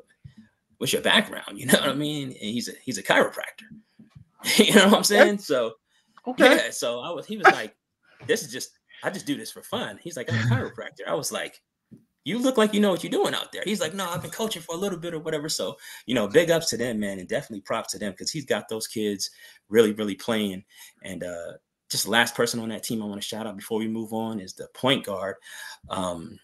what's your background? You know what I mean? And he's a he's a chiropractor. you know what I'm saying? So Okay. yeah, so I was he was like, This is just I just do this for fun. He's like, I'm a chiropractor. I was like, You look like you know what you're doing out there. He's like, No, I've been coaching for a little bit or whatever. So, you know, big ups to them, man, and definitely props to them because he's got those kids really, really playing. And uh just the last person on that team I want to shout out before we move on is the point guard, um,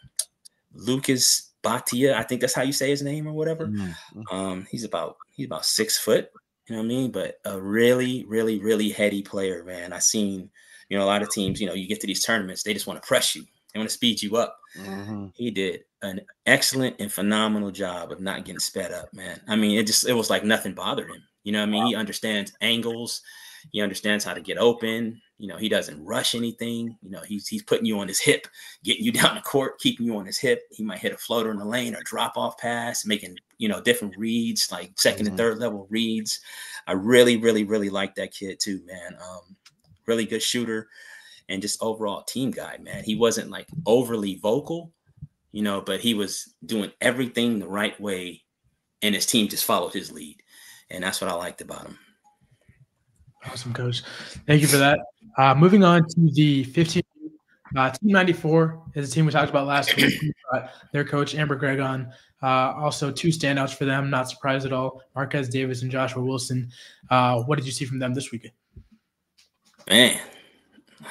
Lucas Batia. I think that's how you say his name or whatever. Mm-hmm. Um, he's about he's about six foot, you know what I mean? But a really, really, really heady player, man. I seen, you know, a lot of teams, you know, you get to these tournaments, they just want to press you, they want to speed you up. Mhm. He did an excellent and phenomenal job of not getting sped up, man. I mean, it just it was like nothing bothered him. You know what I mean? He understands angles, he understands how to get open. You know, he doesn't rush anything. You know, he's he's putting you on his hip, getting you down the court, keeping you on his hip. He might hit a floater in the lane or drop off pass, making you know different reads, like 2nd Mhm. and third level reads. I really, really, really like that kid too, man. Um, really good shooter and just overall team guy, man. He wasn't like overly vocal, you know, but he was doing everything the right way, and his team just followed his lead, and that's what I liked about him. Awesome, coach. Thank you for that. Uh, moving on to the 15, uh, Team 94 is a team we talked about last week. We got their coach, Amber Gregg, on. Uh, also, two standouts for them. Not surprised at all. Marquez Davis and Joshua Wilson. Uh, what did you see from them this weekend? Man,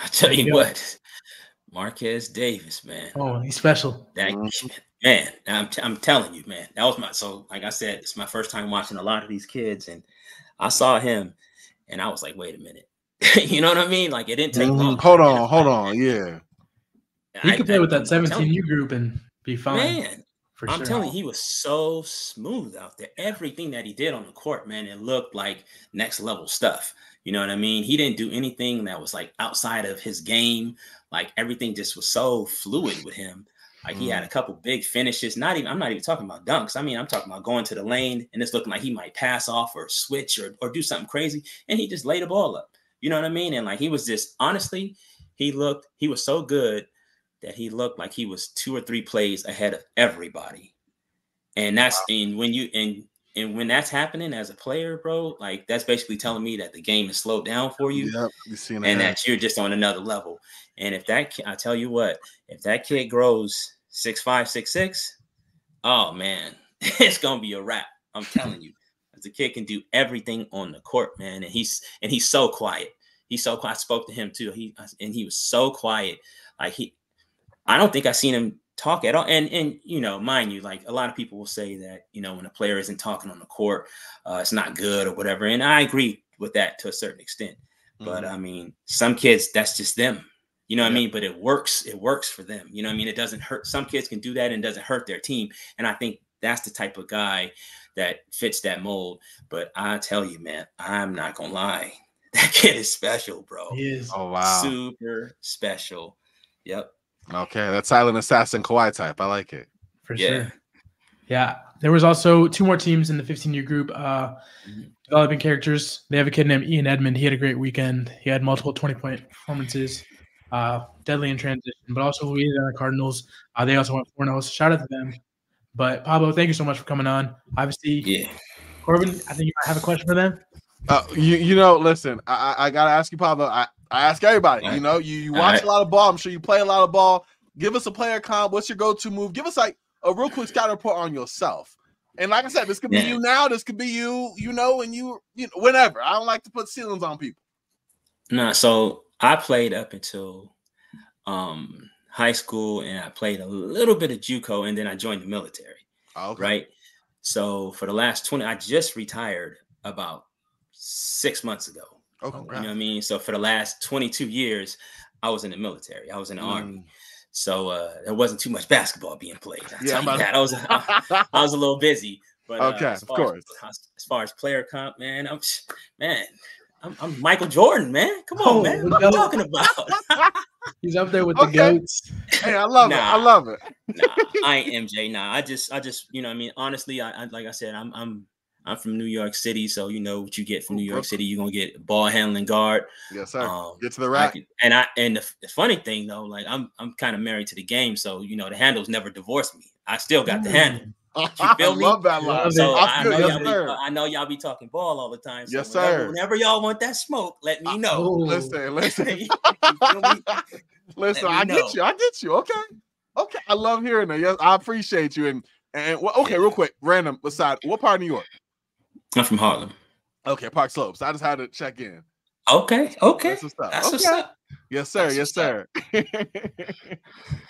I tell you Yeah. what, Marquez Davis, man, Oh, he's special. that Mhm. man, I'm, t- I'm telling you, man, that was my so like I said, it's my first time watching a lot of these kids, and I saw him, and I was like, wait a minute, you know what I mean? Like it didn't take Mhm. long. Hold on, hold on. Yeah. He I- could play I- with that 17U group and be fine. man. for I'm telling you, he was so smooth out there. Everything that he did on the court, man, it looked like next level stuff. You know what I mean? He didn't do anything that was like outside of his game. Like everything just was so fluid with him. Like he mm-hmm. had a couple big finishes. Not even I'm not even talking about dunks. I mean, I'm talking about going to the lane and it's looking like he might pass off or switch or, or do something crazy. And he just laid the ball up. You know what I mean? And like he was just honestly, he looked, he was so good that he looked like he was two or three plays ahead of everybody. And that's and when you and and when that's happening as a player, bro, like that's basically telling me that the game is slowed down for you Yep. And that? that you're just on another level. And if that I tell you what, if that kid grows six five, six six, oh man, it's gonna be a wrap. I'm telling you. The kid can do everything on the court, man. And he's and he's so quiet. He's so quiet. I spoke to him too. He and he was so quiet. Like he I don't think I seen him talk at all. And and you know, mind you, like a lot of people will say that you know when a player isn't talking on the court, uh, it's not good or whatever. And I agree with that to a certain extent. But Mhm. I mean, some kids that's just them. You know what Yeah. I mean? But it works. It works for them. You know what I mean? It doesn't hurt. Some kids can do that and doesn't hurt their team. And I think that's the type of guy that fits that mold. But I tell you, man, I'm not gonna lie. That kid is special, bro. He is. Oh wow. Super special. Yep. Okay, that silent assassin Kawhi type. I like it. for Yeah. sure. Yeah, there was also two more teams in the 15 year group. Uh, Mhm. developing characters. They have a kid named Ian Edmond. He had a great weekend. He had multiple 20 point performances, uh, deadly in transition. But also Louisiana Cardinals. Uh, they also went 4 0. Shout out to them. But Pablo, thank you so much for coming on. Obviously, Yeah. Corban, I think you might have a question for them. Uh, you you know, listen, I I, I gotta ask you, Pablo. I, I ask everybody. You know, you, you watch Alright. a lot of ball. I'm sure you play a lot of ball. Give us a player comp. What's your go-to move? Give us like a real quick scout report on yourself. And like I said, this could be Yeah. you now. This could be you. You know, and you you know whenever. I don't like to put ceilings on people. Nah, so I played up until um high school and I played a little bit of JUCO and then I joined the military. Okay. right? So for the last 20, I just retired about six months ago. Okay. You know what I mean? So for the last 22 years, I was in the military. I was in the army. So uh, there wasn't too much basketball being played. I Yeah, tell you I'm that. I was I, I was a little busy. But uh, Okay, as of course. As, as far as player comp, man, I'm man, I'm, I'm Michael Jordan, man. Come on, Oh, man. What I'm goat. talking about? He's up there with Okay. the goats. hey, I love it. I love it. nah, I ain't MJ. Nah, I just, I just, you know, I mean, honestly, I, I like I said, I'm, I'm, I'm from New York City, so you know what you get from New York City. You're gonna get ball handling guard. Yes, sir. Um, Get to the I rack. can- and I, and the, the funny thing though, like I'm, I'm kind of married to the game, so you know the handles never divorced me. I still got the handle. I feel me? love that line. So. I, I know you. y'all Yes, be. I know y'all be talking ball all the time. So Yes, whenever, sir. Whenever y'all want that smoke, let me know. Oh, Listen, listen. Me? Listen, I know. get you. I get you. Okay. Okay. I love hearing that. Yes, I appreciate you. And and well, okay, real quick, random aside, what part of New York? I'm from Harlem. Okay, Park Slopes. I just had to check in. Okay, okay. That's what's up. That's what's up. Yes, sir. That's Yes, what's sir.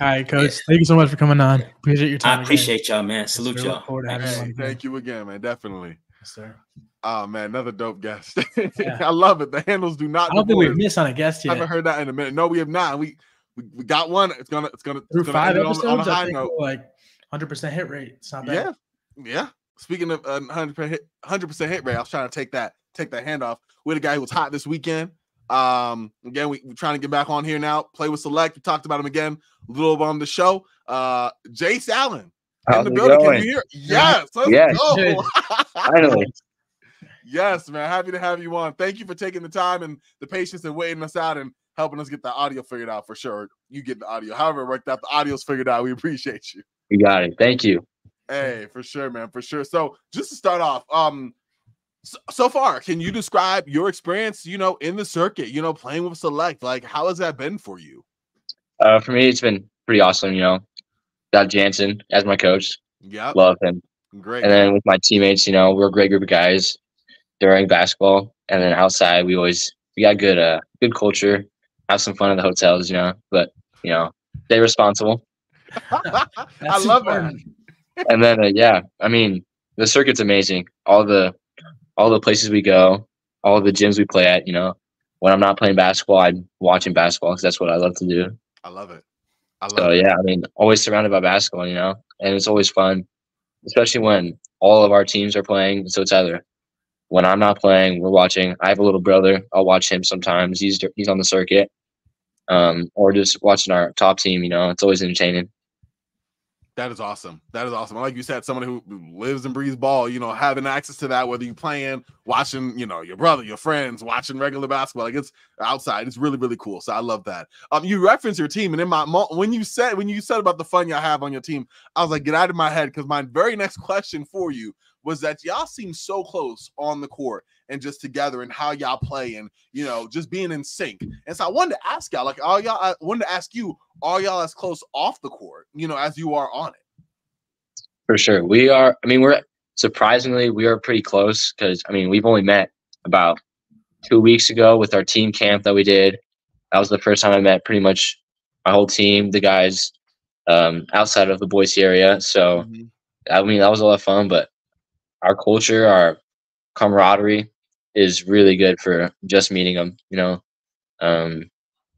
All right, coach. Thank you so much for coming on. Appreciate your time. I again. appreciate y'all, man. Salute y'all. Look forward to having you on hey, again. thank you again, man. Definitely. Yes, sir. Oh man, another dope guest. Yeah. I love it. The handles do not. I don't think we've missed on a guest I yet. haven't heard that in a minute. No, we have not. We we, we got one. It's gonna it's gonna Through it's gonna five end it on- episodes, on, a I high think note. like 100% hit rate. It's not bad. Yeah, yeah. Speaking of uh, hundred percent hit, hundred percent hit rate, I was trying to take that take that hand off. We had a guy who was hot this weekend. Um, again, we, are trying to get back on here now. Play with Select. We talked about him again a little bit on the show. Uh, Jace Allen How's in the building. Going? Can you hear? Yes. Let's yes. go. Finally. Yes, man. Happy to have you on. Thank you for taking the time and the patience and waiting us out and helping us get the audio figured out for sure. You get the audio. However, it worked out, the audio's figured out. We appreciate you. You got it. Thank you. Hey, for sure, man. For sure. So just to start off, um, so, so, far, can you describe your experience, you know, in the circuit, you know, playing with Select? Like, how has that been for you? Uh, for me, it's been pretty awesome. You know, got Jansen as my coach. Yeah, love him. Great. And then with my teammates, you know, we're a great group of guys during basketball, and then outside, we always we got good, uh, good culture. Have some fun in the hotels, you know, but you know, stay responsible. I love that. and then, uh, yeah, I mean, the circuit's amazing. All the all the places we go, all the gyms we play at. You know, when I'm not playing basketball, I'm watching basketball because that's what I love to do. I love it. I love so it. yeah, I mean, always surrounded by basketball. You know, and it's always fun, especially when all of our teams are playing. So it's either when I'm not playing, we're watching. I have a little brother. I'll watch him sometimes. He's he's on the circuit, um, or just watching our top team. You know, it's always entertaining. That is awesome. That is awesome. Like you said, somebody who lives and breathes ball, you know, having access to that, whether you're playing, watching, you know, your brother, your friends, watching regular basketball, like it's outside. It's really, really cool. So I love that. Um, you reference your team, and in my when you said when you said about the fun y'all have on your team, I was like, get out of my head because my very next question for you was that y'all seem so close on the court and just together and how y'all play and you know just being in sync. And so I wanted to ask y'all, like, all y'all, I wanted to ask you, are y'all as close off the court, you know, as you are on it? For sure, we are. I mean, we're surprisingly we are pretty close because I mean we've only met about two weeks ago with our team camp that we did. That was the first time I met pretty much my whole team, the guys um, outside of the Boise area. So, mm-hmm. I mean, that was a lot of fun. But our culture, our camaraderie is really good for just meeting them, you know. Um,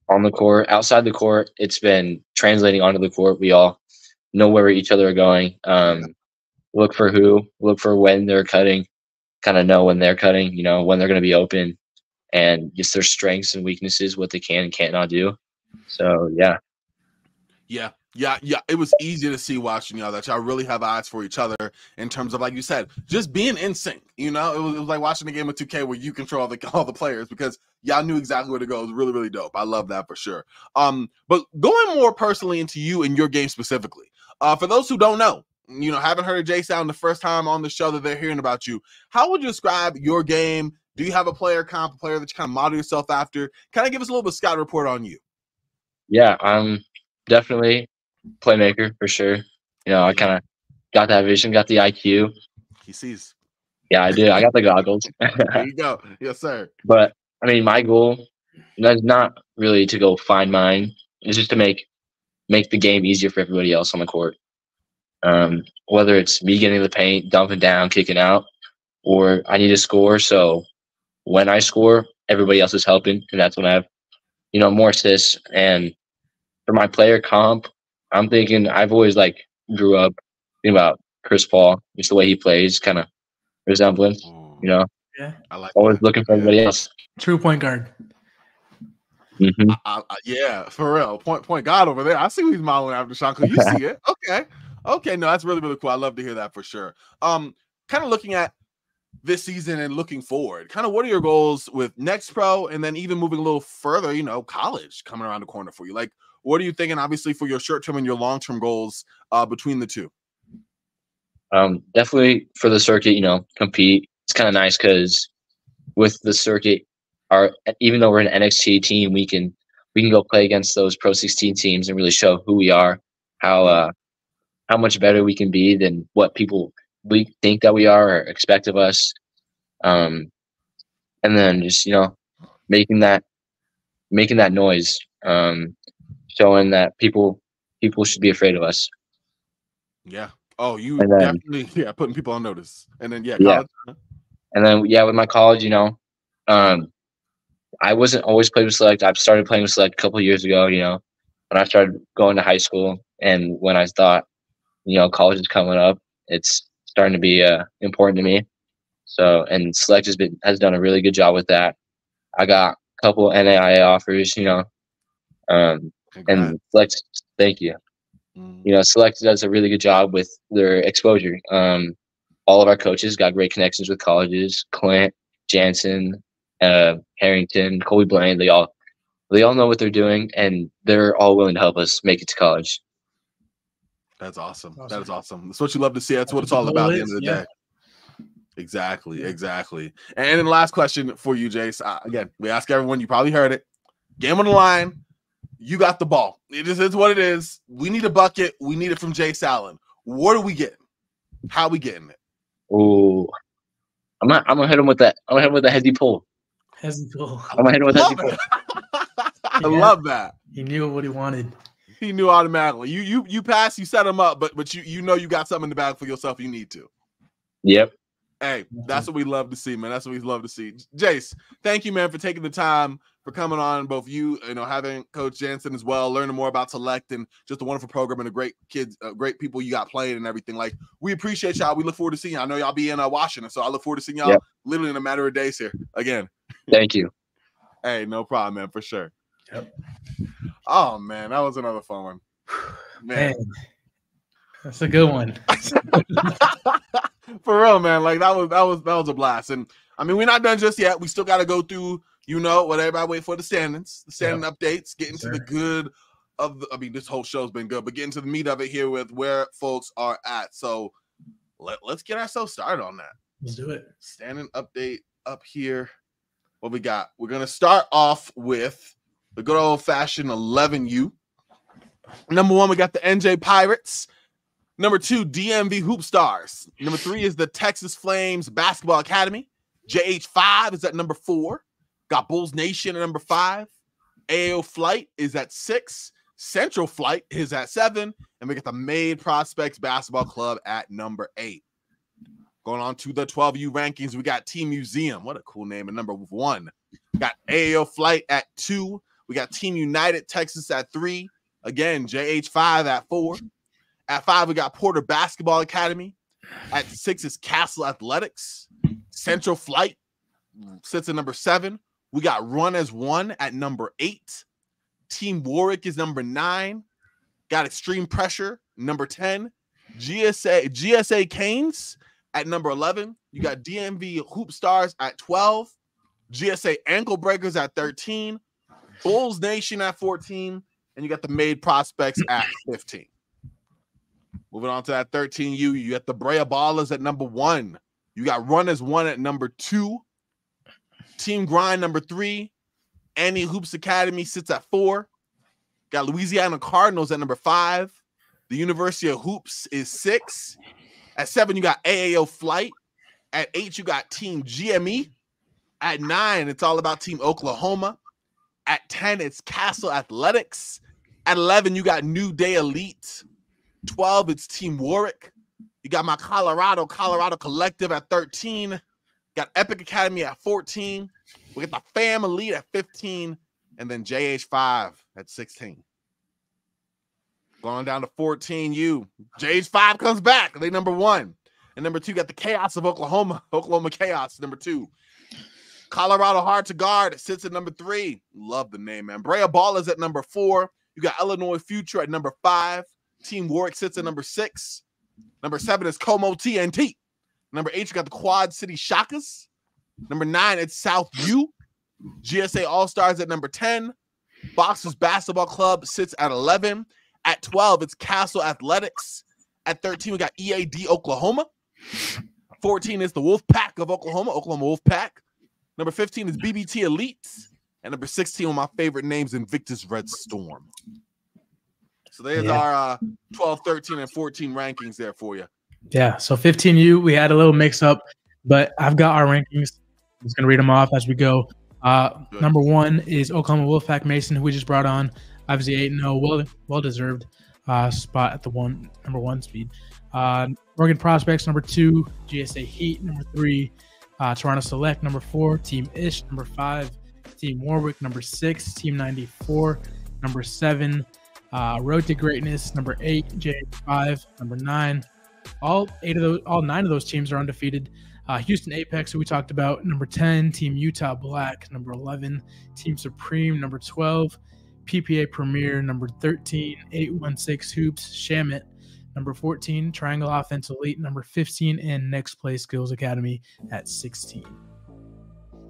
on the court, outside the court, it's been translating onto the court. We all know where each other are going. Um, look for who, look for when they're cutting, kind of know when they're cutting, you know, when they're going to be open, and just their strengths and weaknesses, what they can and can't not do. So, yeah. Yeah, yeah, yeah, it was easy to see watching y'all that y'all really have eyes for each other in terms of like you said, just being in sync. You know, it was, it was like watching a game of 2K where you control the, all the players because y'all knew exactly where to go. It was really, really dope. I love that for sure. Um, but going more personally into you and your game specifically, uh, for those who don't know, you know, haven't heard of Jace Allen the first time on the show that they're hearing about you, how would you describe your game? Do you have a player comp, a player that you kind of model yourself after? Kind of give us a little bit of scout report on you. Yeah, I'm definitely playmaker for sure. You know, I kind of got that vision, got the IQ. He sees. Yeah, I do. I got the goggles. there you go. Yes, sir. But I mean, my goal is not really to go find mine. It's just to make make the game easier for everybody else on the court. Um, whether it's me getting the paint, dumping down, kicking out, or I need to score. So when I score, everybody else is helping, and that's when I have, you know, more assists. And for my player comp, I'm thinking I've always like grew up thinking about Chris Paul, just the way he plays, kind of resembling, you know. Yeah, I like. Always that. looking for everybody else. True point guard. Mm-hmm. I, I, yeah, for real. Point point guard over there. I see he's modeling after Sean. Cause you see it. Okay. Okay. No, that's really, really cool. I love to hear that for sure. Um, kind of looking at this season and looking forward, kind of what are your goals with NXTPRO and then even moving a little further, you know, college coming around the corner for you? Like, what are you thinking, obviously, for your short term and your long term goals uh, between the two? Um, definitely for the circuit, you know, compete. It's kind of nice because with the circuit, our even though we're an NXT team, we can we can go play against those Pro 16 teams and really show who we are, how uh, how much better we can be than what people we think that we are or expect of us. Um, and then just you know making that making that noise um, showing that people people should be afraid of us. Yeah. Oh, you then, definitely yeah, putting people on notice. And then yeah, yeah. And then yeah, with my college, you know, um, I wasn't always played with select. I've started playing with select a couple years ago. You know, when I started going to high school, and when I thought, you know, college is coming up, it's starting to be uh, important to me. So, and select has been has done a really good job with that. I got a couple NAIA offers, you know. Um, and Select, thank you. Mm. You know, Select does a really good job with their exposure. Um, all of our coaches got great connections with colleges. Clint, Jansen, uh, Harrington, Colby Blaine, they all they all know what they're doing, and they're all willing to help us make it to college. That's awesome. That Awesome. is awesome. That's what you love to see. That's what it's all about at the end of the yeah. day. Exactly, exactly. And then last question for you, Jace. Uh, again, we ask everyone. You probably heard it. Game on the line. You got the ball. It is it's what it is. We need a bucket. We need it from Jace Allen. What are we getting? How are we getting it? Ooh, I'm not. I'm gonna hit him with that. I'm gonna hit him with a heady pull. Hasn't pull. I'm gonna hit him with a heady Love pull. I Yeah. love that. He knew what he wanted. He knew automatically. You you you pass. You set him up, but but you you know you got something in the bag for yourself. You need to. Yep. Hey, that's what we love to see, man. That's what we love to see. Jace, thank you, man, for taking the time for coming on. Both you, you know, having Coach Jansen as well, learning more about Select and just a wonderful program and the great kids, uh, great people you got playing and everything. Like, we appreciate y'all. We look forward to seeing you. I know y'all be in uh, Washington, so I look forward to seeing y'all Yep. literally in a matter of days here again. Thank you. Hey, no problem, man, for sure. Yep. Oh man, that was another fun one. Man, Man, that's a good one. for real, man. Like that was that was that was a blast. And I mean, we're not done just yet. We still got to go through, you know, what everybody wait for the standings, the standing updates, get to the good of. The, I mean, this whole show's been good, but getting to the meat of it here with where folks are at. So let let's get ourselves started on that Let's do it. standing update up here. What we got? We're gonna start off with the good old fashioned 11U. Number one, we got the NJ Pirates. Number two, DMV Hoop Stars. Number three is the Texas Flames Basketball Academy. JH5 is at number four. Got Bulls Nation at number five. AO Flight is at six. Central Flight is at seven. And we got the Made Prospects Basketball Club at number eight. Going on to the 12U rankings, we got Team Museum. What a cool name at number one. We got AO Flight at two. We got Team United Texas at three. Again, JH5 at four. At five, we got Porter Basketball Academy. At six is Castle Athletics. Central Flight sits at number seven. We got Run as One at number eight. Team Warwick is number nine. Got Extreme Pressure, number 10. GSA GSA Canes at number 11. You got DMV Hoop Stars at 12. GSA Ankle Breakers at 13. Bulls Nation at 14. And you got the Made Prospects at 15. Moving on to that 13U, you got the Brea Ballers at number one. You got Run as One at number two. Team Grind number three. Annie Hoops Academy sits at four. Got Louisiana Cardinals at number five. The University of Hoops is six. At seven, you got AAO Flight. At eight, you got Team GME. At nine, it's all about Team Oklahoma. At 10, it's Castle Athletics. At 11, you got New Day Elite. 12, it's Team Warwick. You got my Colorado, Colorado Collective at 13. Got Epic Academy at 14. We got the Fam Elite at 15. And then JH5 at 16. Going down to 14U. JH5 comes back. They number one. And number two, got the Chaos of Oklahoma. Oklahoma Chaos, number two. Colorado Hard to Guard sits at number three. Love the name, man. Brea Ball is at number four. You got Illinois Future at number five. Team Warwick sits at number six. Number seven is Como TNT. Number eight, you got the Quad City Shakas. Number nine, it's South U. GSA All Stars at number 10. Boxers Basketball Club sits at 11. At 12, it's Castle Athletics. At 13, we got EAD Oklahoma. 14 is the Wolf Pack of Oklahoma, Oklahoma Wolf Pack. Number 15 is BBT Elite. And number 16, one of my favorite names, Invictus Red Storm. So there's Yeah. our uh, 12, 13, and 14 rankings there for you. Yeah. So 15U, we had a little mix up, but I've got our rankings. I'm just gonna read them off as we go. Uh, number one is Oklahoma Wolfpack Mason, who we just brought on. Obviously eight and zero, well well deserved uh, spot at the one number one speed. Uh, Oregon Prospects number two, GSA Heat number three, uh, Toronto Select number four, Team Ish number five, Team Warwick number six, Team ninety four number seven, uh, Road to Greatness number eight, J five number nine. All eight of those, all nine of those teams are undefeated. Uh, Houston Apex, who we talked about, number 10. Team Utah Black, number 11. Team Supreme, number 12. PPA Premier, number 13. 816 Hoops, Shamit, number 14. Triangle Offense Elite, number 15. And Next Play Skills Academy at 16.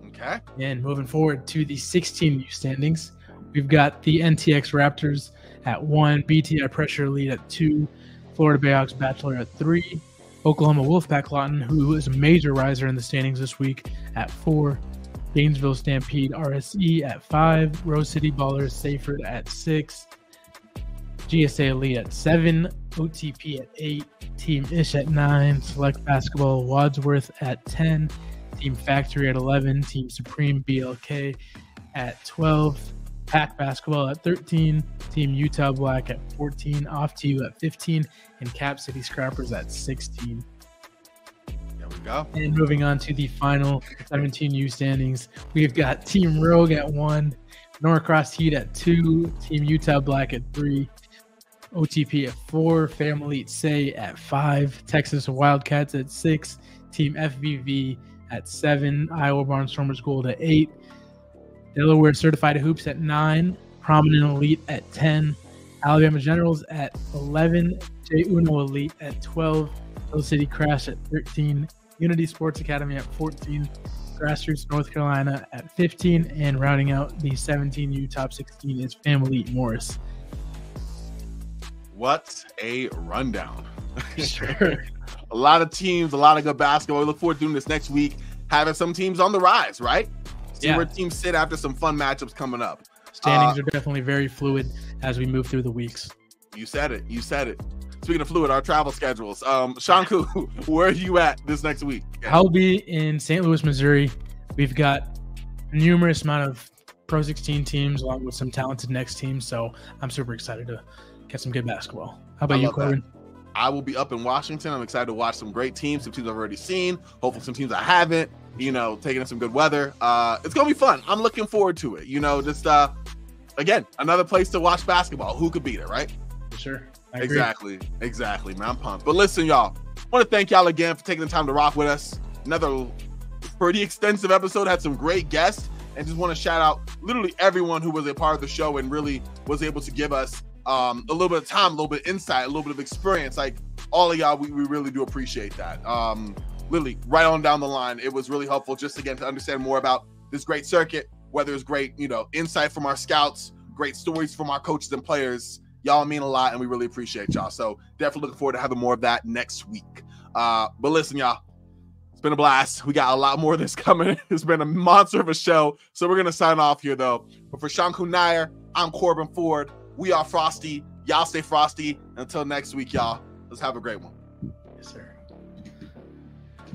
Okay. And moving forward to the 16U standings, we've got the NTX Raptors at one, BTI Pressure Elite at two, Florida Bayhawks Bachelor at three, Oklahoma Wolfpack Lawton, who is a major riser in the standings this week, at four, Gainesville Stampede RSE at five, Rose City Ballers Sayford at six, GSA Elite at seven, OTP at eight, Team Ish at nine, Select Basketball Wadsworth at 10, Team Factory at 11, Team Supreme BLK at 12, Pack Basketball at 13, Team Utah Black at 14, Off to You at 15, and Cap City Scrappers at 16. There we go. And moving on to the final 17U standings, we've got Team Rogue at 1, Norcross Heat at 2, Team Utah Black at 3, OTP at 4, Family Say at 5, Texas Wildcats at 6, Team FVV at 7, Iowa Barnstormers Gold at 8, Delaware Certified Hoops at 9, Prominent Elite at 10, Alabama Generals at 11, J Uno Elite at 12, Hill City Crash at 13, Unity Sports Academy at 14, Grassroots North Carolina at 15, and rounding out the 17U top 16 is Family Morris. What a rundown. Sure. a lot of teams, a lot of good basketball. We look forward to doing this next week, having some teams on the rise, right? See Yeah. where teams sit after some fun matchups coming up. Standings Uh, are definitely very fluid as we move through the weeks. You said it. You said it. Speaking of fluid, our travel schedules. Um, Shanku, where are you at this next week? I'll be in St. Louis, Missouri. We've got numerous amount of Pro 16 teams along with some talented next teams. So I'm super excited to get some good basketball. How about you, that. Corban? I will be up in Washington. I'm excited to watch some great teams, some teams I've already seen, hopefully some teams I haven't, you know, taking in some good weather. Uh, it's gonna be fun. I'm looking forward to it. You know, just uh again, another place to watch basketball. Who could beat it, right? Sure. I agree. Exactly. Exactly, man. I'm pumped. But listen, y'all, I want to thank y'all again for taking the time to rock with us. Another pretty extensive episode, had some great guests, and just want to shout out literally everyone who was a part of the show and really was able to give us um, a little bit of time, a little bit of insight, a little bit of experience. Like all of y'all, we, we really do appreciate that. Um, literally, right on down the line, it was really helpful just again to understand more about this great circuit, whether it's great, you know, insight from our scouts, great stories from our coaches and players. Y'all mean a lot, and we really appreciate y'all. So definitely looking forward to having more of that next week. Uh, but listen, y'all, it's been a blast. We got a lot more of this coming. It's been a monster of a show. So we're gonna sign off here though. But for Shanku Nair, I'm Corban Ford. We are Frosty. Y'all stay frosty. Until next week, y'all. Let's have a great one.